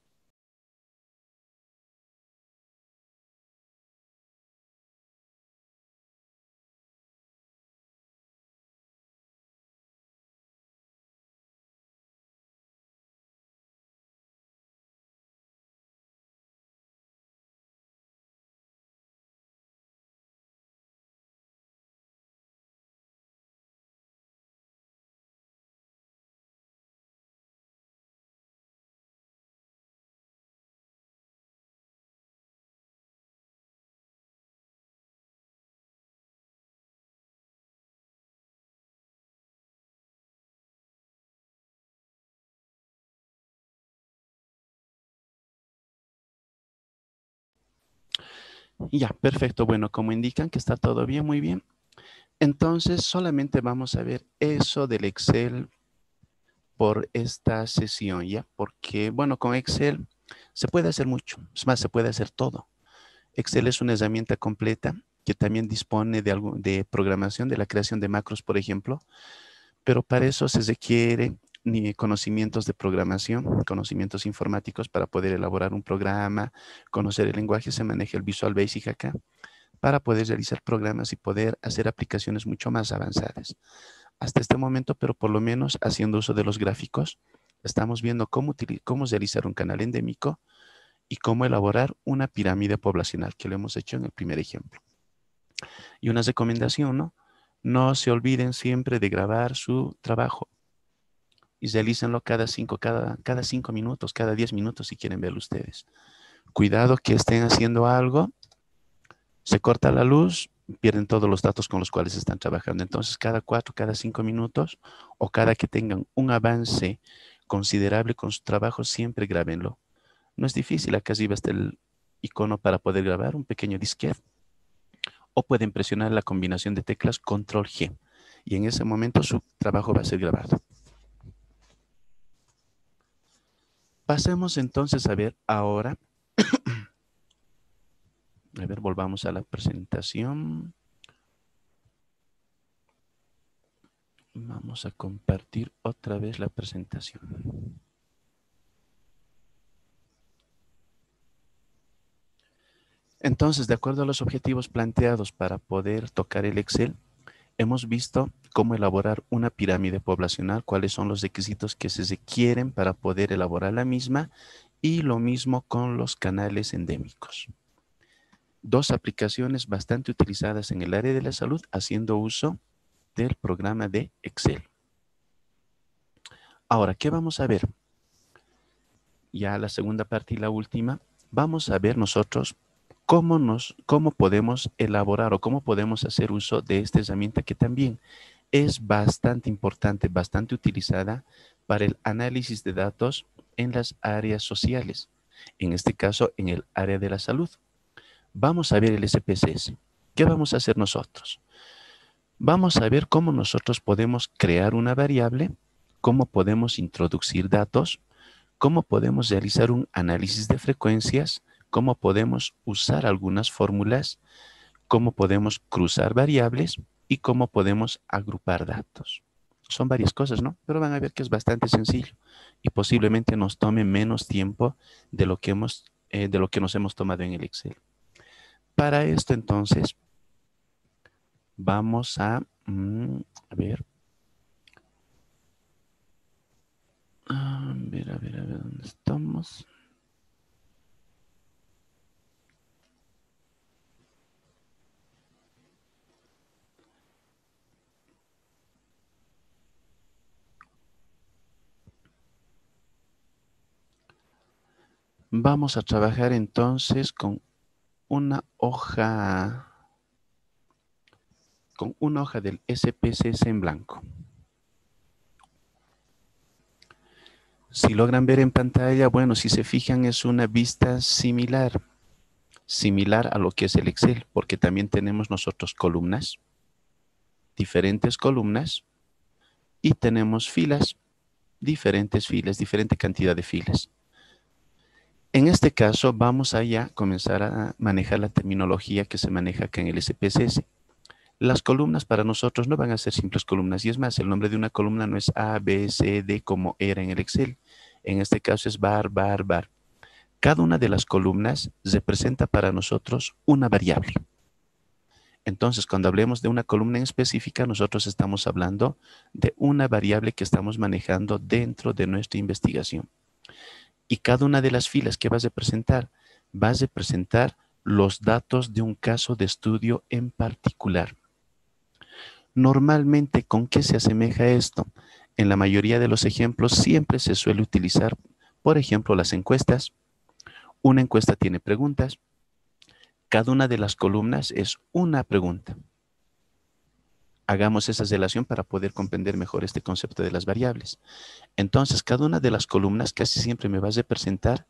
Ya, perfecto. Bueno, como indican que está todo bien, muy bien. Entonces, solamente vamos a ver eso del Excel por esta sesión, ¿ya? Porque, bueno, con Excel se puede hacer mucho. Es más, se puede hacer todo. Excel es una herramienta completa que también dispone de, algo, de programación, de la creación de macros, por ejemplo. Pero para eso se requiere ni conocimientos de programación, conocimientos informáticos para poder elaborar un programa, conocer el lenguaje, se maneja el Visual Basic acá para poder realizar programas y poder hacer aplicaciones mucho más avanzadas. Hasta este momento, pero por lo menos haciendo uso de los gráficos, estamos viendo cómo, cómo realizar un canal endémico y cómo elaborar una pirámide poblacional, que lo hemos hecho en el primer ejemplo. Y una recomendación, ¿no? No se olviden siempre de grabar su trabajo y realícenlo cada cinco, cada, cada cinco minutos, cada diez minutos si quieren verlo ustedes. Cuidado que estén haciendo algo se corta la luz, pierden todos los datos con los cuales están trabajando. Entonces, cada cuatro, cada cinco minutos o cada que tengan un avance considerable con su trabajo, siempre grábenlo. No es difícil, acá arriba está el icono para poder grabar, un pequeño disquete. O pueden presionar la combinación de teclas Control G. Y en ese momento su trabajo va a ser grabado. Pasemos entonces a ver ahora A ver, volvamos a la presentación. Vamos a compartir otra vez la presentación. Entonces, de acuerdo a los objetivos planteados para poder tocar el Excel, hemos visto cómo elaborar una pirámide poblacional, cuáles son los requisitos que se requieren para poder elaborar la misma y lo mismo con los canales endémicos dos aplicaciones bastante utilizadas en el área de la salud haciendo uso del programa de Excel. Ahora, ¿qué vamos a ver? Ya la segunda parte y la última, vamos a ver nosotros cómo, nos, cómo podemos elaborar o cómo podemos hacer uso de esta herramienta que también es bastante importante, bastante utilizada para el análisis de datos en las áreas sociales, en este caso en el área de la salud. Vamos a ver el SPSS. ¿Qué vamos a hacer nosotros? Vamos a ver cómo nosotros podemos crear una variable, cómo podemos introducir datos, cómo podemos realizar un análisis de frecuencias, cómo podemos usar algunas fórmulas, cómo podemos cruzar variables y cómo podemos agrupar datos. Son varias cosas, ¿no? Pero van a ver que es bastante sencillo y posiblemente nos tome menos tiempo de lo que, hemos, eh, de lo que nos hemos tomado en el Excel. Para esto entonces vamos a, mm, a ver. A ver, a ver, a ver, ¿dónde estamos? Vamos a trabajar entonces con una hoja con una hoja del SPSS en blanco. Si logran ver en pantalla, bueno, si se fijan es una vista similar, similar a lo que es el Excel, porque también tenemos nosotros columnas, diferentes columnas, y tenemos filas, diferentes filas, diferente cantidad de filas. En este caso, vamos a ya comenzar a manejar la terminología que se maneja acá en el SPSS. Las columnas para nosotros no van a ser simples columnas, y es más, el nombre de una columna no es A, B, C, D como era en el Excel. En este caso es bar, bar, bar. Cada una de las columnas representa para nosotros una variable. Entonces, cuando hablemos de una columna en específica, nosotros estamos hablando de una variable que estamos manejando dentro de nuestra investigación y cada una de las filas que vas a presentar, vas a presentar los datos de un caso de estudio en particular. Normalmente, ¿con qué se asemeja esto? En la mayoría de los ejemplos siempre se suele utilizar, por ejemplo, las encuestas. Una encuesta tiene preguntas. Cada una de las columnas es una pregunta hagamos esa relación para poder comprender mejor este concepto de las variables. Entonces, cada una de las columnas casi siempre me va a representar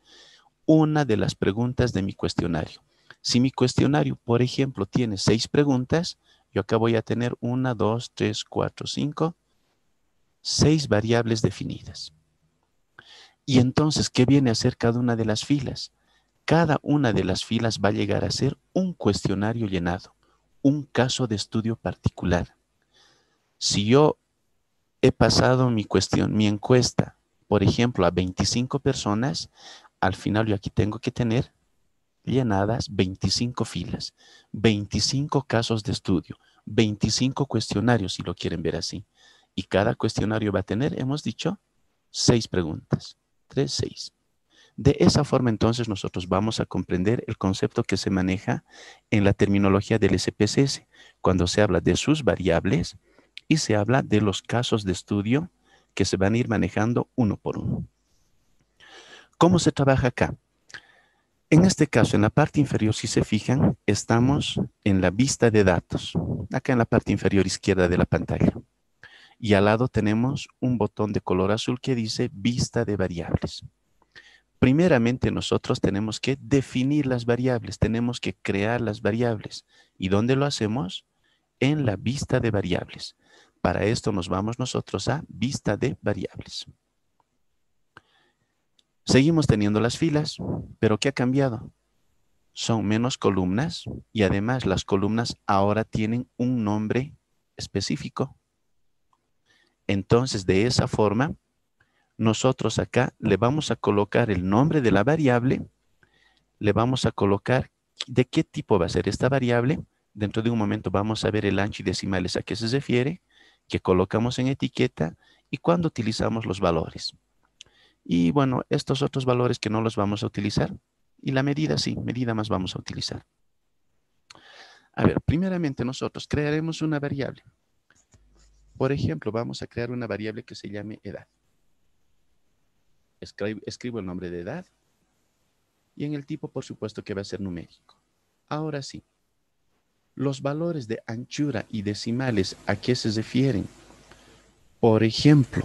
una de las preguntas de mi cuestionario. Si mi cuestionario, por ejemplo, tiene seis preguntas, yo acá voy a tener una, dos, tres, cuatro, cinco, seis variables definidas. Y entonces, ¿qué viene a ser cada una de las filas? Cada una de las filas va a llegar a ser un cuestionario llenado, un caso de estudio particular si yo he pasado mi cuestión, mi encuesta, por ejemplo, a 25 personas, al final yo aquí tengo que tener llenadas 25 filas, 25 casos de estudio, 25 cuestionarios, si lo quieren ver así. Y cada cuestionario va a tener, hemos dicho, seis preguntas. Tres, seis. De esa forma, entonces, nosotros vamos a comprender el concepto que se maneja en la terminología del SPSS, cuando se habla de sus variables y se habla de los casos de estudio que se van a ir manejando uno por uno. ¿Cómo se trabaja acá? En este caso, en la parte inferior, si se fijan, estamos en la vista de datos, acá en la parte inferior izquierda de la pantalla. Y al lado tenemos un botón de color azul que dice vista de variables. Primeramente nosotros tenemos que definir las variables, tenemos que crear las variables. ¿Y dónde lo hacemos? En la vista de variables. Para esto nos vamos nosotros a vista de variables. Seguimos teniendo las filas, pero ¿qué ha cambiado? Son menos columnas y además las columnas ahora tienen un nombre específico. Entonces, de esa forma, nosotros acá le vamos a colocar el nombre de la variable, le vamos a colocar de qué tipo va a ser esta variable. Dentro de un momento vamos a ver el ancho y decimales a qué se refiere, que colocamos en etiqueta y cuando utilizamos los valores. Y bueno, estos otros valores que no los vamos a utilizar. Y la medida sí, medida más vamos a utilizar. A ver, primeramente nosotros crearemos una variable. Por ejemplo, vamos a crear una variable que se llame edad. Escribo, escribo el nombre de edad. Y en el tipo, por supuesto, que va a ser numérico. Ahora sí, los valores de anchura y decimales, ¿a qué se refieren? Por ejemplo,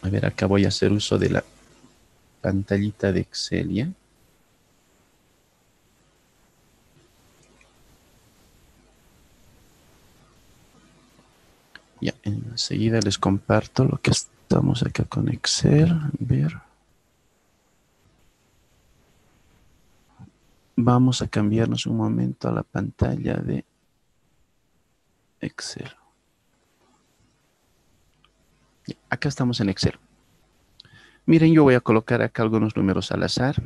a ver, acá voy a hacer uso de la pantallita de Excel, ¿ya? Ya, enseguida les comparto lo que estamos acá con Excel. A ver. Vamos a cambiarnos un momento a la pantalla de Excel. Acá estamos en Excel. Miren, yo voy a colocar acá algunos números al azar.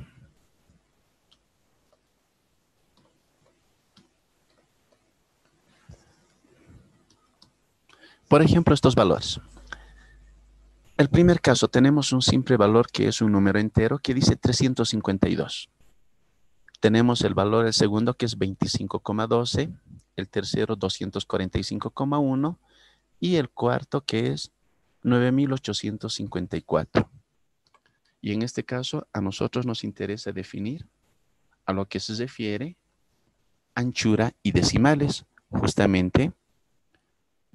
Por ejemplo, estos valores. El primer caso, tenemos un simple valor que es un número entero que dice 352. Tenemos el valor, el segundo, que es 25,12, el tercero 245,1 y el cuarto que es 9854. Y en este caso, a nosotros nos interesa definir a lo que se refiere anchura y decimales, justamente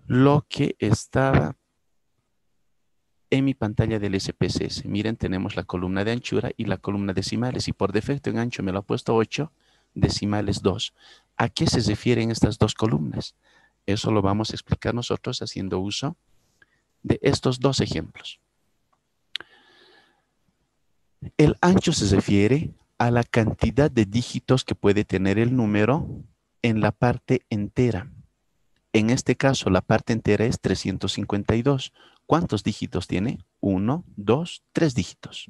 lo que estaba en mi pantalla del SPSS. Miren, tenemos la columna de anchura y la columna decimales. Y por defecto en ancho me lo ha puesto 8, decimales 2. ¿A qué se refieren estas dos columnas? Eso lo vamos a explicar nosotros haciendo uso de estos dos ejemplos. El ancho se refiere a la cantidad de dígitos que puede tener el número en la parte entera. En este caso, la parte entera es 352. ¿Cuántos dígitos tiene? Uno, dos, tres dígitos.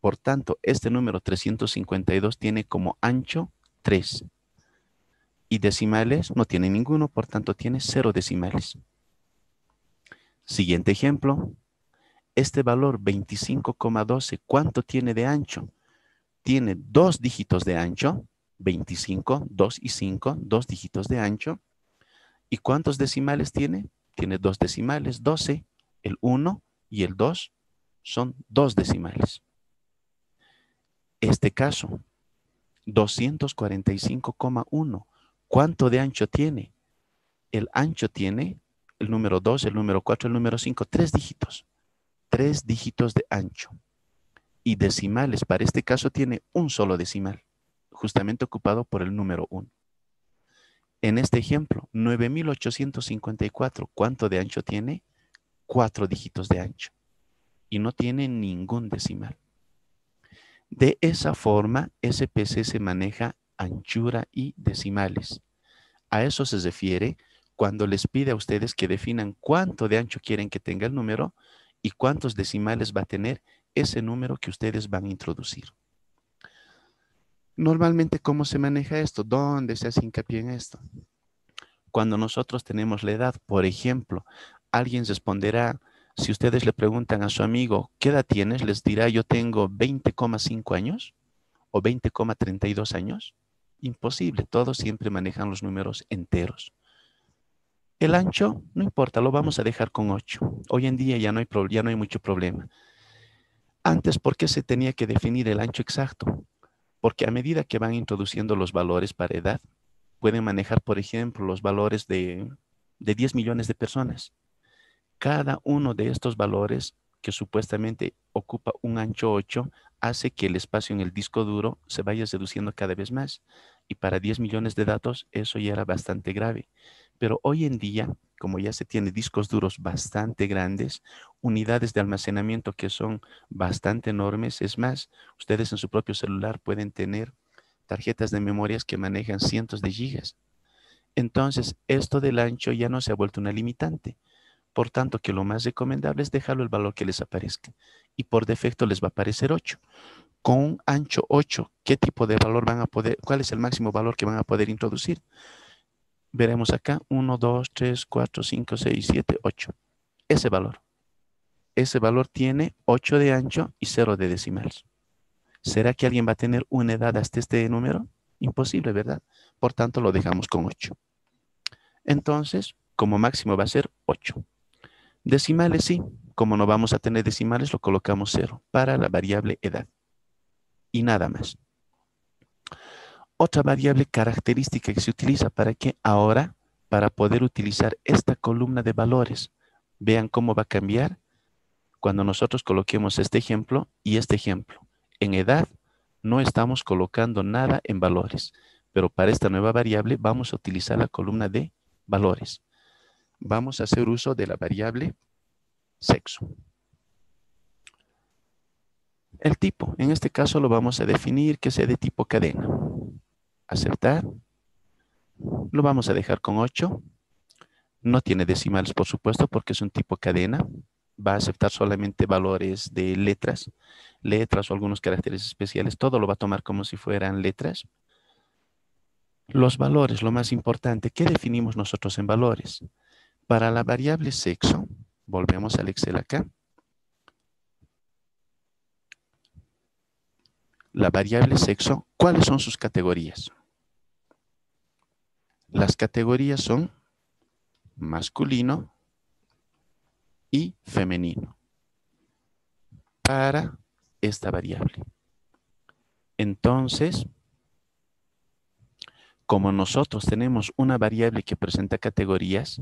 Por tanto, este número 352 tiene como ancho 3. Y decimales no tiene ninguno, por tanto tiene cero decimales. Siguiente ejemplo. Este valor 25,12, ¿cuánto tiene de ancho? Tiene dos dígitos de ancho, 25, 2 y 5, dos dígitos de ancho. ¿Y cuántos decimales tiene? Tiene dos decimales, 12, el 1 y el 2 son dos decimales. Este caso, 245,1, ¿cuánto de ancho tiene? El ancho tiene el número 2, el número 4, el número 5, tres dígitos. Tres dígitos de ancho. Y decimales, para este caso tiene un solo decimal, justamente ocupado por el número 1. En este ejemplo, 9854, ¿cuánto de ancho tiene? Cuatro dígitos de ancho. Y no tiene ningún decimal. De esa forma, SPC se maneja anchura y decimales. A eso se refiere cuando les pide a ustedes que definan cuánto de ancho quieren que tenga el número y cuántos decimales va a tener ese número que ustedes van a introducir. Normalmente, ¿cómo se maneja esto? ¿Dónde se hace hincapié en esto? Cuando nosotros tenemos la edad, por ejemplo, alguien responderá, si ustedes le preguntan a su amigo, ¿qué edad tienes? Les dirá, yo tengo 20,5 años o 20,32 años. Imposible, todos siempre manejan los números enteros. El ancho, no importa, lo vamos a dejar con 8. Hoy en día ya no hay, ya no hay mucho problema. Antes, ¿por qué se tenía que definir el ancho exacto? Porque a medida que van introduciendo los valores para edad, pueden manejar, por ejemplo, los valores de, de 10 millones de personas. Cada uno de estos valores que supuestamente ocupa un ancho 8 hace que el espacio en el disco duro se vaya reduciendo cada vez más. Y para 10 millones de datos eso ya era bastante grave. Pero hoy en día, como ya se tiene discos duros bastante grandes, unidades de almacenamiento que son bastante enormes, es más, ustedes en su propio celular pueden tener tarjetas de memorias que manejan cientos de gigas. Entonces, esto del ancho ya no se ha vuelto una limitante. Por tanto, que lo más recomendable es dejarlo el valor que les aparezca. Y por defecto les va a aparecer 8. Con un ancho 8, ¿qué tipo de valor van a poder, cuál es el máximo valor que van a poder introducir? veremos acá 1, 2, 3, 4, 5, 6, 7, 8. Ese valor. Ese valor tiene 8 de ancho y 0 de decimales. ¿Será que alguien va a tener una edad hasta este número? Imposible, ¿verdad? Por tanto, lo dejamos con 8. Entonces, como máximo va a ser 8. Decimales sí. Como no vamos a tener decimales, lo colocamos 0 para la variable edad. Y nada más. Otra variable característica que se utiliza para que ahora, para poder utilizar esta columna de valores, vean cómo va a cambiar cuando nosotros coloquemos este ejemplo y este ejemplo. En edad no estamos colocando nada en valores, pero para esta nueva variable vamos a utilizar la columna de valores. Vamos a hacer uso de la variable sexo. El tipo, en este caso lo vamos a definir que sea de tipo cadena aceptar. Lo vamos a dejar con 8. No tiene decimales, por supuesto, porque es un tipo cadena. Va a aceptar solamente valores de letras, letras o algunos caracteres especiales. Todo lo va a tomar como si fueran letras. Los valores, lo más importante, ¿qué definimos nosotros en valores? Para la variable sexo, volvemos al Excel acá. La variable sexo, ¿cuáles son sus categorías? Las categorías son masculino y femenino para esta variable. Entonces, como nosotros tenemos una variable que presenta categorías,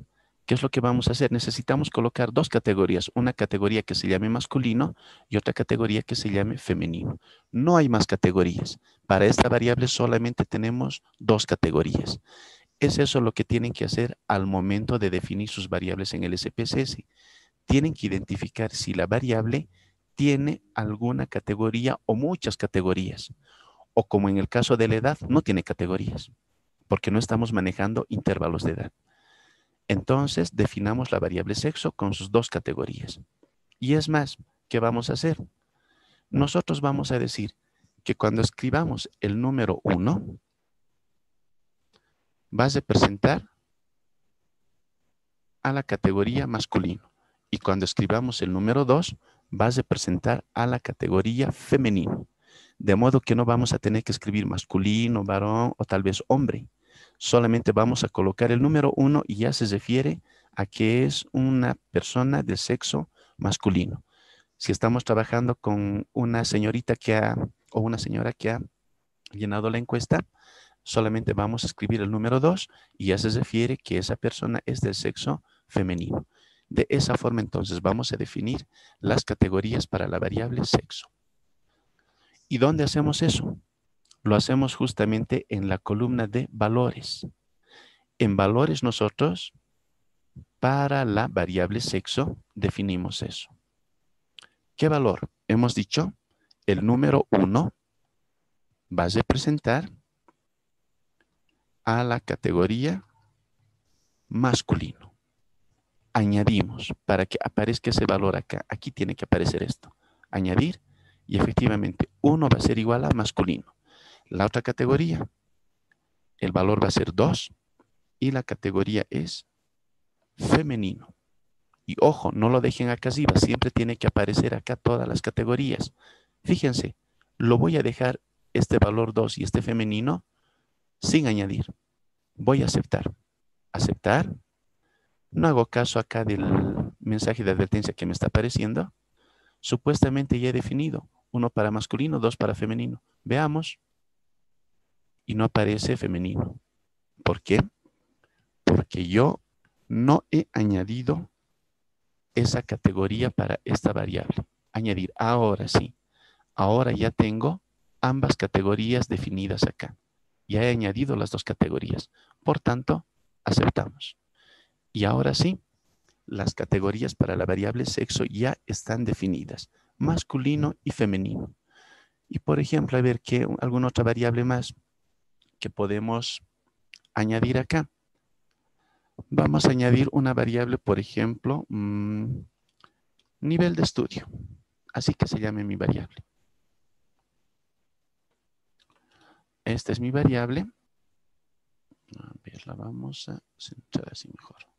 ¿qué es lo que vamos a hacer? Necesitamos colocar dos categorías, una categoría que se llame masculino y otra categoría que se llame femenino. No hay más categorías. Para esta variable solamente tenemos dos categorías. Es eso lo que tienen que hacer al momento de definir sus variables en el SPSS. Tienen que identificar si la variable tiene alguna categoría o muchas categorías. O como en el caso de la edad, no tiene categorías, porque no estamos manejando intervalos de edad. Entonces, definamos la variable sexo con sus dos categorías. Y es más, ¿qué vamos a hacer? Nosotros vamos a decir que cuando escribamos el número 1, vas a presentar a la categoría masculino. Y cuando escribamos el número 2, vas a presentar a la categoría femenino. De modo que no vamos a tener que escribir masculino, varón o tal vez hombre. Solamente vamos a colocar el número 1 y ya se refiere a que es una persona de sexo masculino. Si estamos trabajando con una señorita que ha, o una señora que ha llenado la encuesta, solamente vamos a escribir el número 2 y ya se refiere que esa persona es del sexo femenino. De esa forma entonces vamos a definir las categorías para la variable sexo. ¿Y dónde hacemos eso? Lo hacemos justamente en la columna de valores. En valores nosotros, para la variable sexo, definimos eso. ¿Qué valor? Hemos dicho, el número 1 va a representar a la categoría masculino. Añadimos para que aparezca ese valor acá. Aquí tiene que aparecer esto. Añadir y efectivamente 1 va a ser igual a masculino. La otra categoría, el valor va a ser 2 y la categoría es femenino. Y ojo, no lo dejen acá arriba, siempre tiene que aparecer acá todas las categorías. Fíjense, lo voy a dejar este valor 2 y este femenino sin añadir. Voy a aceptar. Aceptar. No hago caso acá del mensaje de advertencia que me está apareciendo. Supuestamente ya he definido. Uno para masculino, dos para femenino. Veamos. Y no aparece femenino. ¿Por qué? Porque yo no he añadido esa categoría para esta variable. Añadir, ahora sí. Ahora ya tengo ambas categorías definidas acá. Ya he añadido las dos categorías. Por tanto, aceptamos. Y ahora sí, las categorías para la variable sexo ya están definidas, masculino y femenino. Y por ejemplo, a ver qué alguna otra variable más que podemos añadir acá. Vamos a añadir una variable, por ejemplo, mm, nivel de estudio. Así que se llame mi variable. Esta es mi variable. A ver, la vamos a centrar así mejor.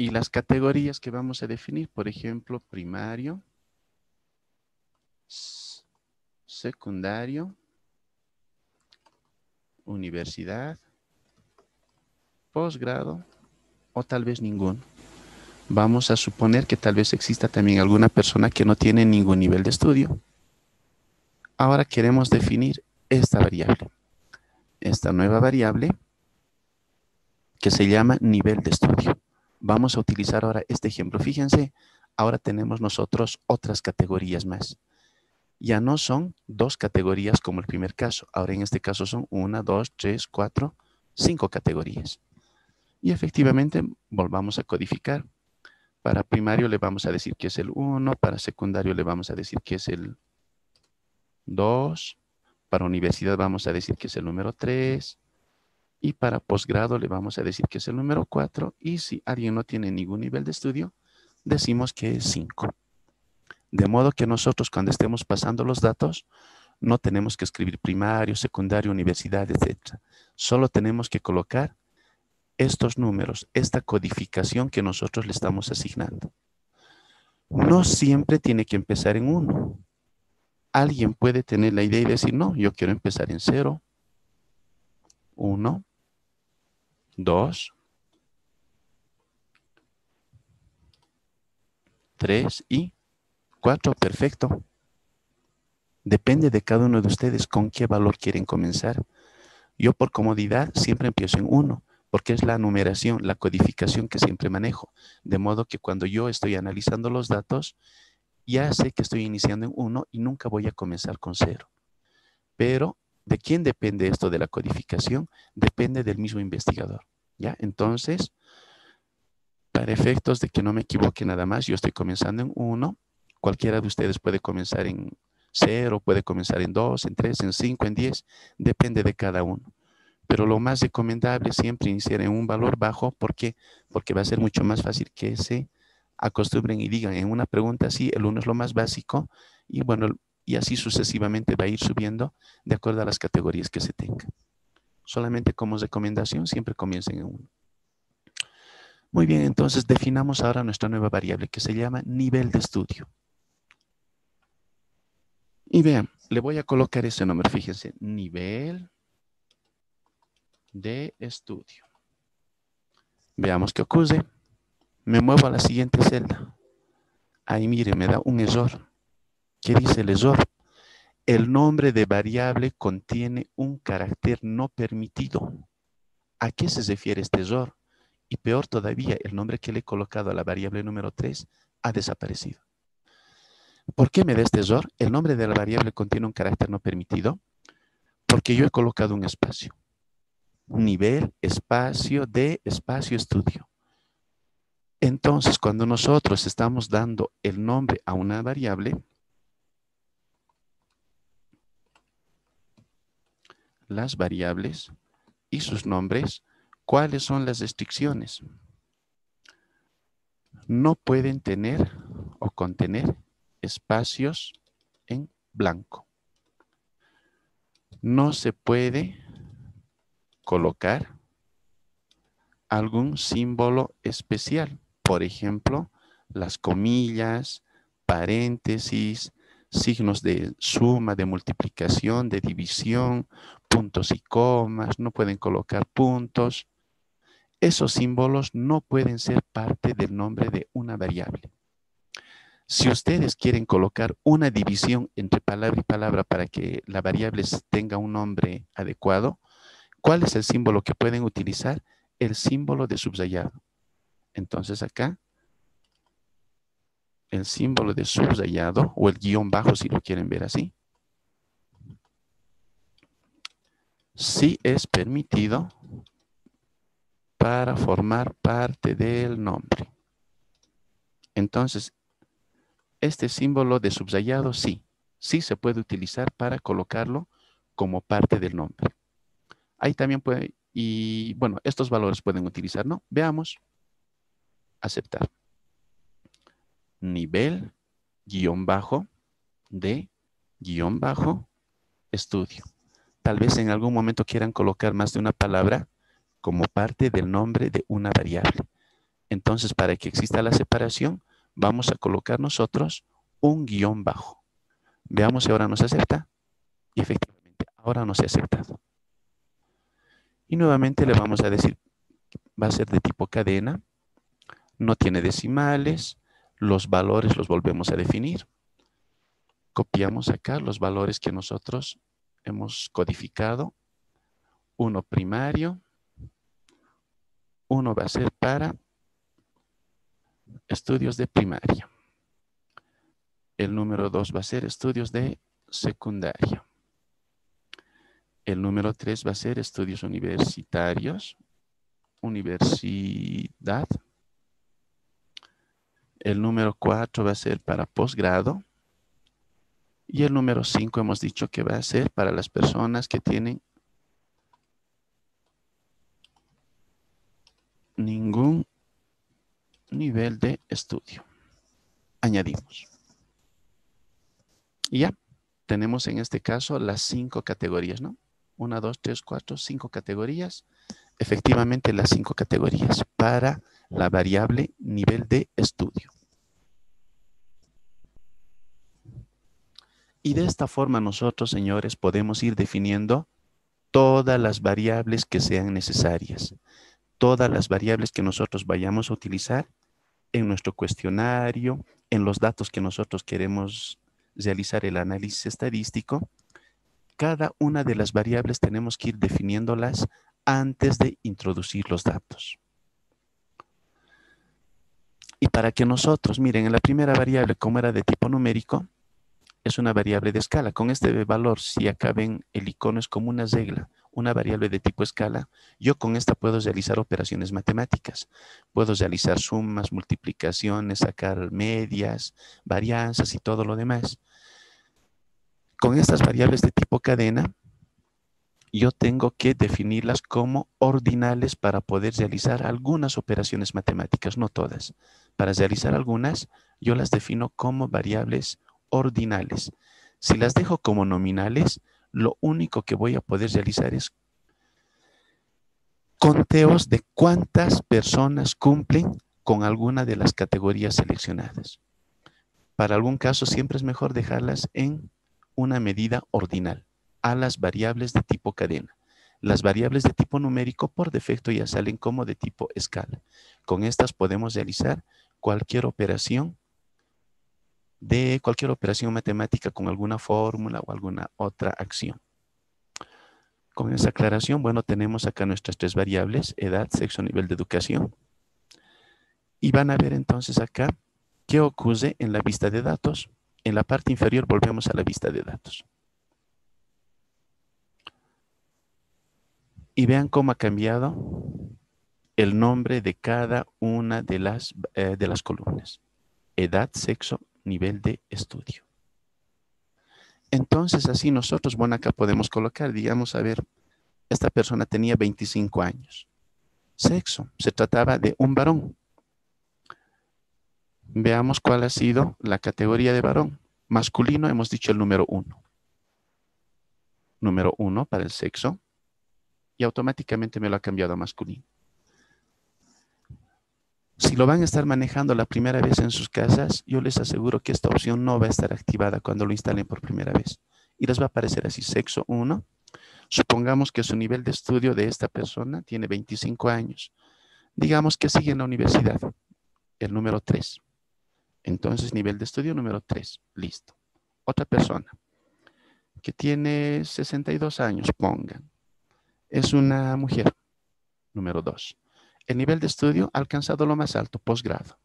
Y las categorías que vamos a definir, por ejemplo, primario, secundario, universidad, posgrado o tal vez ninguno. Vamos a suponer que tal vez exista también alguna persona que no tiene ningún nivel de estudio. Ahora queremos definir esta variable. Esta nueva variable que se llama nivel de estudio. Vamos a utilizar ahora este ejemplo. Fíjense, ahora tenemos nosotros otras categorías más ya no son dos categorías como el primer caso. Ahora en este caso son una, dos, tres, cuatro, cinco categorías. Y efectivamente volvamos a codificar. Para primario le vamos a decir que es el 1, para secundario le vamos a decir que es el 2, para universidad vamos a decir que es el número 3, y para posgrado le vamos a decir que es el número 4, y si alguien no tiene ningún nivel de estudio, decimos que es 5. De modo que nosotros cuando estemos pasando los datos, no tenemos que escribir primario, secundario, universidad, etc. Solo tenemos que colocar estos números, esta codificación que nosotros le estamos asignando. No siempre tiene que empezar en uno. Alguien puede tener la idea y decir, no, yo quiero empezar en cero, uno, dos, tres y Cuatro, perfecto. Depende de cada uno de ustedes con qué valor quieren comenzar. Yo por comodidad siempre empiezo en uno, porque es la numeración, la codificación que siempre manejo. De modo que cuando yo estoy analizando los datos, ya sé que estoy iniciando en uno y nunca voy a comenzar con cero. Pero, ¿de quién depende esto de la codificación? Depende del mismo investigador. ¿Ya? Entonces, para efectos de que no me equivoque nada más, yo estoy comenzando en uno Cualquiera de ustedes puede comenzar en 0, puede comenzar en 2, en 3, en 5, en 10, depende de cada uno. Pero lo más recomendable es siempre iniciar en un valor bajo. ¿Por qué? Porque va a ser mucho más fácil que se acostumbren y digan en una pregunta así, el 1 es lo más básico y bueno, y así sucesivamente va a ir subiendo de acuerdo a las categorías que se tengan. Solamente como recomendación, siempre comiencen en 1. Muy bien, entonces definamos ahora nuestra nueva variable que se llama nivel de estudio. Y vean, le voy a colocar ese nombre, fíjense, nivel de estudio. Veamos qué ocurre. Me muevo a la siguiente celda. Ahí mire, me da un error. ¿Qué dice el error? El nombre de variable contiene un carácter no permitido. ¿A qué se refiere este error? Y peor todavía, el nombre que le he colocado a la variable número 3 ha desaparecido. ¿Por qué me da este error? El nombre de la variable contiene un carácter no permitido porque yo he colocado un espacio. Nivel, espacio de espacio estudio. Entonces, cuando nosotros estamos dando el nombre a una variable, las variables y sus nombres, ¿cuáles son las restricciones? No pueden tener o contener espacios en blanco. No se puede colocar algún símbolo especial. Por ejemplo, las comillas, paréntesis, signos de suma, de multiplicación, de división, puntos y comas, no pueden colocar puntos. Esos símbolos no pueden ser parte del nombre de una variable. Si ustedes quieren colocar una división entre palabra y palabra para que la variable tenga un nombre adecuado, ¿cuál es el símbolo que pueden utilizar? El símbolo de subrayado. Entonces acá el símbolo de subrayado o el guion bajo si lo quieren ver así. Sí es permitido para formar parte del nombre. Entonces, este símbolo de subrayado sí, sí se puede utilizar para colocarlo como parte del nombre. Ahí también puede, y bueno, estos valores pueden utilizar, ¿no? Veamos. Aceptar nivel guion bajo de guion bajo estudio. Tal vez en algún momento quieran colocar más de una palabra como parte del nombre de una variable. Entonces, para que exista la separación, vamos a colocar nosotros un guion bajo. Veamos si ahora nos acepta. Y efectivamente, ahora nos ha aceptado. Y nuevamente le vamos a decir, va a ser de tipo cadena, no tiene decimales, los valores los volvemos a definir. Copiamos acá los valores que nosotros hemos codificado. Uno primario. Uno va a ser para estudios de primaria. El número dos va a ser estudios de secundaria. El número tres va a ser estudios universitarios. Universidad. El número 4 va a ser para posgrado. Y el número 5 hemos dicho que va a ser para las personas que tienen ningún nivel de estudio. Añadimos. Y ya, tenemos en este caso las cinco categorías, ¿no? Una, dos, tres, cuatro, cinco categorías. Efectivamente, las cinco categorías para la variable nivel de estudio. Y de esta forma nosotros, señores, podemos ir definiendo todas las variables que sean necesarias, todas las variables que nosotros vayamos a utilizar en nuestro cuestionario, en los datos que nosotros queremos realizar el análisis estadístico. Cada una de las variables tenemos que ir definiéndolas antes de introducir los datos. Y para que nosotros, miren, en la primera variable, como era de tipo numérico, es una variable de escala. Con este valor, si acá ven el icono es como una regla, una variable de tipo escala, yo con esta puedo realizar operaciones matemáticas. Puedo realizar sumas, multiplicaciones, sacar medias, varianzas y todo lo demás. Con estas variables de tipo cadena, yo tengo que definirlas como ordinales para poder realizar algunas operaciones matemáticas, no todas. Para realizar algunas, yo las defino como variables ordinales. Si las dejo como nominales, lo único que voy a poder realizar es conteos de cuántas personas cumplen con alguna de las categorías seleccionadas. Para algún caso siempre es mejor dejarlas en una medida ordinal a las variables de tipo cadena. Las variables de tipo numérico por defecto ya salen como de tipo escala. Con estas podemos realizar cualquier operación de cualquier operación matemática con alguna fórmula o alguna otra acción. Con esa aclaración, bueno, tenemos acá nuestras tres variables, edad, sexo, nivel de educación. Y van a ver entonces acá qué ocurre en la vista de datos. En la parte inferior volvemos a la vista de datos. Y vean cómo ha cambiado el nombre de cada una de las, eh, de las columnas. Edad, sexo, nivel de estudio. Entonces, así nosotros, bueno, acá podemos colocar, digamos, a ver, esta persona tenía 25 años. Sexo, se trataba de un varón. Veamos cuál ha sido la categoría de varón. Masculino hemos dicho el número uno. Número uno para el sexo. Y automáticamente me lo ha cambiado a masculino. Si lo van a estar manejando la primera vez en sus casas, yo les aseguro que esta opción no va a estar activada cuando lo instalen por primera vez. Y les va a aparecer así, sexo 1. Supongamos que su nivel de estudio de esta persona tiene 25 años. Digamos que sigue en la universidad, el número 3. Entonces, nivel de estudio número 3. Listo. Otra persona que tiene 62 años, pongan. Es una mujer, número 2. El nivel de estudio ha alcanzado lo más alto, posgrado,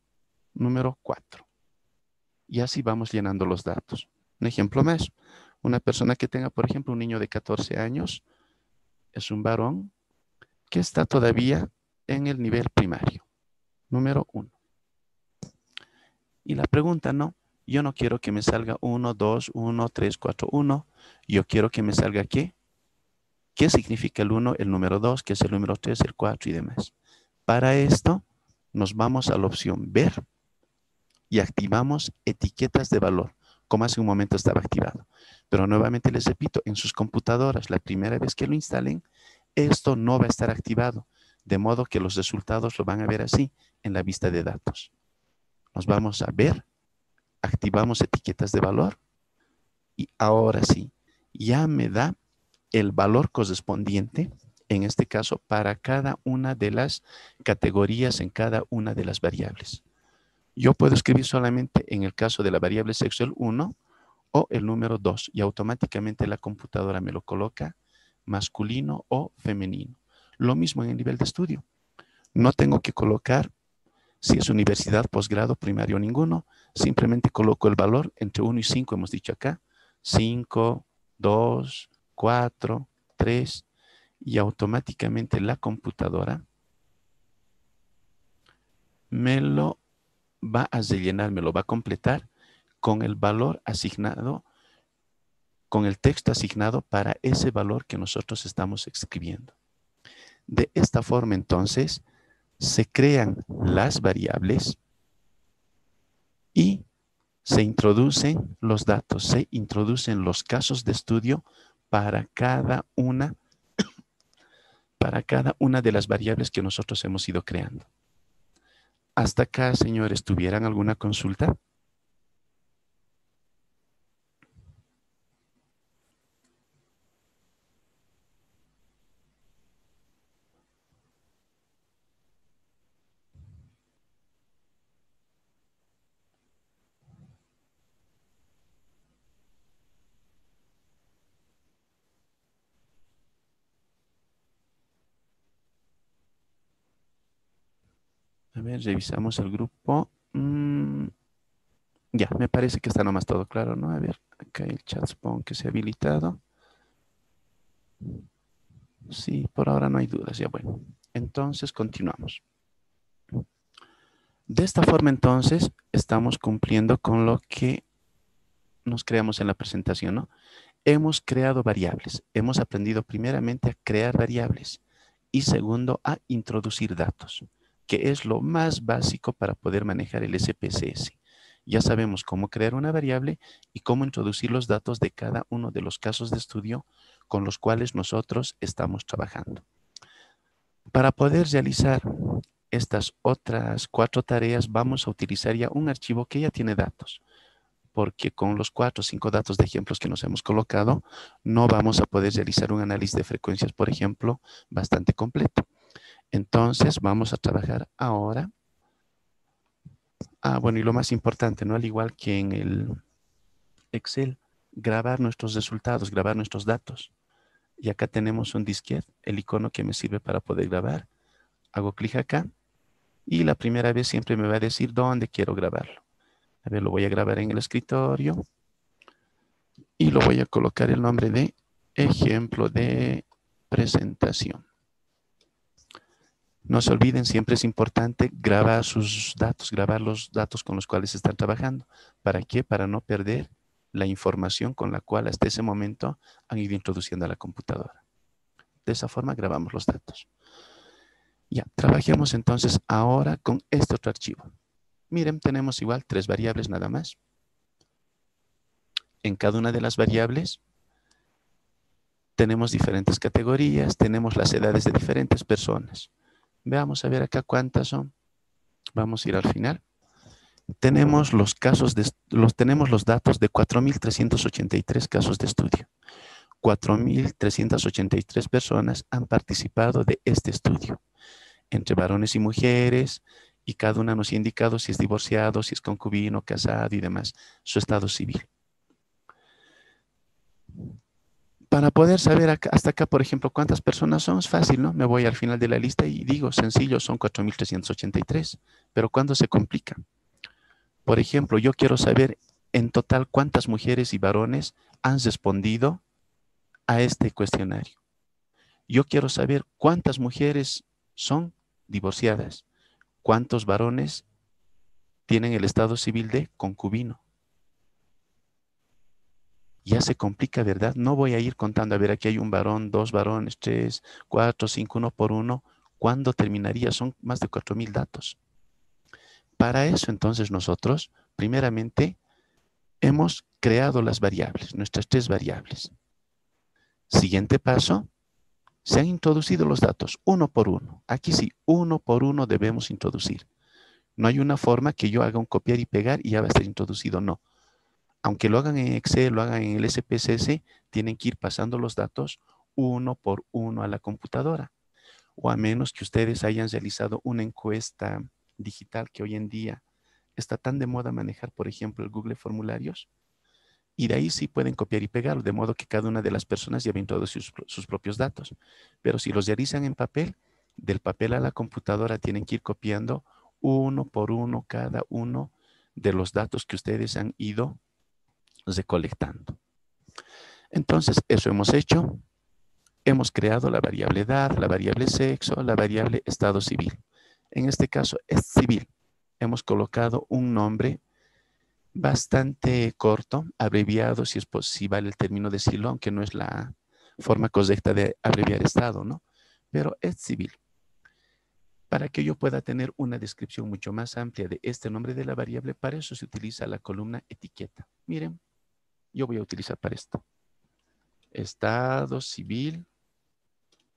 número 4. Y así vamos llenando los datos. Un ejemplo más, una persona que tenga, por ejemplo, un niño de 14 años, es un varón que está todavía en el nivel primario, número 1. Y la pregunta, no, yo no quiero que me salga 1, 2, 1, 3, 4, 1. Yo quiero que me salga qué. ¿Qué significa el 1, el número 2, qué es el número 3, el 4 y demás? Para esto, nos vamos a la opción Ver y activamos etiquetas de valor, como hace un momento estaba activado. Pero nuevamente les repito, en sus computadoras, la primera vez que lo instalen, esto no va a estar activado, de modo que los resultados lo van a ver así en la vista de datos. Nos vamos a ver, activamos etiquetas de valor y ahora sí, ya me da el valor correspondiente en este caso, para cada una de las categorías en cada una de las variables. Yo puedo escribir solamente en el caso de la variable sexual 1 o el número 2 y automáticamente la computadora me lo coloca masculino o femenino. Lo mismo en el nivel de estudio. No tengo que colocar si es universidad, posgrado, primario, ninguno. Simplemente coloco el valor entre 1 y 5, hemos dicho acá. 5, 2, 4, 3, y automáticamente la computadora me lo va a rellenar, me lo va a completar con el valor asignado, con el texto asignado para ese valor que nosotros estamos escribiendo. De esta forma, entonces, se crean las variables y se introducen los datos, se introducen los casos de estudio para cada una para cada una de las variables que nosotros hemos ido creando. Hasta acá, señores, ¿tuvieran alguna consulta? Revisamos el grupo. Mm, ya, me parece que está nomás todo claro, ¿no? A ver, acá el chat supongo que se ha habilitado. Sí, por ahora no hay dudas. Ya bueno. Entonces, continuamos. De esta forma, entonces, estamos cumpliendo con lo que nos creamos en la presentación, ¿no? Hemos creado variables. Hemos aprendido primeramente a crear variables y segundo, a introducir datos que es lo más básico para poder manejar el SPSS. Ya sabemos cómo crear una variable y cómo introducir los datos de cada uno de los casos de estudio con los cuales nosotros estamos trabajando. Para poder realizar estas otras cuatro tareas, vamos a utilizar ya un archivo que ya tiene datos, porque con los cuatro o cinco datos de ejemplos que nos hemos colocado, no vamos a poder realizar un análisis de frecuencias, por ejemplo, bastante completo. Entonces vamos a trabajar ahora. Ah, bueno, y lo más importante, ¿no? Al igual que en el Excel, grabar nuestros resultados, grabar nuestros datos. Y acá tenemos un disquete, el icono que me sirve para poder grabar. Hago clic acá y la primera vez siempre me va a decir dónde quiero grabarlo. A ver, lo voy a grabar en el escritorio y lo voy a colocar el nombre de ejemplo de presentación. No se olviden, siempre es importante grabar sus datos, grabar los datos con los cuales están trabajando. ¿Para qué? Para no perder la información con la cual hasta ese momento han ido introduciendo a la computadora. De esa forma grabamos los datos. Ya, trabajemos entonces ahora con este otro archivo. Miren, tenemos igual tres variables nada más. En cada una de las variables tenemos diferentes categorías, tenemos las edades de diferentes personas. Veamos a ver acá cuántas son. Vamos a ir al final. Tenemos los casos de, los, tenemos los datos de 4.383 casos de estudio. 4.383 personas han participado de este estudio, entre varones y mujeres, y cada una nos ha indicado si es divorciado, si es concubino, casado y demás, su estado civil. Para poder saber hasta acá, por ejemplo, cuántas personas son, es fácil, ¿no? Me voy al final de la lista y digo, sencillo, son 4.383. Pero ¿cuándo se complica? Por ejemplo, yo quiero saber en total cuántas mujeres y varones han respondido a este cuestionario. Yo quiero saber cuántas mujeres son divorciadas, cuántos varones tienen el estado civil de concubino. Ya se complica, ¿verdad? No voy a ir contando, a ver, aquí hay un varón, dos varones, tres, cuatro, cinco, uno por uno. ¿Cuándo terminaría? Son más de cuatro mil datos. Para eso, entonces, nosotros, primeramente, hemos creado las variables, nuestras tres variables. Siguiente paso, se han introducido los datos uno por uno. Aquí sí, uno por uno debemos introducir. No hay una forma que yo haga un copiar y pegar y ya va a estar introducido, no. Aunque lo hagan en Excel, lo hagan en el SPSS, tienen que ir pasando los datos uno por uno a la computadora. O a menos que ustedes hayan realizado una encuesta digital que hoy en día está tan de moda manejar, por ejemplo, el Google Formularios, y de ahí sí pueden copiar y pegar, de modo que cada una de las personas lleve introducido sus, sus propios datos. Pero si los realizan en papel, del papel a la computadora tienen que ir copiando uno por uno cada uno de los datos que ustedes han ido recolectando. Entonces, eso hemos hecho. Hemos creado la variable edad, la variable sexo, la variable estado civil. En este caso es civil. Hemos colocado un nombre bastante corto, abreviado, si es posible el término decirlo, aunque no es la forma correcta de abreviar estado, ¿no? Pero es civil. Para que yo pueda tener una descripción mucho más amplia de este nombre de la variable, para eso se utiliza la columna etiqueta. Miren, yo voy a utilizar para esto. Estado civil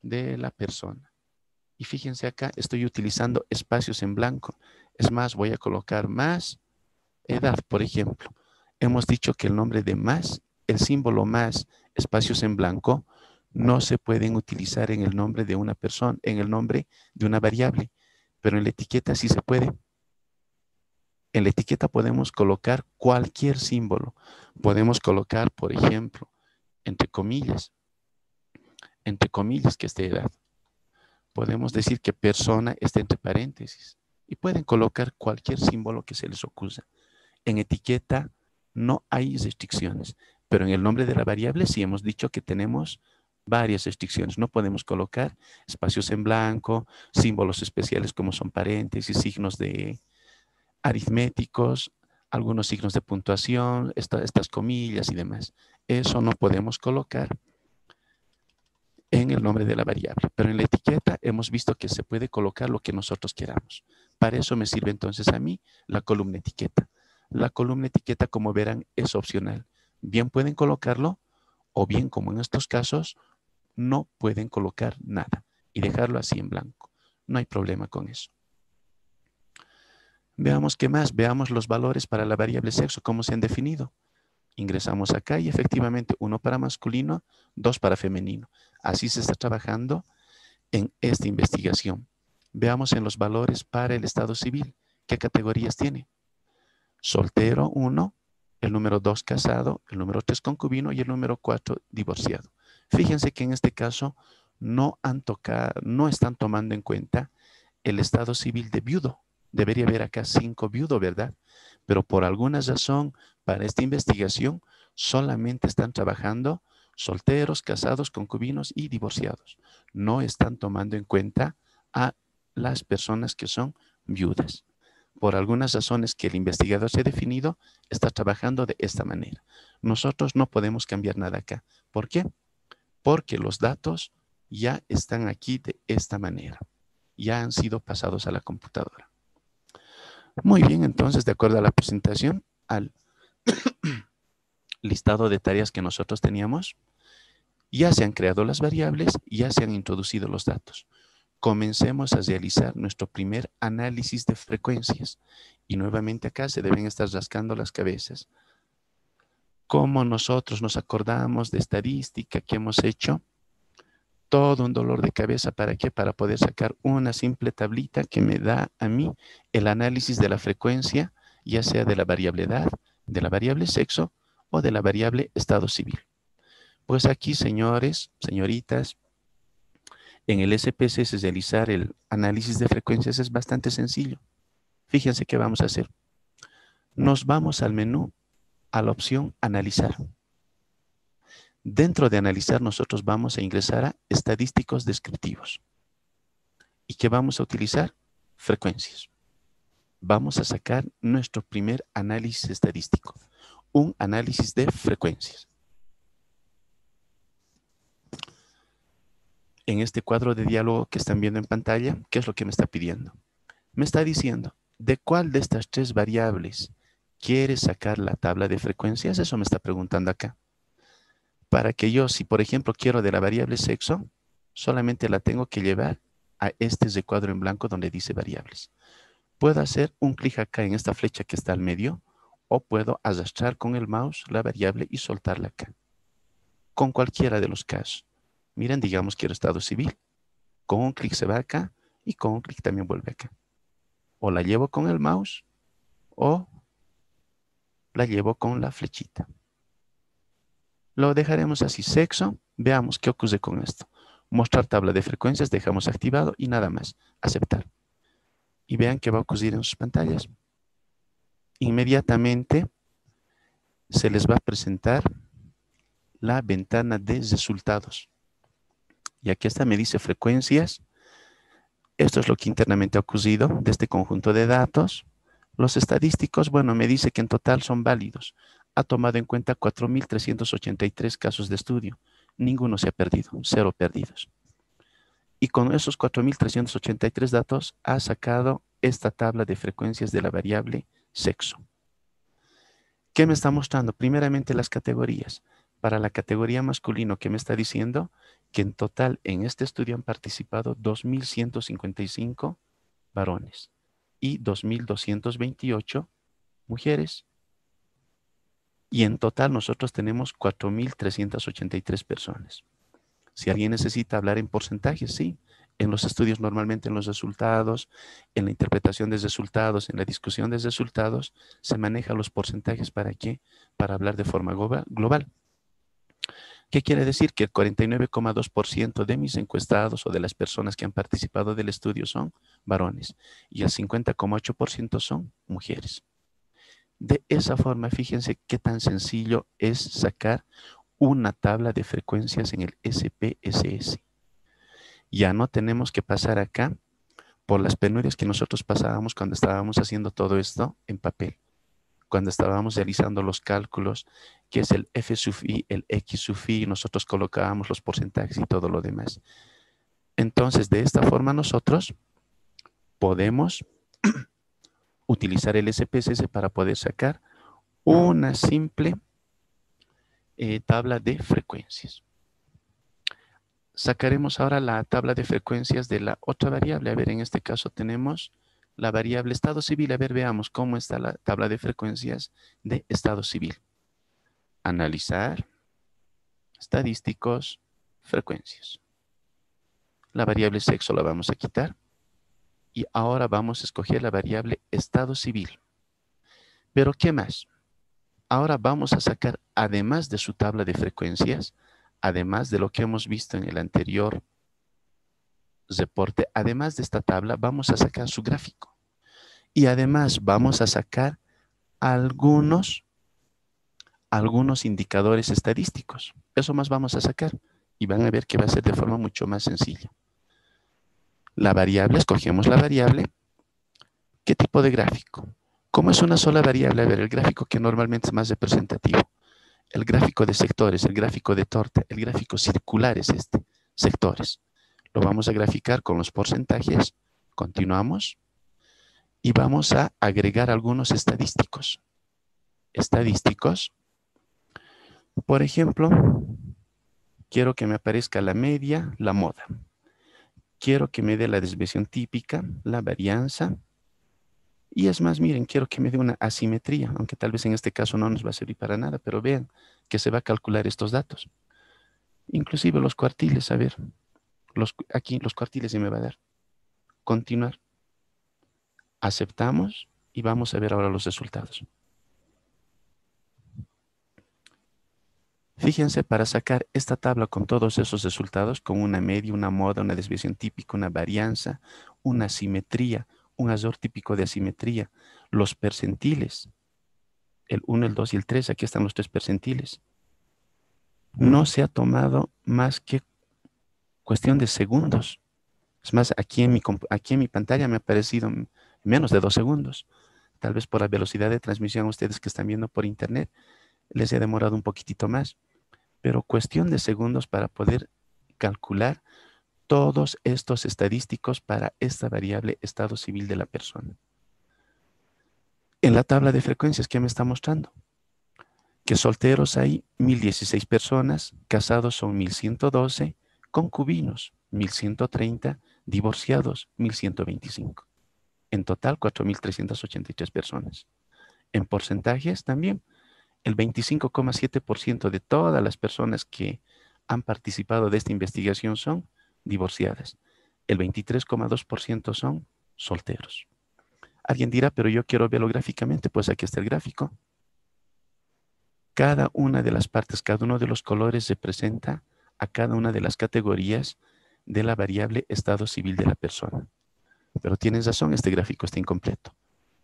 de la persona. Y fíjense acá, estoy utilizando espacios en blanco. Es más, voy a colocar más edad, por ejemplo. Hemos dicho que el nombre de más, el símbolo más, espacios en blanco, no se pueden utilizar en el nombre de una persona, en el nombre de una variable, pero en la etiqueta sí se puede. En la etiqueta podemos colocar cualquier símbolo. Podemos colocar, por ejemplo, entre comillas, entre comillas que esté edad podemos decir que persona está entre paréntesis y pueden colocar cualquier símbolo que se les ocurra. En etiqueta no hay restricciones, pero en el nombre de la variable sí hemos dicho que tenemos varias restricciones. No podemos colocar espacios en blanco, símbolos especiales como son paréntesis, signos de aritméticos, algunos signos de puntuación, estas comillas y demás. Eso no podemos colocar en el nombre de la variable. Pero en la etiqueta hemos visto que se puede colocar lo que nosotros queramos. Para eso me sirve entonces a mí la columna etiqueta. La columna etiqueta, como verán, es opcional. Bien pueden colocarlo o bien, como en estos casos, no pueden colocar nada y dejarlo así en blanco. No hay problema con eso. Veamos qué más. Veamos los valores para la variable sexo, cómo se han definido. Ingresamos acá y efectivamente uno para masculino, dos para femenino. Así se está trabajando en esta investigación. Veamos en los valores para el estado civil. ¿Qué categorías tiene? Soltero, uno. El número dos, casado. El número tres, concubino. Y el número cuatro, divorciado. Fíjense que en este caso no, han tocado, no están tomando en cuenta el estado civil de viudo. Debería haber acá cinco viudos, ¿verdad? Pero por alguna razón, para esta investigación, solamente están trabajando solteros, casados, concubinos y divorciados. No están tomando en cuenta a las personas que son viudas. Por algunas razones que el investigador se ha definido, está trabajando de esta manera. Nosotros no podemos cambiar nada acá. ¿Por qué? Porque los datos ya están aquí de esta manera. Ya han sido pasados a la computadora. Muy bien, entonces, de acuerdo a la presentación, al (clears throat) listado de tareas que nosotros teníamos, ya se han creado las variables, ya se han introducido los datos. Comencemos a realizar nuestro primer análisis de frecuencias. Y nuevamente acá se deben estar rascando las cabezas. ¿Cómo nosotros nos acordamos de estadística que hemos hecho? Todo un dolor de cabeza. ¿Para qué? Para poder sacar una simple tablita que me da a mí el análisis de la frecuencia, ya sea de la variable edad, de la variable sexo o de la variable estado civil. Pues aquí, señores, señoritas, en el SPSS realizar el análisis de frecuencias es bastante sencillo. Fíjense qué vamos a hacer. Nos vamos al menú, a la opción analizar. Dentro de analizar nosotros vamos a ingresar a estadísticos descriptivos. ¿Y qué vamos a utilizar? Frecuencias. Vamos a sacar nuestro primer análisis estadístico un análisis de frecuencias. En este cuadro de diálogo que están viendo en pantalla, ¿qué es lo que me está pidiendo? Me está diciendo, ¿de cuál de estas tres variables quieres sacar la tabla de frecuencias? Eso me está preguntando acá. Para que yo, si por ejemplo quiero de la variable sexo, solamente la tengo que llevar a este recuadro en blanco donde dice variables. Puedo hacer un clic acá en esta flecha que está al medio o puedo arrastrar con el mouse la variable y soltarla acá. Con cualquiera de los casos. Miren, digamos quiero estado civil. Con un clic se va acá y con un clic también vuelve acá. O la llevo con el mouse o la llevo con la flechita. Lo dejaremos así, sexo. Veamos qué ocurre con esto. Mostrar tabla de frecuencias, dejamos activado y nada más. Aceptar. Y vean qué va a ocurrir en sus pantallas inmediatamente se les va a presentar la ventana de resultados. Y aquí está, me dice frecuencias. Esto es lo que internamente ha ocurrido de este conjunto de datos. Los estadísticos, bueno, me dice que en total son válidos. Ha tomado en cuenta 4.383 casos de estudio. Ninguno se ha perdido, cero perdidos. Y con esos 4.383 datos ha sacado esta tabla de frecuencias de la variable sexo. ¿Qué me está mostrando? Primeramente las categorías. Para la categoría masculino, ¿qué me está diciendo? Que en total en este estudio han participado 2.155 varones y 2.228 mujeres. Y en total nosotros tenemos 4.383 personas. Si alguien necesita hablar en porcentajes, sí, en los estudios normalmente en los resultados, en la interpretación de resultados, en la discusión de resultados, se manejan los porcentajes para qué? Para hablar de forma global. ¿Qué quiere decir? Que el 49,2% de mis encuestados o de las personas que han participado del estudio son varones y el 50,8% son mujeres. De esa forma, fíjense qué tan sencillo es sacar una tabla de frecuencias en el SPSS ya no tenemos que pasar acá por las penurias que nosotros pasábamos cuando estábamos haciendo todo esto en papel, cuando estábamos realizando los cálculos, que es el F sub i, el X sub i, nosotros colocábamos los porcentajes y todo lo demás. Entonces, de esta forma nosotros podemos utilizar el SPSS para poder sacar una simple eh, tabla de frecuencias sacaremos ahora la tabla de frecuencias de la otra variable. A ver, en este caso tenemos la variable estado civil. A ver, veamos cómo está la tabla de frecuencias de estado civil. Analizar, estadísticos, frecuencias. La variable sexo la vamos a quitar. Y ahora vamos a escoger la variable estado civil. Pero, ¿qué más? Ahora vamos a sacar, además de su tabla de frecuencias, además de lo que hemos visto en el anterior reporte, además de esta tabla, vamos a sacar su gráfico. Y además vamos a sacar algunos, algunos indicadores estadísticos. Eso más vamos a sacar y van a ver que va a ser de forma mucho más sencilla. La variable, escogemos la variable. ¿Qué tipo de gráfico? Como es una sola variable, a ver, el gráfico que normalmente es más representativo el gráfico de sectores, el gráfico de torta, el gráfico circular es este. sectores. Lo vamos a graficar con los porcentajes. Continuamos. Y vamos a agregar algunos estadísticos. Estadísticos. Por ejemplo, quiero que me aparezca la media, la moda. Quiero que me dé la desviación típica, la varianza. Y es más, miren, quiero que me dé una asimetría, aunque tal vez en este caso no nos va a servir para nada, pero vean que se va a calcular estos datos. Inclusive los cuartiles, a ver, los, aquí los cuartiles se me va a dar. Continuar. Aceptamos y vamos a ver ahora los resultados. Fíjense, para sacar esta tabla con todos esos resultados, con una media, una moda, una desviación típica, una varianza, una simetría, un azor típico de asimetría, los percentiles, el 1, el 2 y el 3, aquí están los tres percentiles. No se ha tomado más que cuestión de segundos. Es más, aquí en mi, aquí en mi pantalla me ha aparecido menos de dos segundos. Tal vez por la velocidad de transmisión a ustedes que están viendo por internet les he demorado un poquitito más pero cuestión de segundos para poder calcular todos estos estadísticos para esta variable estado civil de la persona. En la tabla de frecuencias, ¿qué me está mostrando? Que solteros hay 1016 personas, casados son 1112, concubinos 1130, divorciados 1125. En total, 4383 personas. En porcentajes también, el 25,7% de todas las personas que han participado de esta investigación son divorciadas. El 23,2% son solteros. Alguien dirá, pero yo quiero verlo gráficamente. Pues aquí está el gráfico. Cada una de las partes, cada uno de los colores representa a cada una de las categorías de la variable estado civil de la persona. Pero tienes razón, este gráfico está incompleto.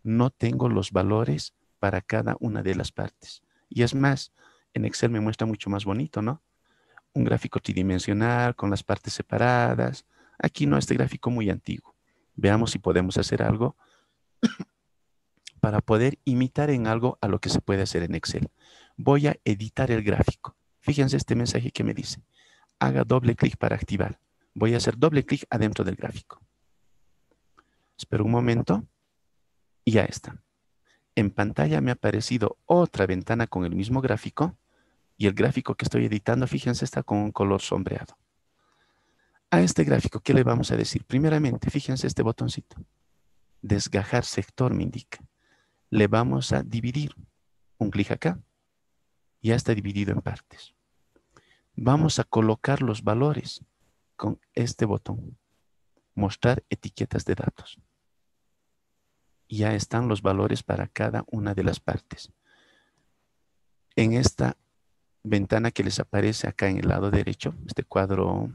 No tengo los valores para cada una de las partes. Y es más, en Excel me muestra mucho más bonito, ¿no? Un gráfico tridimensional con las partes separadas. Aquí no, este gráfico muy antiguo. Veamos si podemos hacer algo (coughs) para poder imitar en algo a lo que se puede hacer en Excel. Voy a editar el gráfico. Fíjense este mensaje que me dice. Haga doble clic para activar. Voy a hacer doble clic adentro del gráfico. Espero un momento y ya está en pantalla me ha aparecido otra ventana con el mismo gráfico y el gráfico que estoy editando, fíjense, está con un color sombreado. A este gráfico, ¿qué le vamos a decir? Primeramente, fíjense este botoncito. Desgajar sector me indica. Le vamos a dividir. Un clic acá. Ya está dividido en partes. Vamos a colocar los valores con este botón. Mostrar etiquetas de datos ya están los valores para cada una de las partes. En esta ventana que les aparece acá en el lado derecho, este cuadro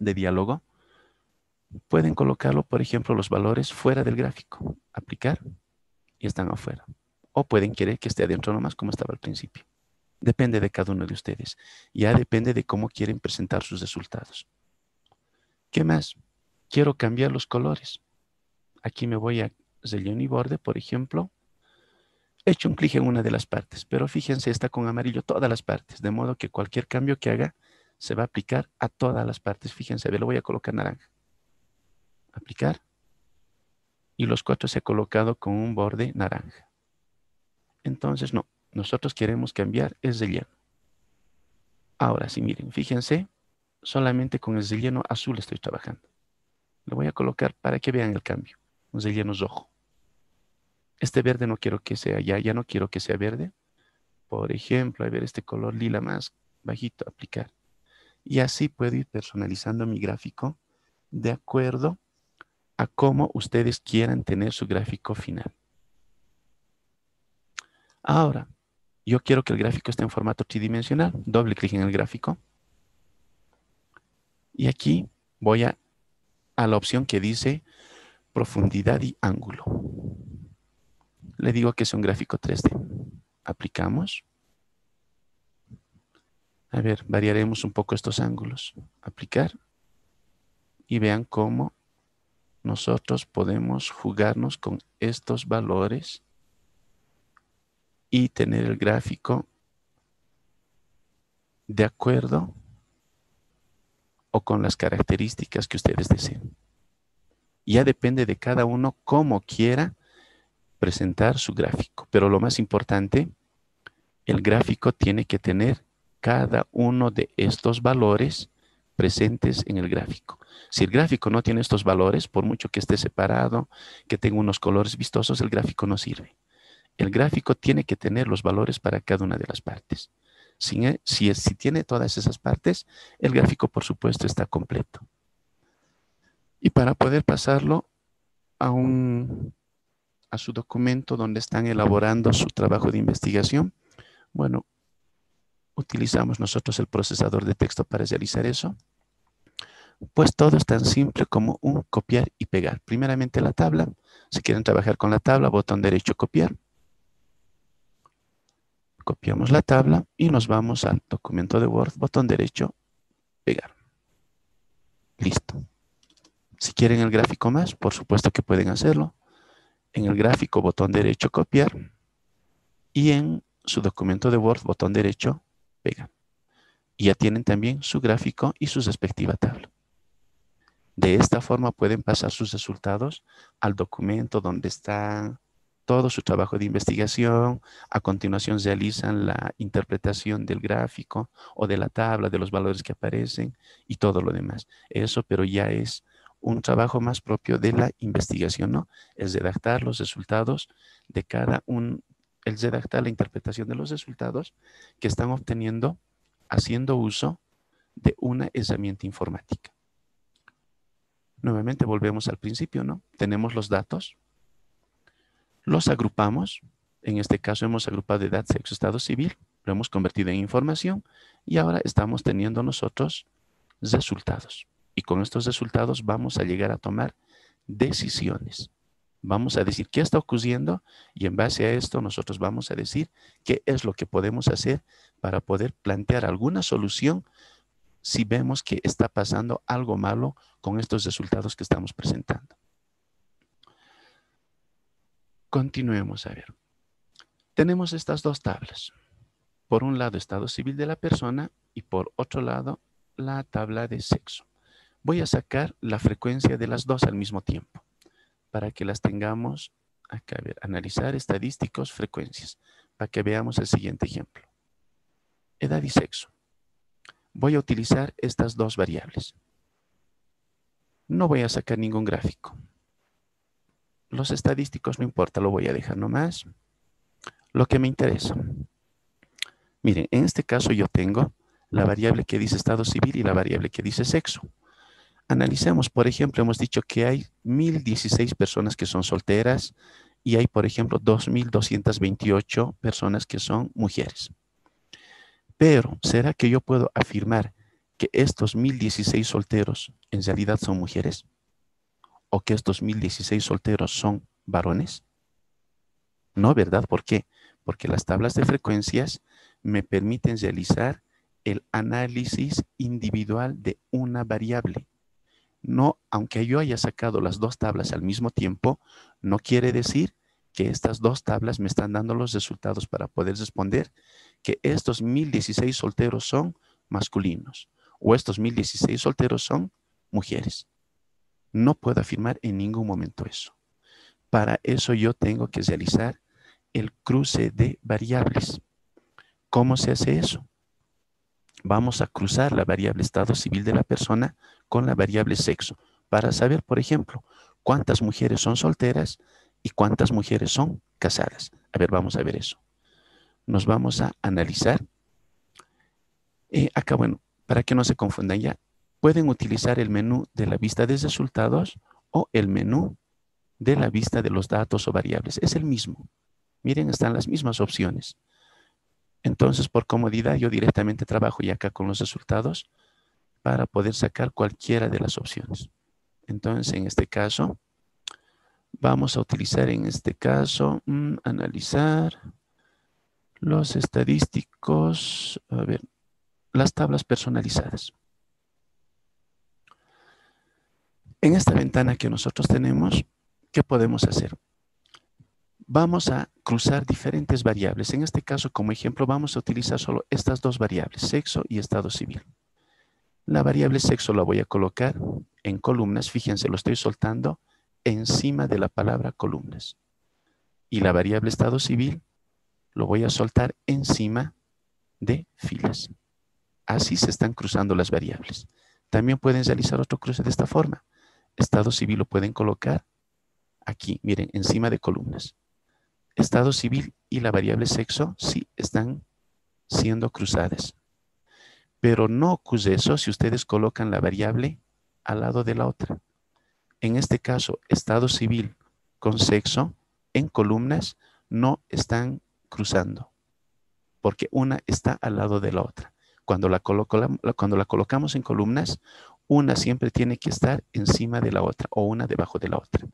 de diálogo, pueden colocarlo, por ejemplo, los valores fuera del gráfico, aplicar, y están afuera. O pueden querer que esté adentro nomás como estaba al principio. Depende de cada uno de ustedes. Ya depende de cómo quieren presentar sus resultados. ¿Qué más? Quiero cambiar los colores. Aquí me voy a relleno y borde, por ejemplo, he hecho un clic en una de las partes, pero fíjense, está con amarillo todas las partes, de modo que cualquier cambio que haga se va a aplicar a todas las partes. Fíjense, a lo voy a colocar naranja. Aplicar. Y los cuatro se ha colocado con un borde naranja. Entonces, no, nosotros queremos cambiar el relleno. Ahora sí, miren, fíjense, solamente con el relleno azul estoy trabajando. Lo voy a colocar para que vean el cambio. Un relleno rojo. Este verde no quiero que sea, ya, ya no quiero que sea verde. Por ejemplo, a ver este color lila más bajito, aplicar. Y así puedo ir personalizando mi gráfico de acuerdo a cómo ustedes quieran tener su gráfico final. Ahora, yo quiero que el gráfico esté en formato tridimensional. Doble clic en el gráfico. Y aquí voy a, a la opción que dice profundidad y ángulo. Le digo que es un gráfico 3D. Aplicamos. A ver, variaremos un poco estos ángulos. Aplicar. Y vean cómo nosotros podemos jugarnos con estos valores y tener el gráfico de acuerdo o con las características que ustedes deseen. Ya depende de cada uno cómo quiera presentar su gráfico. Pero lo más importante, el gráfico tiene que tener cada uno de estos valores presentes en el gráfico. Si el gráfico no tiene estos valores, por mucho que esté separado, que tenga unos colores vistosos, el gráfico no sirve. El gráfico tiene que tener los valores para cada una de las partes. Si, e, si, si tiene todas esas partes, el gráfico, por supuesto, está completo. Y para poder pasarlo a, un, a su documento donde están elaborando su trabajo de investigación, bueno, utilizamos nosotros el procesador de texto para realizar eso. Pues todo es tan simple como un copiar y pegar. Primeramente la tabla. Si quieren trabajar con la tabla, botón derecho copiar. Copiamos la tabla y nos vamos al documento de Word, botón derecho, pegar. Listo. Si quieren el gráfico más, por supuesto que pueden hacerlo. En el gráfico, botón derecho, copiar. Y en su documento de Word, botón derecho, pegar. Y ya tienen también su gráfico y su respectiva tabla. De esta forma pueden pasar sus resultados al documento donde está todo su trabajo de investigación. A continuación realizan la interpretación del gráfico o de la tabla, de los valores que aparecen y todo lo demás. Eso, pero ya es un trabajo más propio de la investigación, ¿no? Es redactar los resultados de cada un, el redactar la interpretación de los resultados que están obteniendo haciendo uso de una herramienta informática. Nuevamente volvemos al principio, ¿no? Tenemos los datos, los agrupamos, en este caso hemos agrupado edad, sexo, estado civil, lo hemos convertido en información y ahora estamos teniendo nosotros resultados. Y con estos resultados vamos a llegar a tomar decisiones. Vamos a decir qué está ocurriendo y en base a esto nosotros vamos a decir qué es lo que podemos hacer para poder plantear alguna solución si vemos que está pasando algo malo con estos resultados que estamos presentando. Continuemos a ver. Tenemos estas dos tablas. Por un lado, estado civil de la persona y por otro lado, la tabla de sexo. Voy a sacar la frecuencia de las dos al mismo tiempo para que las tengamos acá. A ver, analizar estadísticos, frecuencias, para que veamos el siguiente ejemplo. Edad y sexo. Voy a utilizar estas dos variables. No voy a sacar ningún gráfico. Los estadísticos no importa, lo voy a dejar nomás. Lo que me interesa. Miren, en este caso yo tengo la variable que dice estado civil y la variable que dice sexo. Analicemos, por ejemplo, hemos dicho que hay 1.016 personas que son solteras y hay, por ejemplo, 2.228 personas que son mujeres. Pero, ¿será que yo puedo afirmar que estos 1.016 solteros en realidad son mujeres? o que estos 1016 solteros son varones? No, ¿verdad? ¿Por qué? Porque las tablas de frecuencias me permiten realizar el análisis individual de una variable. No, aunque yo haya sacado las dos tablas al mismo tiempo, no quiere decir que estas dos tablas me están dando los resultados para poder responder que estos 1016 solteros son masculinos o estos 1016 solteros son mujeres. No puedo afirmar en ningún momento eso. Para eso yo tengo que realizar el cruce de variables. ¿Cómo se hace eso? Vamos a cruzar la variable estado civil de la persona con la variable sexo para saber, por ejemplo, cuántas mujeres son solteras y cuántas mujeres son casadas. A ver, vamos a ver eso. Nos vamos a analizar. Eh, acá, bueno, para que no se confundan ya, pueden utilizar el menú de la vista de resultados o el menú de la vista de los datos o variables. Es el mismo. Miren, están las mismas opciones. Entonces, por comodidad, yo directamente trabajo ya acá con los resultados para poder sacar cualquiera de las opciones. Entonces, en este caso, vamos a utilizar en este caso, mm, analizar los estadísticos, a ver, las tablas personalizadas. En esta ventana que nosotros tenemos, ¿qué podemos hacer? Vamos a cruzar diferentes variables. En este caso, como ejemplo, vamos a utilizar solo estas dos variables, sexo y estado civil. La variable sexo la voy a colocar en columnas. Fíjense, lo estoy soltando encima de la palabra columnas. Y la variable estado civil lo voy a soltar encima de filas. Así se están cruzando las variables. También pueden realizar otro cruce de esta forma. Estado civil lo pueden colocar aquí, miren, encima de columnas. Estado civil y la variable sexo sí están siendo cruzadas. Pero no ocurre eso si ustedes colocan la variable al lado de la otra. En este caso, estado civil con sexo en columnas no están cruzando, porque una está al lado de la otra. Cuando la, colocamos en columnas, una siempre tiene que estar encima de la otra o una debajo de la otra.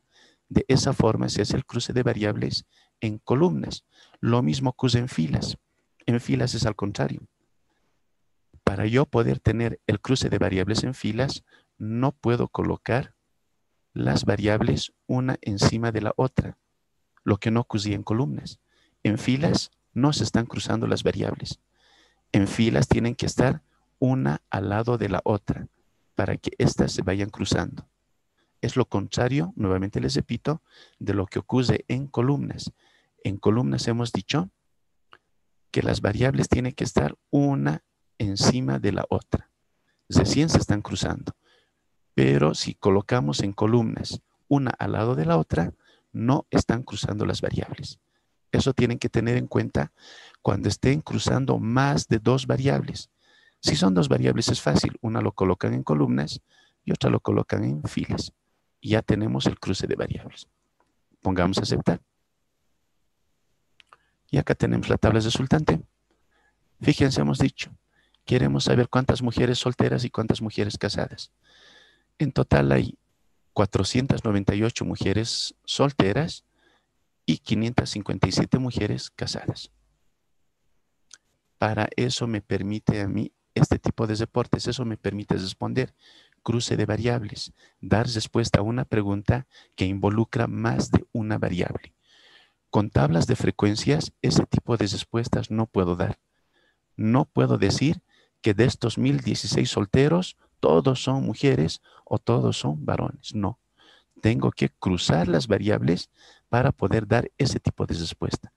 De esa forma se hace el cruce de variables en columnas. Lo mismo ocurre en filas. En filas es al contrario. Para yo poder tener el cruce de variables en filas, no puedo colocar las variables una encima de la otra, lo que no ocurría en columnas. En filas no se están cruzando las variables. En filas tienen que estar una al lado de la otra para que éstas se vayan cruzando. Es lo contrario, nuevamente les repito, de lo que ocurre en columnas. En columnas hemos dicho que las variables tienen que estar una encima de la otra. Recién se están cruzando. Pero si colocamos en columnas una al lado de la otra, no están cruzando las variables. Eso tienen que tener en cuenta cuando estén cruzando más de dos variables. Si son dos variables es fácil. Una lo colocan en columnas y otra lo colocan en filas. Y ya tenemos el cruce de variables. Pongamos aceptar. Y acá tenemos la tabla resultante. Fíjense, hemos dicho, queremos saber cuántas mujeres solteras y cuántas mujeres casadas. En total hay 498 mujeres solteras y 557 mujeres casadas. Para eso me permite a mí este tipo de deportes, eso me permite responder cruce de variables, dar respuesta a una pregunta que involucra más de una variable. Con tablas de frecuencias, ese tipo de respuestas no puedo dar. No puedo decir que de estos 1016 solteros, todos son mujeres o todos son varones. No. Tengo que cruzar las variables para poder dar ese tipo de respuesta.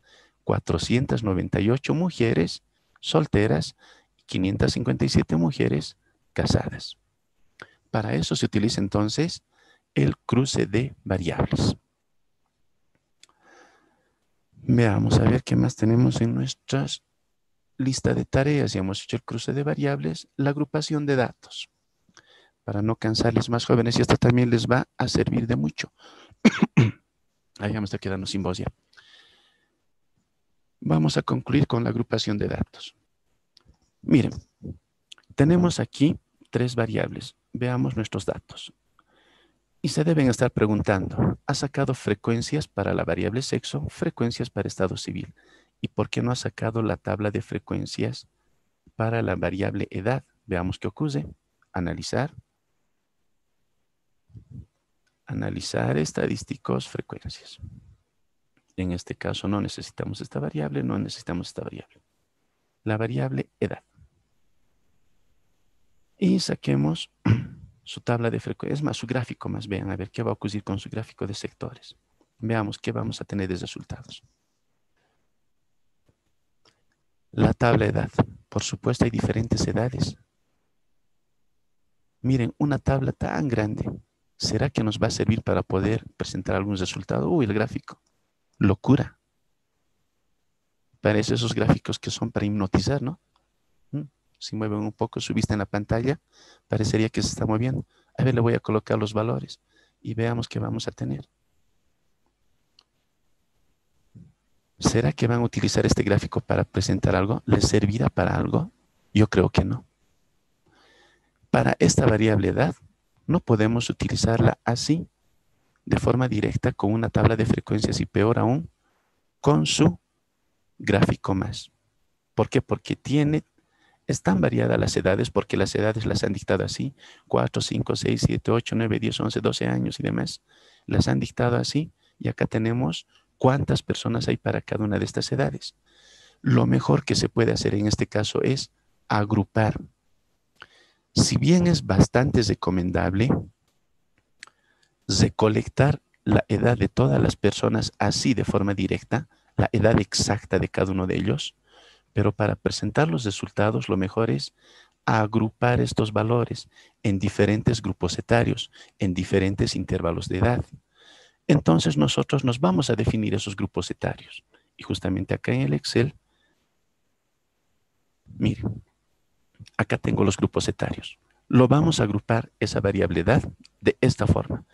498 mujeres solteras y 557 mujeres casadas. Para eso se utiliza entonces el cruce de variables. Veamos a ver qué más tenemos en nuestras lista de tareas, y hemos hecho el cruce de variables, la agrupación de datos. Para no cansarles más jóvenes, y esto también les va a servir de mucho. (coughs) Ahí vamos a quedarnos sin voz ya. Vamos a concluir con la agrupación de datos. Miren, tenemos aquí tres variables. Veamos nuestros datos. Y se deben estar preguntando, ¿ha sacado frecuencias para la variable sexo, frecuencias para estado civil? ¿Y por qué no ha sacado la tabla de frecuencias para la variable edad? Veamos qué ocurre. Analizar. Analizar estadísticos frecuencias. En este caso no necesitamos esta variable, no necesitamos esta variable. La variable edad. Y saquemos (clears throat) su tabla de frecuencias, es más, su gráfico más, vean, a ver qué va a ocurrir con su gráfico de sectores. Veamos qué vamos a tener de resultados. La tabla edad. Por supuesto, hay diferentes edades. Miren, una tabla tan grande, ¿será que nos va a servir para poder presentar algún resultado? Uy, el gráfico. Locura. Parece esos gráficos que son para hipnotizar, ¿no? Mm, si mueven un poco su vista en la pantalla, parecería que se está moviendo. A ver, le voy a colocar los valores y veamos qué vamos a tener. ¿Será que van a utilizar este gráfico para presentar algo? ¿Les servirá para algo? Yo creo que no. Para esta variable edad, no podemos utilizarla así, de forma directa, con una tabla de frecuencias y peor aún, con su gráfico más. ¿Por qué? Porque tiene, están variadas las edades, porque las edades las han dictado así, 4, 5, 6, 7, 8, 9, 10, 11, 12 años y demás. Las han dictado así, y acá tenemos cuántas personas hay para cada una de estas edades. Lo mejor que se puede hacer en este caso es agrupar. Si bien es bastante recomendable recolectar la edad de todas las personas así de forma directa, la edad exacta de cada uno de ellos, pero para presentar los resultados lo mejor es agrupar estos valores en diferentes grupos etarios, en diferentes intervalos de edad. Entonces nosotros nos vamos a definir esos grupos etarios. Y justamente acá en el Excel, miren, acá tengo los grupos etarios. Lo vamos a agrupar esa variable edad de esta forma.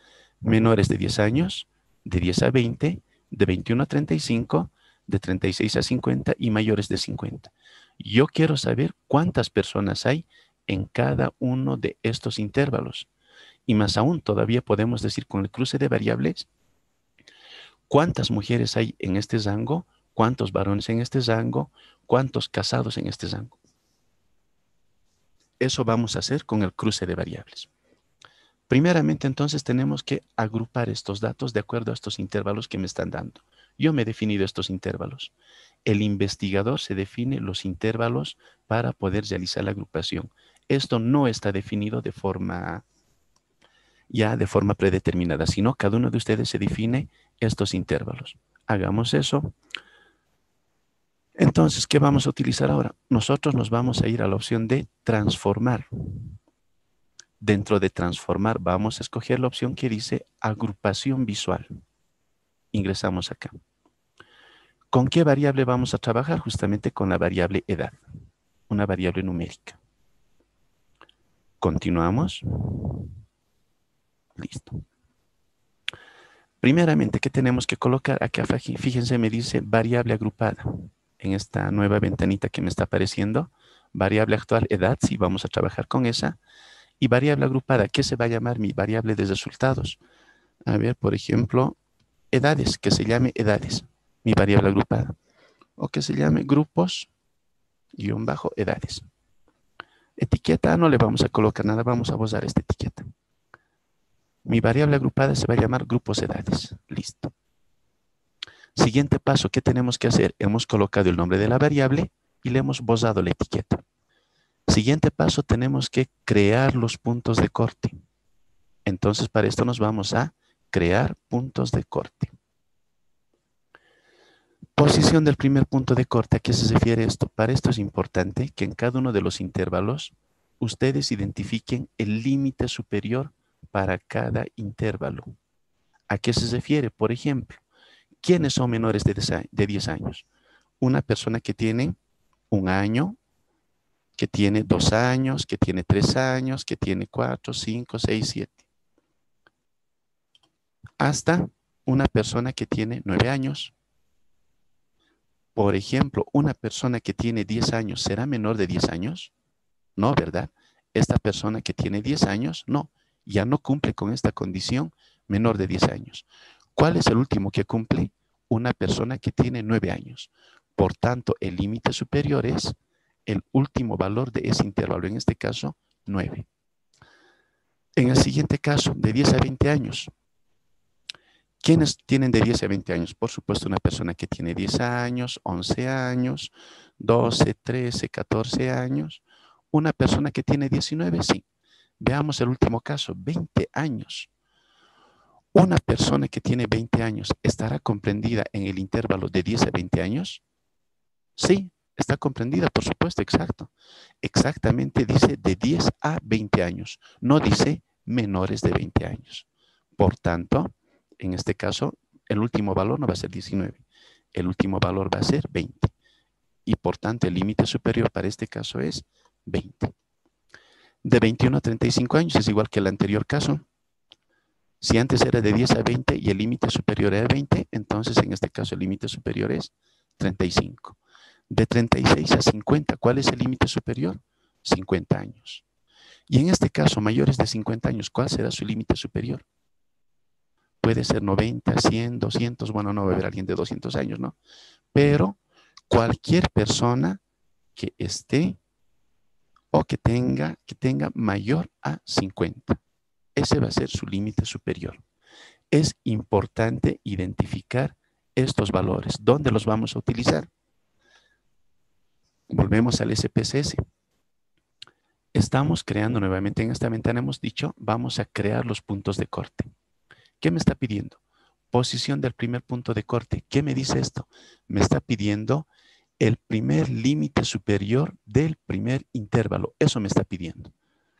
Menores de 10 años, de 10 a 20, de 21 a 35, de 36 a 50 y mayores de 50. Yo quiero saber cuántas personas hay en cada uno de estos intervalos. Y más aún, todavía podemos decir con el cruce de variables, cuántas mujeres hay en este rango, cuántos varones en este rango, cuántos casados en este rango. Eso vamos a hacer con el cruce de variables. Primeramente, entonces, tenemos que agrupar estos datos de acuerdo a estos intervalos que me están dando. Yo me he definido estos intervalos. El investigador se define los intervalos para poder realizar la agrupación. Esto no está definido de forma ya de forma predeterminada, sino cada uno de ustedes se define estos intervalos. Hagamos eso. Entonces, ¿qué vamos a utilizar ahora? Nosotros nos vamos a ir a la opción de transformar. Dentro de transformar vamos a escoger la opción que dice agrupación visual. Ingresamos acá. ¿Con qué variable vamos a trabajar? Justamente con la variable edad, una variable numérica. Continuamos. Listo. Primeramente, ¿qué tenemos que colocar? Acá, fíjense, me dice variable agrupada. En esta nueva ventanita que me está apareciendo, variable actual, edad, sí, vamos a trabajar con esa. Y variable agrupada, ¿qué se va a llamar mi variable de resultados? A ver, por ejemplo, edades, que se llame edades mi variable agrupada. O que se llame grupos, guion bajo, edades. Etiqueta no le vamos a colocar nada, vamos a usar esta etiqueta. Mi variable agrupada se va a llamar grupos edades. Listo. Siguiente paso, ¿qué tenemos que hacer? Hemos colocado el nombre de la variable y le hemos bozado la etiqueta. Siguiente paso, tenemos que crear los puntos de corte. Entonces, para esto nos vamos a crear puntos de corte. Posición del primer punto de corte. ¿A qué se refiere esto? Para esto es importante que en cada uno de los intervalos ustedes identifiquen el límite superior para cada intervalo. ¿A qué se refiere? Por ejemplo, ¿quiénes son menores de 10 años? Una persona que tiene un año, que tiene dos años, que tiene tres años, que tiene cuatro, cinco, seis, siete. Hasta una persona que tiene nueve años, por ejemplo, una persona que tiene 10 años, ¿será menor de 10 años? No, ¿verdad? Esta persona que tiene 10 años, no, ya no cumple con esta condición menor de 10 años. ¿Cuál es el último que cumple? Una persona que tiene 9 años. Por tanto, el límite superior es el último valor de ese intervalo, en este caso, 9. En el siguiente caso, de 10 a 20 años, ¿Quiénes tienen de 10 a 20 años? Por supuesto, una persona que tiene 10 años, 11 años, 12, 13, 14 años. Una persona que tiene 19, sí. Veamos el último caso, 20 años. Una persona que tiene 20 años, ¿estará comprendida en el intervalo de 10 a 20 años? Sí, está comprendida, por supuesto, exacto. Exactamente dice de 10 a 20 años, no dice menores de 20 años. Por tanto, en este caso, el último valor no va a ser 19, el último valor va a ser 20. Y por tanto, el límite superior para este caso es 20. De 21 a 35 años es igual que el anterior caso. Si antes era de 10 a 20 y el límite superior era 20, entonces en este caso el límite superior es 35. De 36 a 50, ¿cuál es el límite superior? 50 años. Y en este caso, mayores de 50 años, ¿cuál será su límite superior? puede ser 90, 100, 200, bueno, no va a haber alguien de 200 años, ¿no? Pero cualquier persona que esté o que tenga, que tenga mayor a 50. Ese va a ser su límite superior. Es importante identificar estos valores. ¿Dónde los vamos a utilizar? Volvemos al SPSS. Estamos creando nuevamente en esta ventana, hemos dicho, vamos a crear los puntos de corte. ¿Qué me está pidiendo? Posición del primer punto de corte. ¿Qué me dice esto? Me está pidiendo el primer límite superior del primer intervalo. Eso me está pidiendo.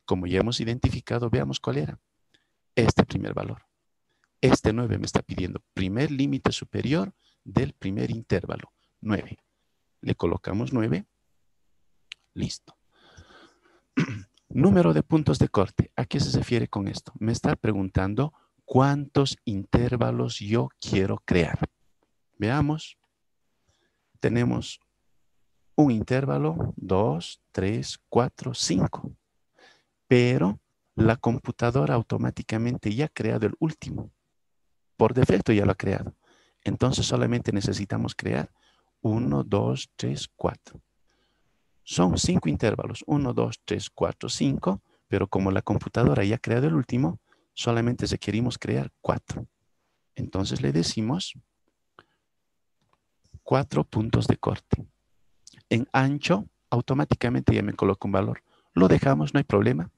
Como ya hemos identificado, veamos cuál era. Este primer valor. Este 9 me está pidiendo primer límite superior del primer intervalo. 9. Le colocamos 9. Listo. (clears throat) Número de puntos de corte. ¿A qué se refiere con esto? Me está preguntando cuántos intervalos yo quiero crear. Veamos. Tenemos un intervalo, 2, 3, 4, 5. Pero la computadora automáticamente ya ha creado el último. Por defecto ya lo ha creado. Entonces solamente necesitamos crear 1, 2, 3, 4. Son cinco intervalos, 1, 2, 3, 4, 5, pero como la computadora ya ha creado el último, solamente requerimos crear 4. Entonces le decimos 4 puntos de corte. En ancho, automáticamente ya me coloca un valor. Lo dejamos, no hay problema.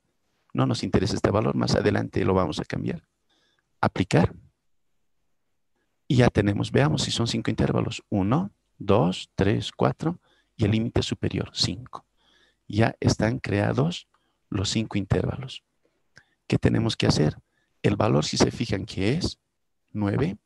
No nos interesa este valor, más adelante lo vamos a cambiar. Aplicar. Y ya tenemos, veamos si son cinco intervalos. 1, 2, 3, 4 y el límite superior 5. Ya están creados los cinco intervalos. ¿Qué tenemos que hacer? El valor, si se fijan que es 9,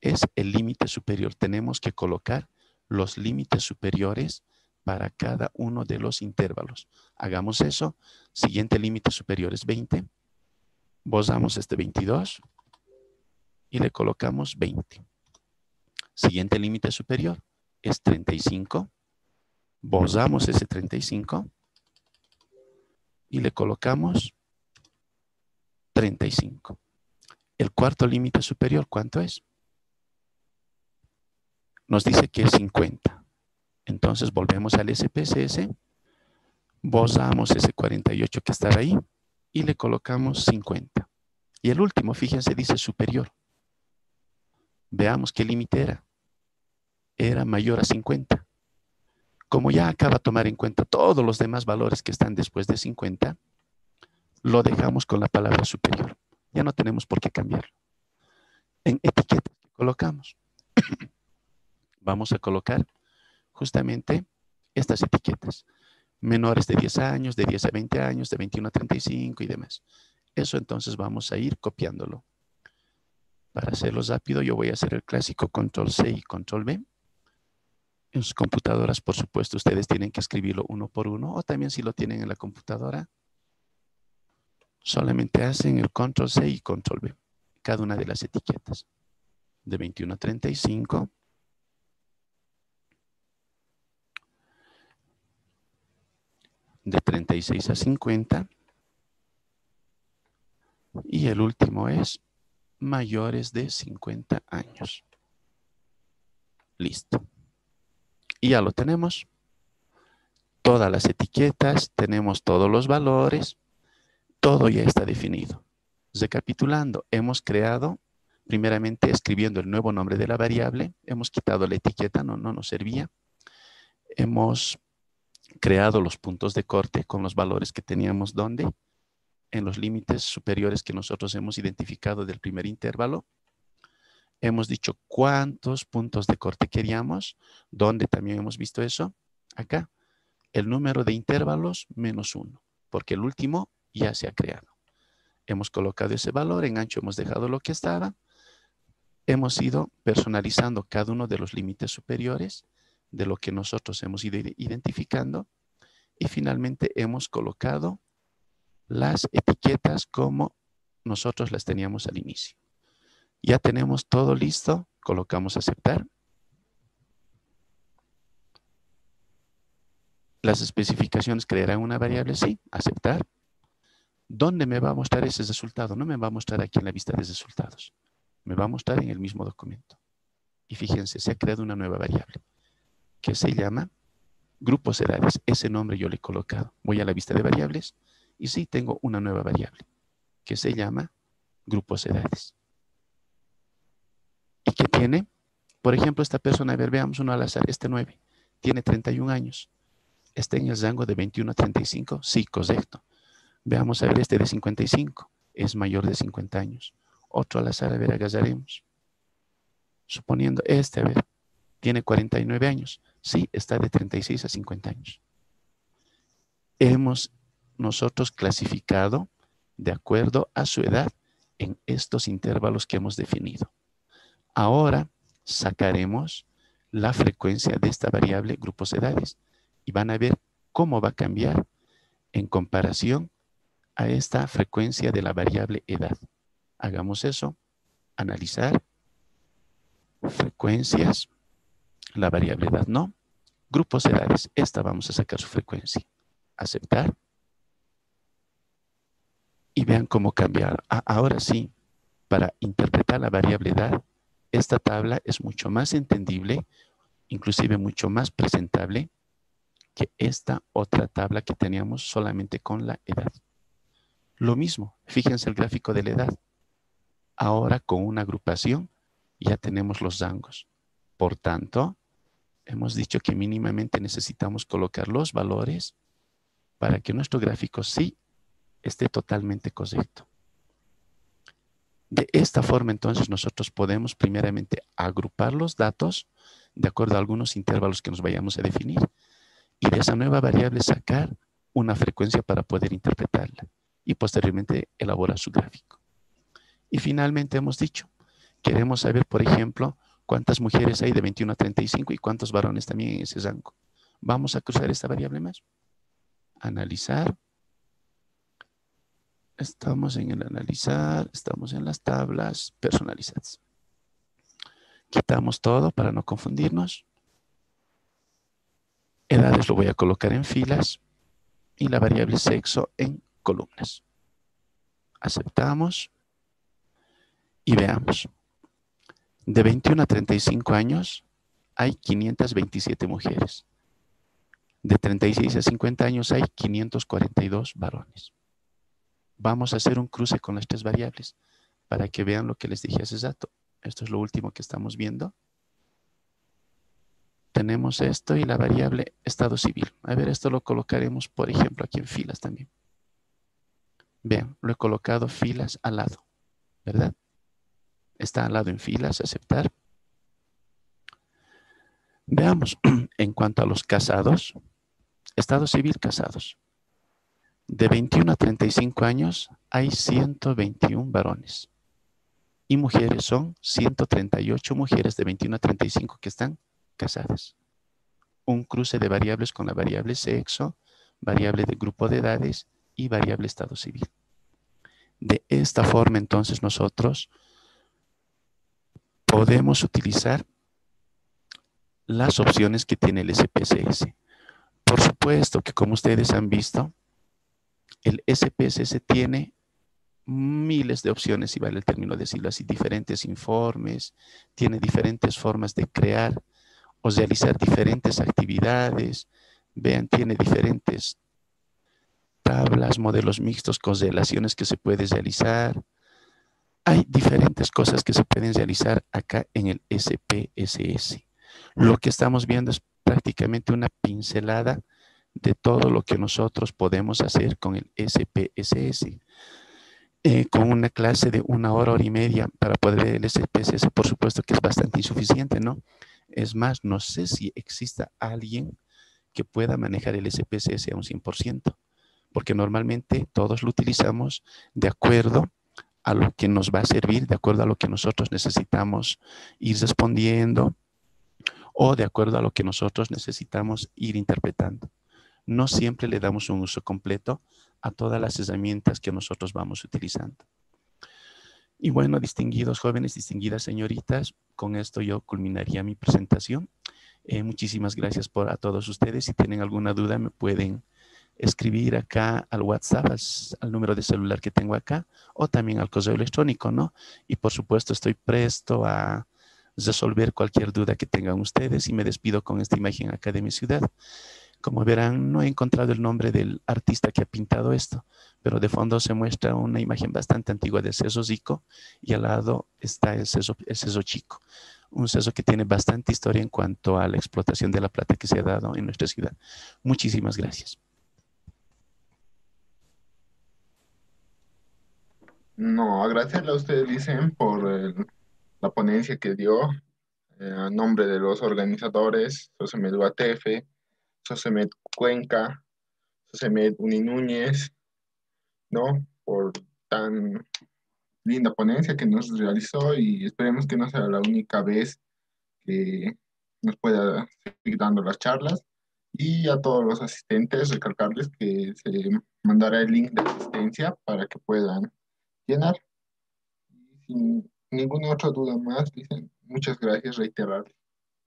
es el límite superior. Tenemos que colocar los límites superiores para cada uno de los intervalos. Hagamos eso. Siguiente límite superior es 20. Bosamos este 22 y le colocamos 20. Siguiente límite superior es 35 Bosamos ese 35 y le colocamos 35. El cuarto límite superior, ¿cuánto es? Nos dice que es 50. Entonces volvemos al SPSS, bosamos ese 48 que está ahí y le colocamos 50. Y el último, fíjense, dice superior. Veamos qué límite era. Era mayor a 50. Como ya acaba de tomar en cuenta todos los demás valores que están después de 50, lo dejamos con la palabra superior. Ya no tenemos por qué cambiarlo. En etiquetas que colocamos, (clears throat) vamos a colocar justamente estas etiquetas. Menores de 10 años, de 10 a 20 años, de 21 a 35 y demás. Eso entonces vamos a ir copiándolo. Para hacerlo rápido, yo voy a hacer el clásico control C y control V en sus computadoras, por supuesto, ustedes tienen que escribirlo uno por uno o también si lo tienen en la computadora, solamente hacen el control C y control V, cada una de las etiquetas. De 21 a 35. De 36 a 50. Y el último es mayores de 50 años. Listo. Y ya lo tenemos. Todas las etiquetas, tenemos todos los valores, todo ya está definido. Recapitulando, hemos creado, primeramente escribiendo el nuevo nombre de la variable, hemos quitado la etiqueta, no, no nos servía. Hemos creado los puntos de corte con los valores que teníamos donde, en los límites superiores que nosotros hemos identificado del primer intervalo. Hemos dicho cuántos puntos de corte queríamos, ¿Dónde también hemos visto eso, acá, el número de intervalos menos uno, porque el último ya se ha creado. Hemos colocado ese valor, en ancho hemos dejado lo que estaba, hemos ido personalizando cada uno de los límites superiores de lo que nosotros hemos ido identificando y finalmente hemos colocado las etiquetas como nosotros las teníamos al inicio. Ya tenemos todo listo. Colocamos aceptar. Las especificaciones crearán una variable, sí, aceptar. ¿Dónde me va a mostrar ese resultado? No me va a mostrar aquí en la vista de resultados. Me va a mostrar en el mismo documento. Y fíjense, se ha creado una nueva variable que se llama grupos edades. Ese nombre yo le he colocado. Voy a la vista de variables y sí tengo una nueva variable que se llama grupos edades. ¿Y qué tiene? Por ejemplo, esta persona, a ver, veamos uno al azar, este 9, tiene 31 años. ¿Está en el rango de 21 a 35? Sí, correcto. Veamos a ver este de 55. Es mayor de 50 años. Otro al azar, a ver, agarraremos. Suponiendo este, a ver, tiene 49 años. Sí, está de 36 a 50 años. Hemos nosotros clasificado de acuerdo a su edad en estos intervalos que hemos definido. Ahora sacaremos la frecuencia de esta variable grupos edades y van a ver cómo va a cambiar en comparación a esta frecuencia de la variable edad. Hagamos eso, analizar frecuencias, la variable edad no, grupos edades, esta vamos a sacar su frecuencia, aceptar y vean cómo cambiar. ahora sí, para interpretar la variable edad, esta tabla es mucho más entendible, inclusive mucho más presentable que esta otra tabla que teníamos solamente con la edad. Lo mismo, fíjense el gráfico de la edad. Ahora con una agrupación ya tenemos los rangos. Por tanto, hemos dicho que mínimamente necesitamos colocar los valores para que nuestro gráfico sí esté totalmente correcto. De esta forma, entonces, nosotros podemos primeramente agrupar los datos de acuerdo a algunos intervalos que nos vayamos a definir y de esa nueva variable sacar una frecuencia para poder interpretarla y posteriormente elaborar su gráfico. Y finalmente hemos dicho, queremos saber, por ejemplo, cuántas mujeres hay de 21 a 35 y cuántos varones también en ese rango. Vamos a cruzar esta variable más. Analizar Estamos en el analizar, estamos en las tablas personalizadas. Quitamos todo para no confundirnos. Edades lo voy a colocar en filas y la variable sexo en columnas. Aceptamos y veamos. De 21 a 35 años hay 527 mujeres. De 36 a 50 años hay 542 varones vamos a hacer un cruce con las tres variables para que vean lo que les dije hace rato. Esto es lo último que estamos viendo. Tenemos esto y la variable estado civil. A ver, esto lo colocaremos, por ejemplo, aquí en filas también. Vean, lo he colocado filas al lado, ¿verdad? Está al lado en filas, aceptar. Veamos, (clears throat) en cuanto a los casados, estado civil casados. De 21 a 35 años hay 121 varones y mujeres son 138 mujeres de 21 a 35 que están casadas. Un cruce de variables con la variable sexo, variable de grupo de edades y variable estado civil. De esta forma entonces nosotros podemos utilizar las opciones que tiene el SPSS. Por supuesto que como ustedes han visto, el SPSS tiene miles de opciones, si vale el término decirlo así, diferentes informes, tiene diferentes formas de crear o realizar diferentes actividades. Vean, tiene diferentes tablas, modelos mixtos, correlaciones que se puede realizar. Hay diferentes cosas que se pueden realizar acá en el SPSS. Lo que estamos viendo es prácticamente una pincelada de todo lo que nosotros podemos hacer con el SPSS. Eh, con una clase de una hora, hora y media para poder ver el SPSS, por supuesto que es bastante insuficiente, ¿no? Es más, no sé si exista alguien que pueda manejar el SPSS a un 100%, porque normalmente todos lo utilizamos de acuerdo a lo que nos va a servir, de acuerdo a lo que nosotros necesitamos ir respondiendo o de acuerdo a lo que nosotros necesitamos ir interpretando no siempre le damos un uso completo a todas las herramientas que nosotros vamos utilizando. Y bueno, distinguidos jóvenes, distinguidas señoritas, con esto yo culminaría mi presentación. Eh, muchísimas gracias por a todos ustedes. Si tienen alguna duda, me pueden escribir acá al WhatsApp, al, número de celular que tengo acá, o también al correo electrónico, ¿no? Y por supuesto, estoy presto a resolver cualquier duda que tengan ustedes y me despido con esta imagen acá de mi ciudad. Como verán, no he encontrado el nombre del artista que ha pintado esto, pero de fondo se muestra una imagen bastante antigua del seso zico y al lado está el seso, chico. un suceso que tiene bastante historia en cuanto a la explotación de la plata que se ha dado en nuestra ciudad. Muchísimas gracias. No, agradecerle a usted, dicen, por la ponencia que dio eh, a nombre de los organizadores, Sosemed Guatefe, Sosemed Cuenca, Sosemed Uninúñez, ¿no? Por tan linda ponencia que nos realizó y esperemos que no sea la única vez que nos pueda seguir dando las charlas. Y a todos los asistentes, recalcarles que se mandará el link de asistencia para que puedan llenar. sin ninguna otra duda más, dicen muchas gracias, reiterarles.